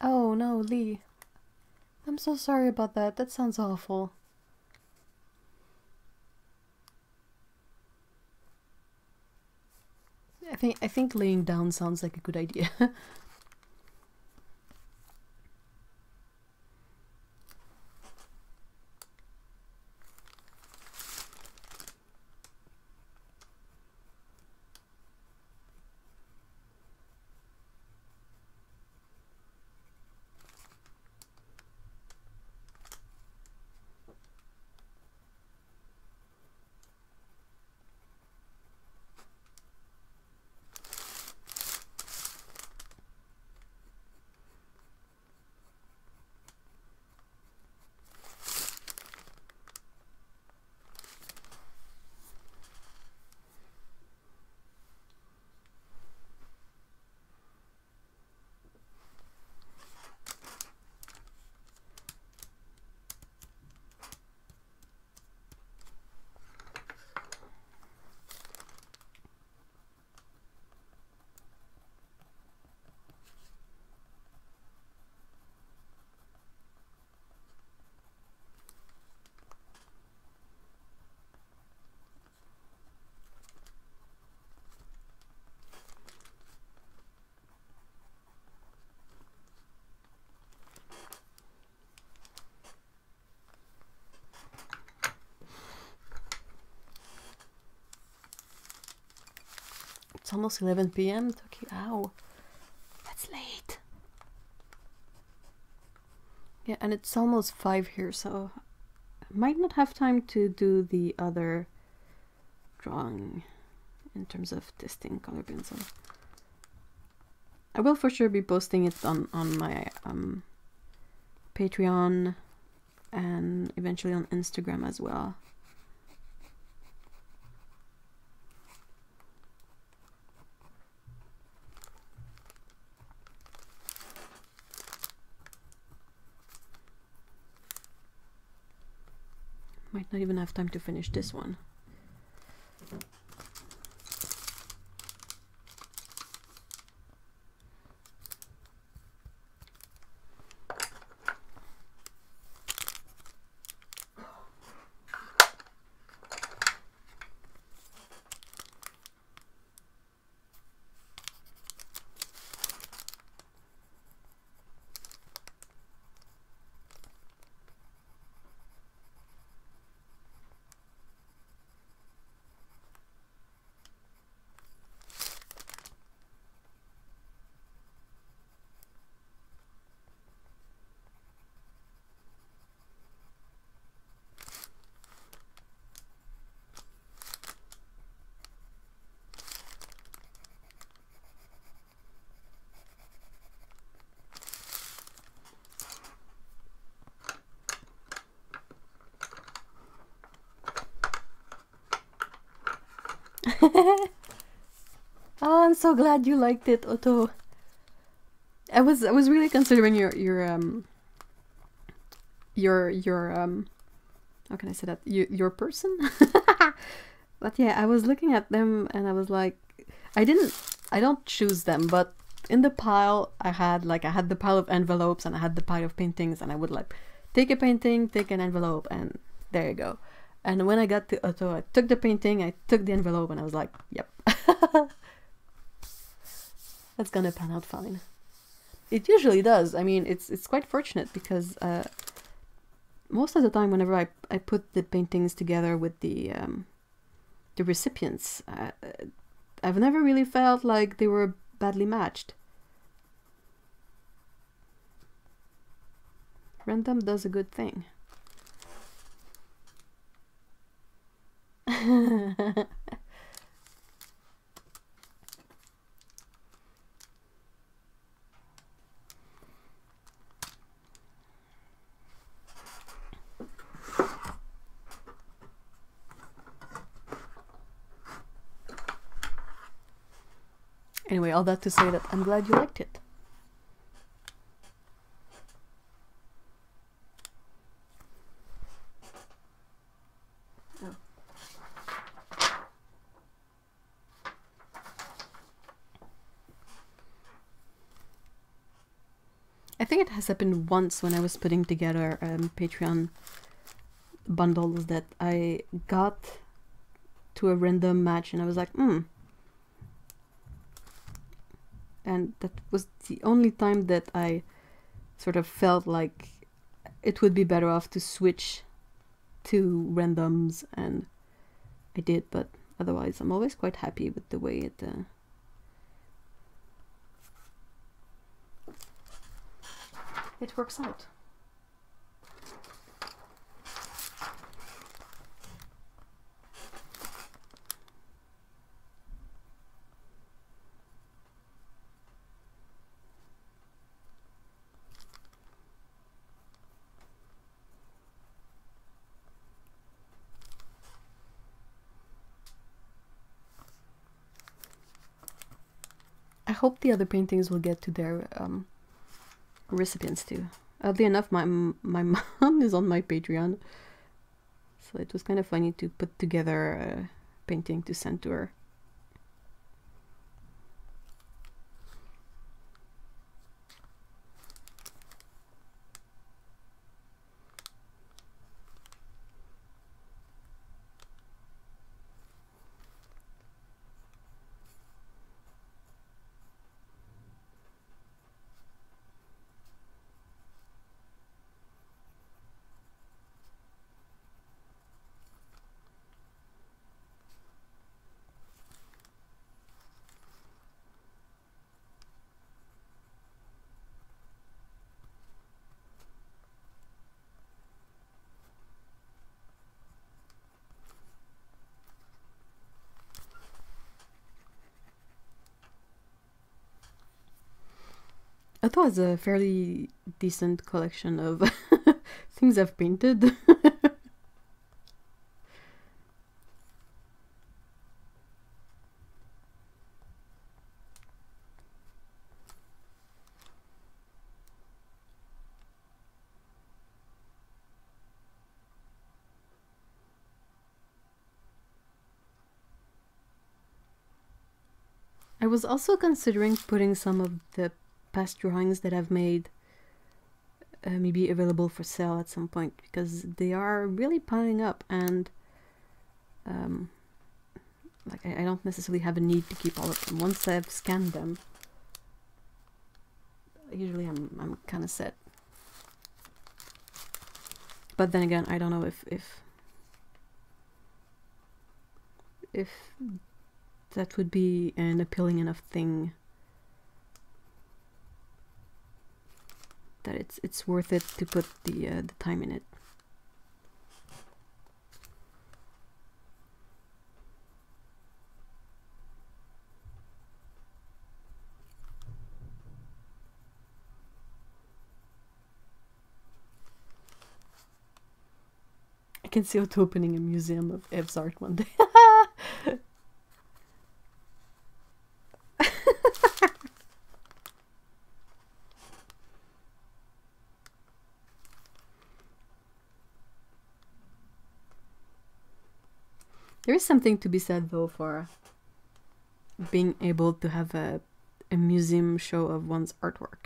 Oh no, Lee. I'm so sorry about that. That sounds awful. I think I think laying down sounds like a good idea. almost 11 p.m. Okay, ow. That's late. Yeah, and it's almost 5 here, so I might not have time to do the other drawing in terms of testing color pencil. I will for sure be posting it on, on my um, Patreon and eventually on Instagram as well. Not even have time to finish this one. oh, I'm so glad you liked it, Otto. I was I was really considering your your um your your um how can I say that your your person. but yeah, I was looking at them and I was like, I didn't I don't choose them, but in the pile I had like I had the pile of envelopes and I had the pile of paintings and I would like take a painting, take an envelope, and there you go. And when I got to Otto, I took the painting, I took the envelope, and I was like, yep. That's gonna pan out fine. It usually does. I mean, it's it's quite fortunate because uh, most of the time, whenever I, I put the paintings together with the um, the recipients, uh, I've never really felt like they were badly matched. Random does a good thing. anyway, all that to say that I'm glad you liked it. I think it has happened once when I was putting together um, Patreon bundles that I got to a random match and I was like, hmm. And that was the only time that I sort of felt like it would be better off to switch to randoms and I did, but otherwise I'm always quite happy with the way it uh, it works out. Hope the other paintings will get to their um, recipients too. Oddly enough, my my mom is on my Patreon, so it was kind of funny to put together a painting to send to her. Has a fairly decent collection of things I've painted. I was also considering putting some of the past drawings that I've made uh, maybe available for sale at some point because they are really piling up and um, like I, I don't necessarily have a need to keep all of them. Once I've scanned them, usually I'm I'm kind of set. But then again, I don't know if if if that would be an appealing enough thing that it's it's worth it to put the uh, the time in it. I can see Otto opening a museum of Ev's art one day. There is something to be said though for being able to have a, a museum show of one's artwork.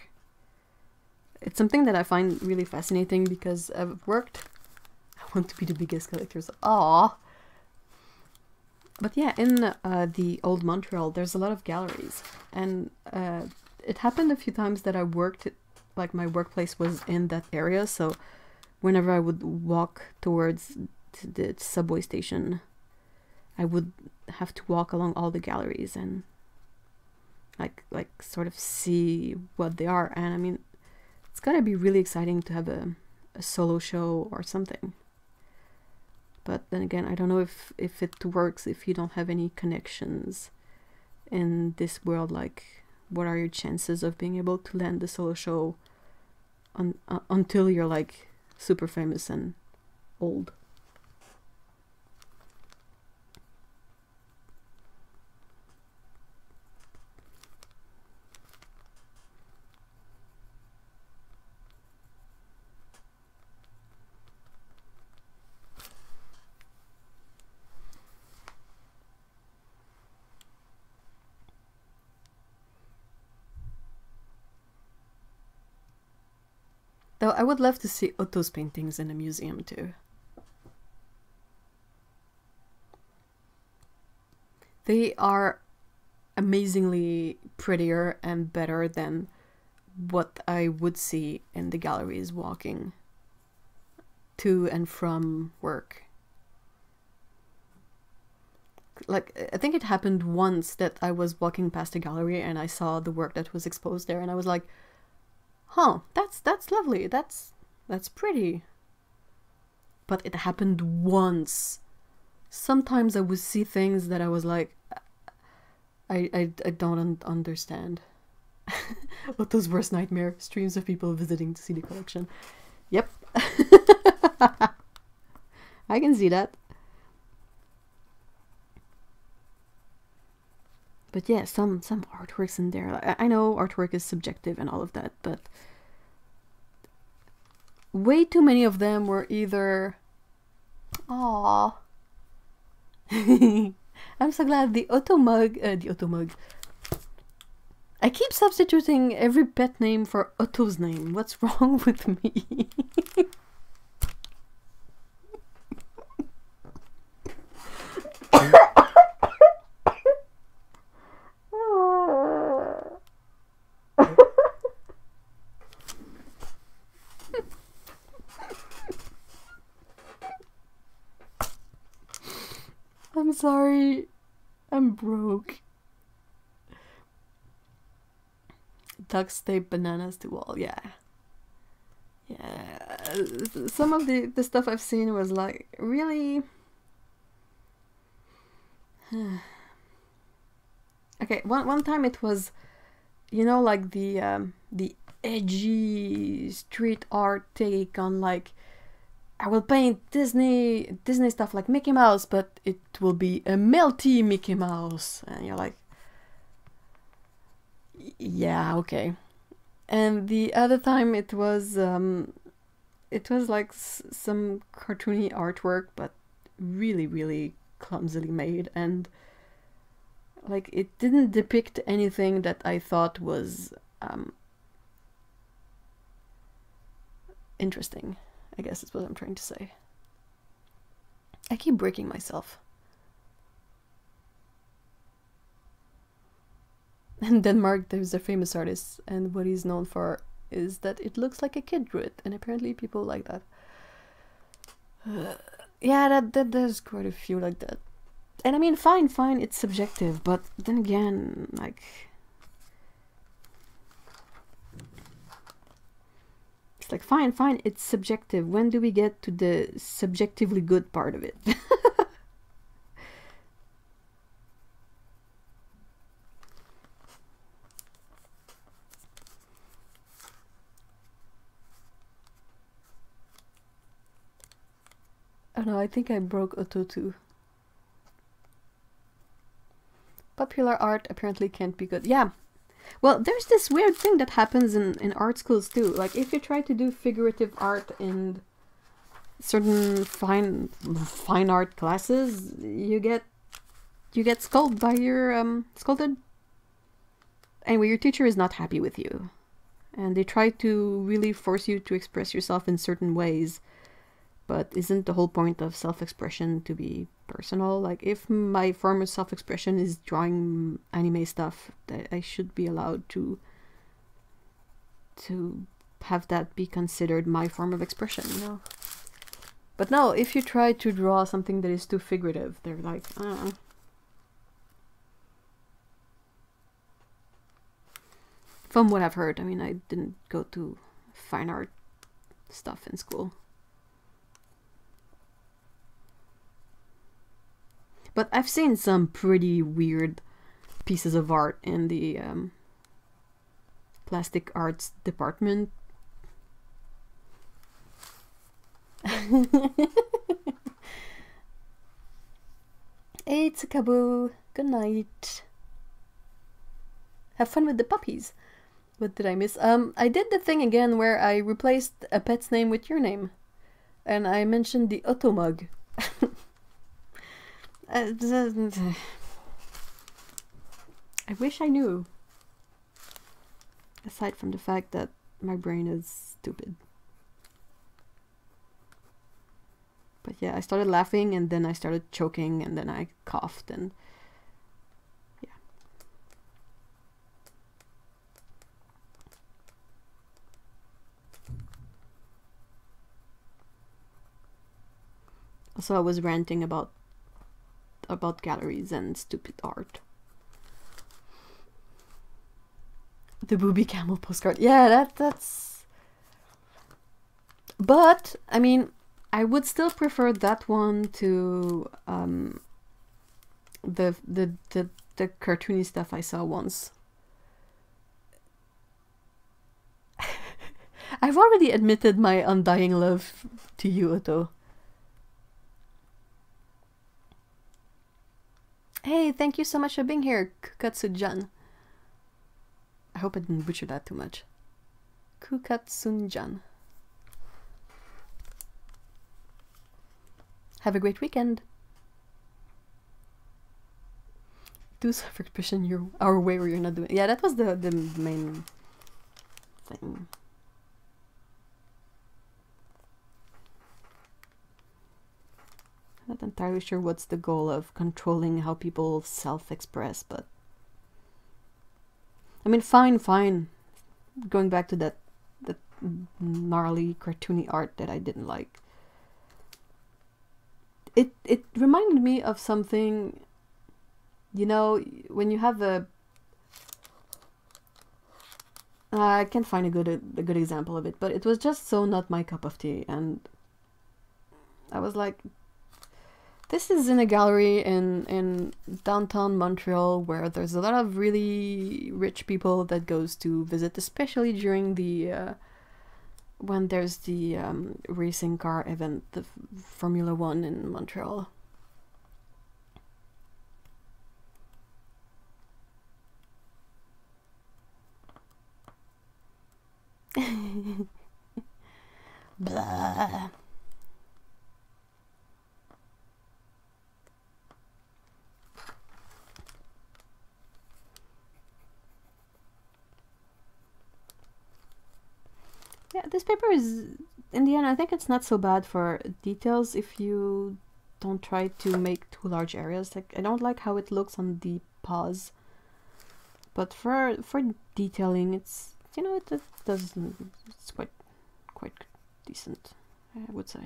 It's something that I find really fascinating because I've worked. I want to be the biggest collector. Ah, but yeah, in uh, the old Montreal, there's a lot of galleries, and uh, it happened a few times that I worked, like my workplace was in that area. So whenever I would walk towards the subway station I would have to walk along all the galleries and like like sort of see what they are. And I mean it's gotta be really exciting to have a, a solo show or something. But then again I don't know if if it works if you don't have any connections in this world. Like what are your chances of being able to land the solo show on, uh, until you're like super famous and old Though I would love to see Otto's paintings in a museum too. They are amazingly prettier and better than what I would see in the galleries walking to and from work. Like, I think it happened once that I was walking past a gallery and I saw the work that was exposed there, and I was like, huh, that's that's lovely. That's that's pretty. But it happened once. Sometimes I would see things that I was like, I I, I don't un understand. what those worst nightmare streams of people visiting to see the collection. Yep. I can see that. But yeah, some some artworks in there. I, I know artwork is subjective and all of that, but way too many of them were either Aww. I'm so glad the Otto mug, uh, the Otto mug. I keep substituting every pet name for Otto's name. What's wrong with me? I'm sorry. I'm broke. Duct tape bananas to wall, yeah. Yeah. Some of the, the stuff I've seen was like really okay, one one time it was you know like the um the edgy street art take on like I will paint Disney Disney stuff like Mickey Mouse, but it will be a melty Mickey Mouse, and you're like, yeah, okay. And the other time it was um, it was like some cartoony artwork, but really, really clumsily made, and like it didn't depict anything that I thought was um, interesting. I guess is what I'm trying to say. I keep breaking myself. In Denmark, there's a famous artist, and what he's known for is that it looks like a kid drew it, and apparently people like that. Uh, yeah, that, that there's quite a few like that. And I mean, fine, fine, it's subjective, but then again, like like fine fine it's subjective when do we get to the subjectively good part of it Oh no, I think I broke Otto. Popular art apparently can't be good. Yeah, well, there's this weird thing that happens in, in art schools too. Like if you try to do figurative art in certain fine fine art classes, you get you get scolded by your um scolded. Anyway, your teacher is not happy with you. And they try to really force you to express yourself in certain ways. But isn't the whole point of self-expression to be personal. Like if my form of self-expression is drawing anime stuff, I should be allowed to to have that be considered my form of expression, you know. But no, if you try to draw something that is too figurative, they're like, uh. From what I've heard, I mean, I didn't go to fine art stuff in school. But I've seen some pretty weird pieces of art in the um, plastic arts department. it's a kaboo. Good night. Have fun with the puppies. What did I miss? Um, I did the thing again where I replaced a pet's name with your name. And I mentioned the Otto mug. Uh, I wish I knew. Aside from the fact that my brain is stupid. But yeah, I started laughing and then I started choking and then I coughed and yeah. Also, I was ranting about about galleries and stupid art. The booby camel postcard. Yeah, that that's. But I mean, I would still prefer that one to um, the the the the cartoony stuff I saw once. I've already admitted my undying love to you, Otto. Hey, thank you so much for being here, Kukatsu-jan. I hope I didn't butcher that too much. Kukatsun-jan. Have a great weekend. Do self-expression your our way or you're not doing Yeah, that was the, the main thing. Not entirely sure what's the goal of controlling how people self-express, but I mean, fine, fine. Going back to that that gnarly cartoony art that I didn't like. It it reminded me of something. You know, when you have a uh, I can't find a good a good example of it, but it was just so not my cup of tea, and I was like, This is in a gallery in in downtown Montreal where there's a lot of really rich people that goes to visit, especially during the uh, when there's the um, racing car event, the Formula One in Montreal. Blah. Yeah, this paper is, in the end, I think it's not so bad for details if you don't try to make too large areas. Like, I don't like how it looks on the paws. But for for detailing, it's, you know, it, it does, it's quite, quite decent, I would say.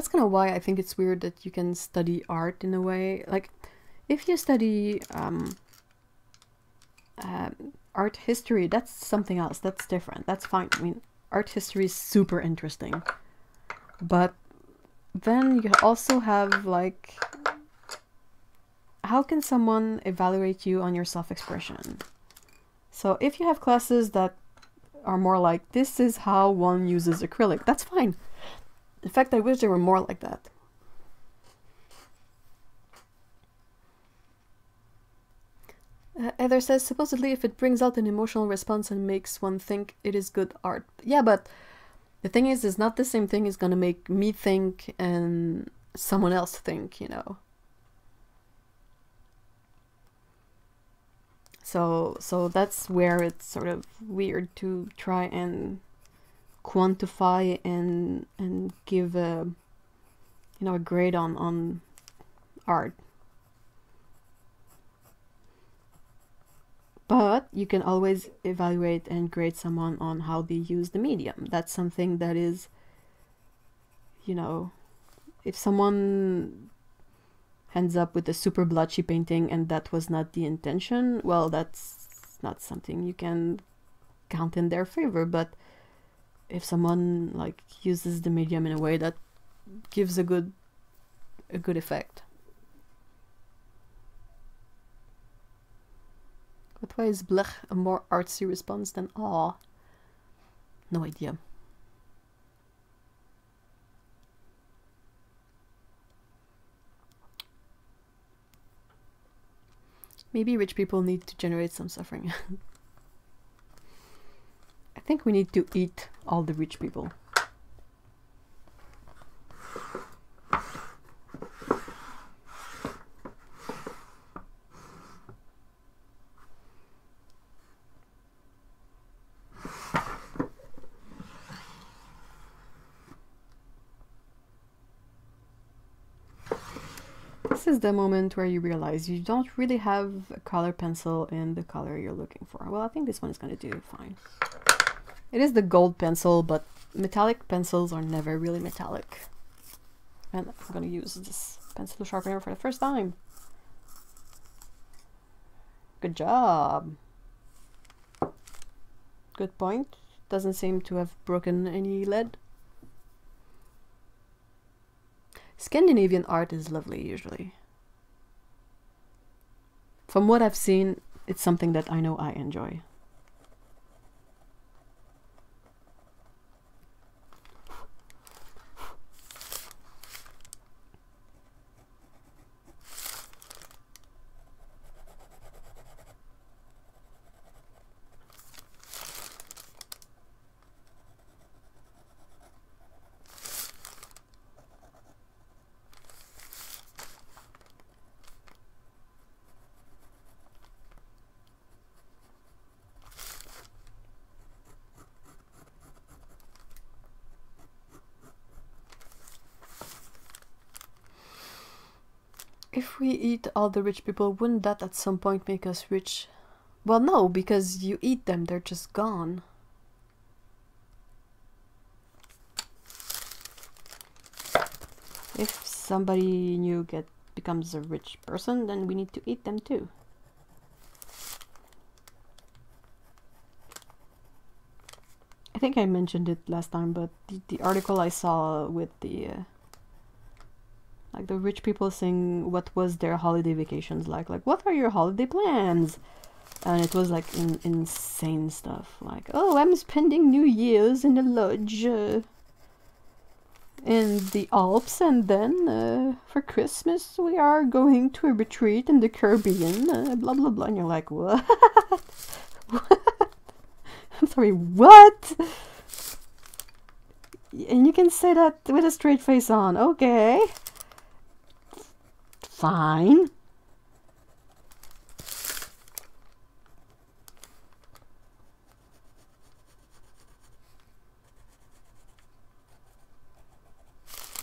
That's kind of why I think it's weird that you can study art in a way. Like, if you study um, uh, art history, that's something else. That's different. That's fine. I mean, art history is super interesting. But then you also have, like, how can someone evaluate you on your self expression? So, if you have classes that are more like, this is how one uses acrylic, that's fine in fact, I wish there were more like that. Uh, Heather says, supposedly if it brings out an emotional response and makes one think it is good art. Yeah, but the thing is, it's not the same thing is going to make me think and someone else think, you know. So, so that's where it's sort of weird to try and quantify and and give a you know a grade on on art. But you can always evaluate and grade someone on how they use the medium. That's something that is you know if someone ends up with a super blotchy painting and that was not the intention well that's not something you can count in their favor but if someone like uses the medium in a way that gives a good a good effect. But why is blech a more artsy response than awe? No idea. Maybe rich people need to generate some suffering. I think we need to eat all the rich people. This is the moment where you realize you don't really have a color pencil in the color you're looking for. Well, I think this one is going to do fine. It is the gold pencil, but metallic pencils are never really metallic. And I'm gonna use this pencil sharpener for the first time. Good job. Good point. Doesn't seem to have broken any lead. Scandinavian art is lovely, usually. From what I've seen, it's something that I know I enjoy. all the rich people, wouldn't that at some point make us rich? Well, no, because you eat them, they're just gone. If somebody new get becomes a rich person, then we need to eat them too. I think I mentioned it last time, but the, the article I saw with the uh, like the rich people saying what was their holiday vacations like, like what are your holiday plans? And it was like in, insane stuff, like oh I'm spending New Year's in a lodge uh, in the Alps, and then uh, for Christmas we are going to a retreat in the Caribbean, uh, blah blah blah. And you're like what? what? I'm sorry, what? And you can say that with a straight face on. Okay. Fine.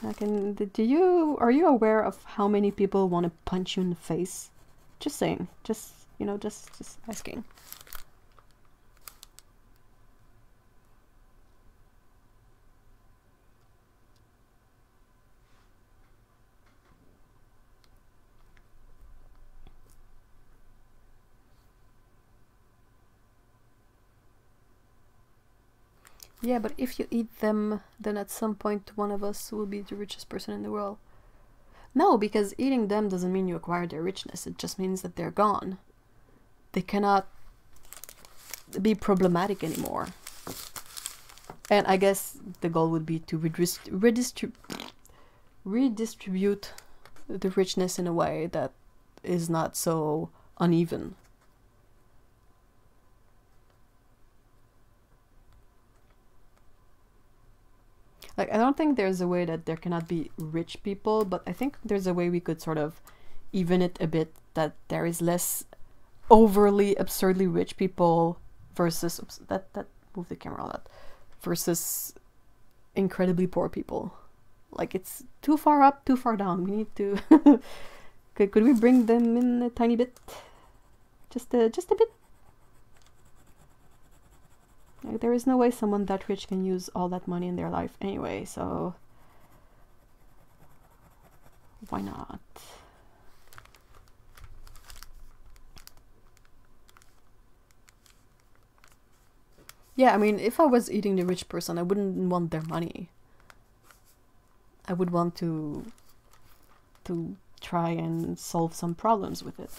I can. Do you are you aware of how many people want to punch you in the face? Just saying. Just you know, just just asking. Yeah, but if you eat them, then at some point one of us will be the richest person in the world. No, because eating them doesn't mean you acquire their richness. It just means that they're gone. They cannot be problematic anymore. And I guess the goal would be to redistrib redistribute the richness in a way that is not so uneven. Like, I don't think there's a way that there cannot be rich people, but I think there's a way we could sort of even it a bit that there is less overly absurdly rich people versus oops, that that move the camera a lot versus incredibly poor people. Like it's too far up, too far down. We need to could could we bring them in a tiny bit? Just a just a bit like, there is no way someone that rich can use all that money in their life anyway, so why not? Yeah, I mean, if I was eating the rich person, I wouldn't want their money. I would want to to try and solve some problems with it.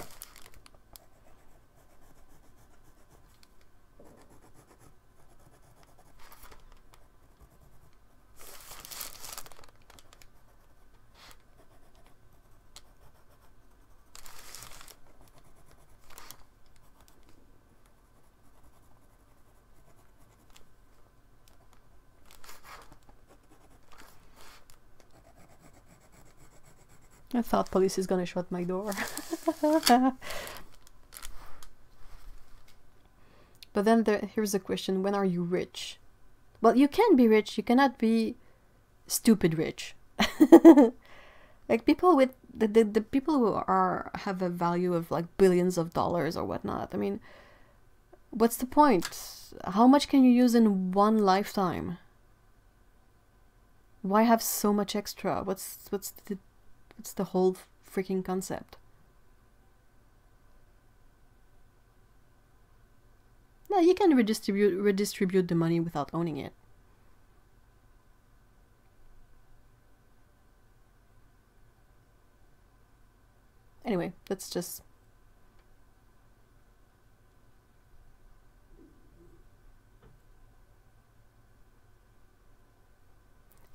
I thought police is gonna shut my door. but then there, here's the question, when are you rich? Well, you can be rich, you cannot be stupid rich. like people with the, the, the people who are have a value of like billions of dollars or whatnot. I mean, what's the point? How much can you use in one lifetime? Why have so much extra? What's what's the it's the whole freaking concept. No, you can redistribute redistribute the money without owning it. Anyway, let's just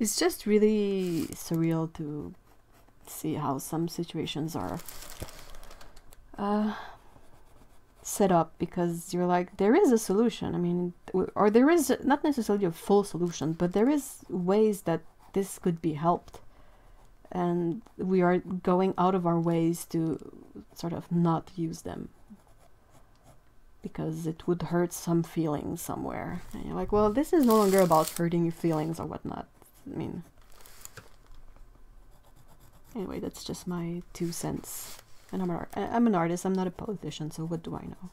It's just really surreal to see how some situations are uh, set up because you're like there is a solution. I mean or there is not necessarily a full solution but there is ways that this could be helped. And we are going out of our ways to sort of not use them because it would hurt some feelings somewhere. And you're like well this is no longer about hurting your feelings or whatnot. I mean Anyway, that's just my two cents. And I'm an, I'm an artist, I'm not a politician, so what do I know?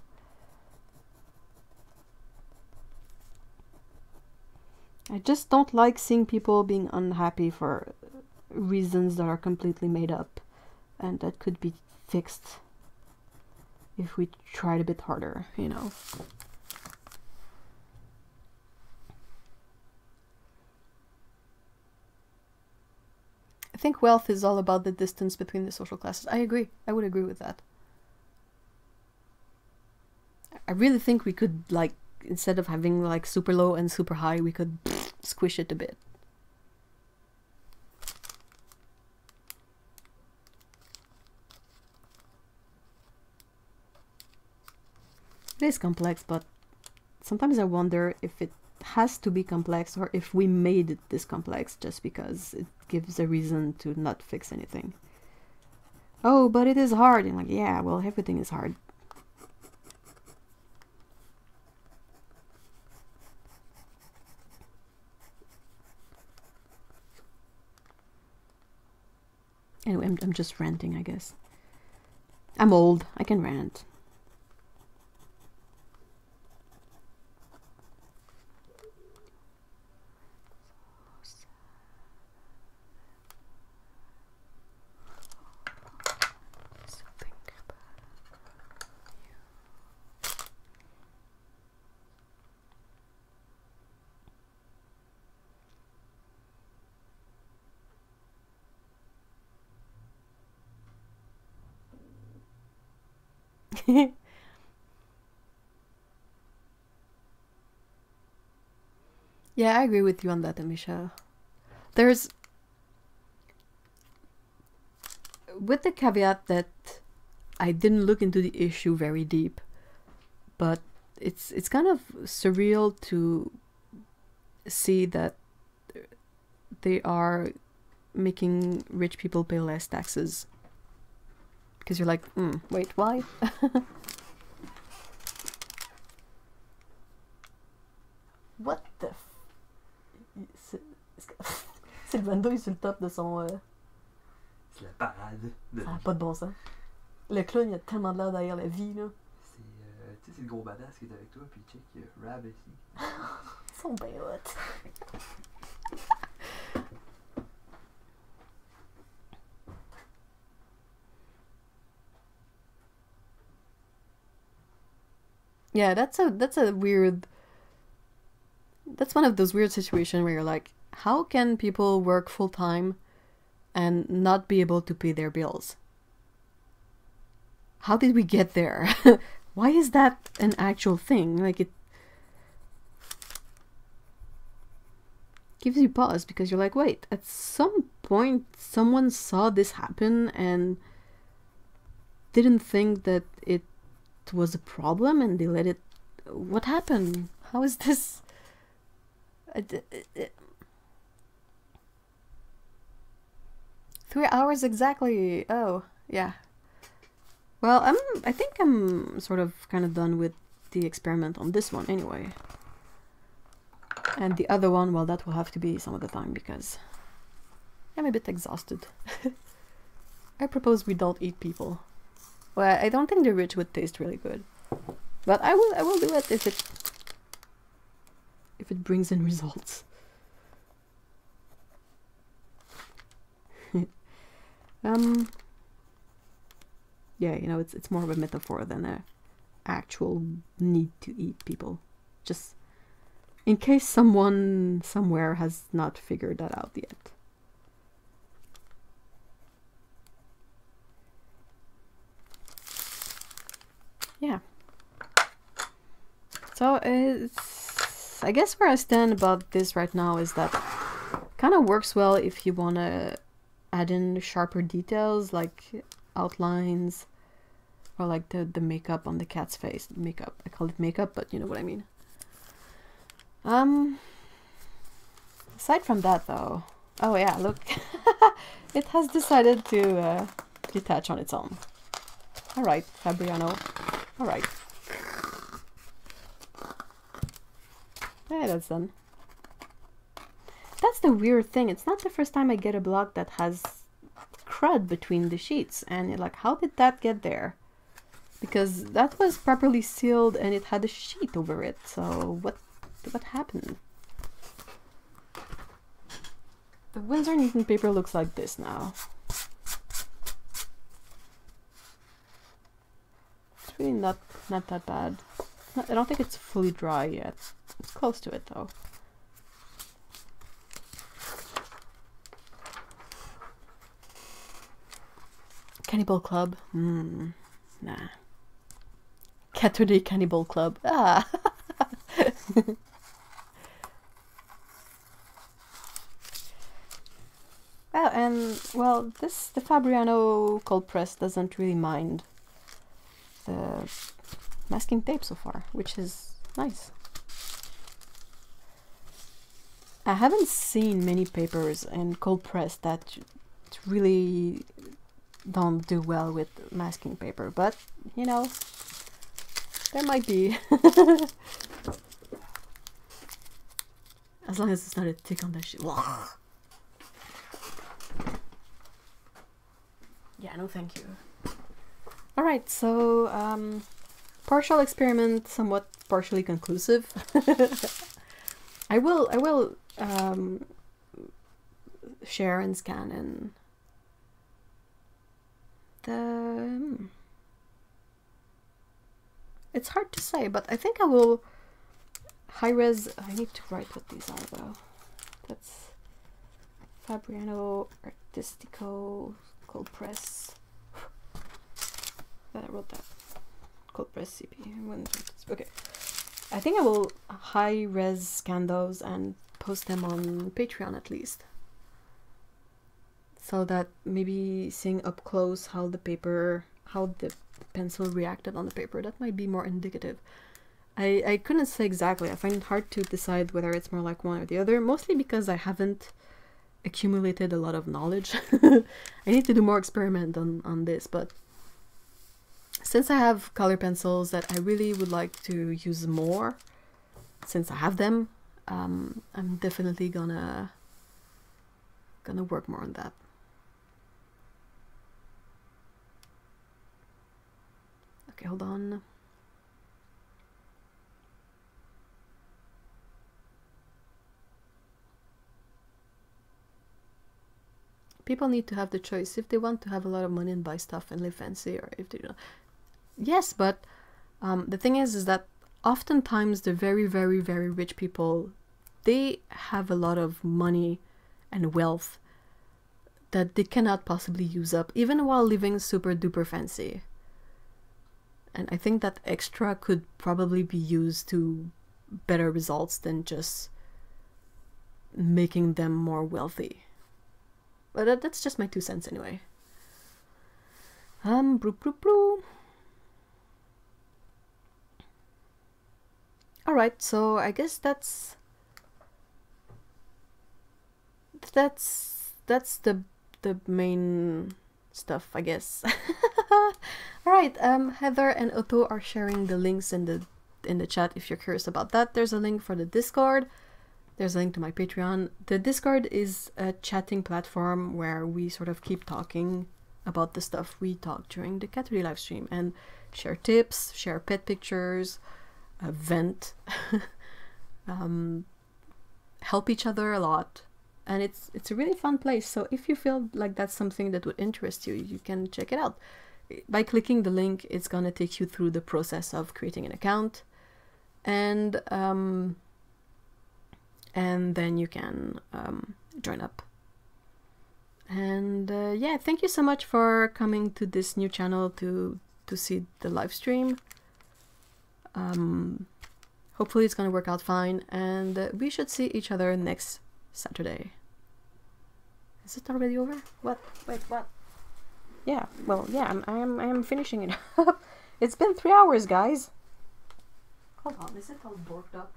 I just don't like seeing people being unhappy for reasons that are completely made up and that could be fixed if we tried a bit harder, you know. Think wealth is all about the distance between the social classes. I agree. I would agree with that. I really think we could like instead of having like super low and super high, we could squish it a bit. It is complex, but sometimes I wonder if it has to be complex or if we made it this complex just because it gives a reason to not fix anything. Oh, but it is hard. And like, yeah, well, everything is hard. Anyway, I'm, I'm just ranting, I guess. I'm old. I can rant. Yeah, I agree with you on that, Amisha. There's with the caveat that I didn't look into the issue very deep, but it's it's kind of surreal to see that they are making rich people pay less taxes because you're like, mm, wait, why? Sylvando, est sur le top de son... Euh... C'est la parade. De Ça n'a pas de bon sens. Le clown, il a tellement de l'air derrière la vie, là. C'est euh, tu sais, c'est le gros badass qui est avec toi, puis check, il y a Rab ici. Ils sont bien hot. yeah, that's a that's a weird that's one of those weird situations where you're like, how can people work full time and not be able to pay their bills? How did we get there? Why is that an actual thing? Like it gives you pause because you're like, wait, at some point someone saw this happen and didn't think that it was a problem and they let it what happened? How is this Three hours exactly. Oh, yeah. Well, I'm. I think I'm sort of kind of done with the experiment on this one anyway. And the other one, well, that will have to be some other time because I'm a bit exhausted. I propose we don't eat people. Well, I don't think the rich would taste really good, but I will. I will do it if it if it brings in results. Um yeah, you know, it's it's more of a metaphor than a actual need to eat people. Just in case someone somewhere has not figured that out yet. Yeah. So it's I guess where I stand about this right now is that kind of works well if you want to add in sharper details like outlines or like the, the makeup on the cat's face. Makeup. I call it makeup, but you know what I mean. Um, aside from that though, oh yeah, look, it has decided to uh, detach on its own. Alright, Fabriano. Alright. Yeah, that's done. That's the weird thing. It's not the first time I get a block that has crud between the sheets. And like, how did that get there? Because that was properly sealed and it had a sheet over it. So what, what happened? The Winsor Newton paper looks like this now. It's really not, not that bad. I don't think it's fully dry yet. It's close to it though. Cannibal Club. Hmm. Nah. Caturday Cannibal Club. Ah. Oh, and well, this the Fabriano cold press doesn't really mind the masking tape so far, which is nice. I haven't seen many papers in cold press that really don't do well with masking paper, but you know, there might be. as long as it's not a tick on the shit. Yeah, no thank you. Alright, so um, partial experiment, somewhat partially conclusive. I will I will um, share and scan and hmm. it's hard to say, but I think I will high res. I need to write what these are though. That's Fabriano Artistico cold press. I wrote that cold press CP. Okay. I think I will high res scan those and post them on Patreon at least. So that maybe seeing up close how the paper, how the pencil reacted on the paper, that might be more indicative. I, I couldn't say exactly. I find it hard to decide whether it's more like one or the other, mostly because I haven't accumulated a lot of knowledge. I need to do more experiment on, on this, but since I have color pencils that I really would like to use more, since I have them, um, I'm definitely gonna gonna work more on that. Okay, hold on. people need to have the choice. If they want to have a lot of money and buy stuff and live fancy or if they don't. Yes but um, the thing is is that oftentimes the very very very rich people they have a lot of money and wealth that they cannot possibly use up even while living super duper fancy and i think that extra could probably be used to better results than just making them more wealthy but that, that's just my two cents anyway. Um, bloop, bloop, bloop. Alright, so I guess that's... That's... That's the, the main stuff, I guess. Alright, um, Heather and Otto are sharing the links in the in the chat if you're curious about that. There's a link for the Discord. There's a link to my Patreon. The Discord is a chatting platform where we sort of keep talking about the stuff we talk during the Caturday live stream and share tips, share pet pictures, uh, vent, um, help each other a lot. And it's it's a really fun place. So if you feel like that's something that would interest you, you can check it out. By clicking the link, it's gonna take you through the process of creating an account. And um, and then you can um, join up. And uh, yeah, thank you so much for coming to this new channel to to see the live stream. Um, hopefully it's gonna work out fine, and uh, we should see each other next Saturday. Is it already over? What? Wait, what? Yeah, well, yeah, I'm, I'm, I'm finishing it up. it's been three hours, guys. Hold on, is it all borked up?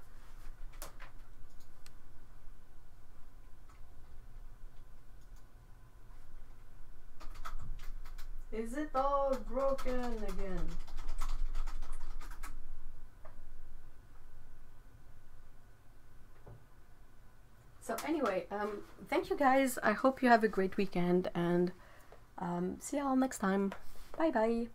Is it all broken again? So anyway, um, thank you guys. I hope you have a great weekend and um, see you all next time. Bye bye.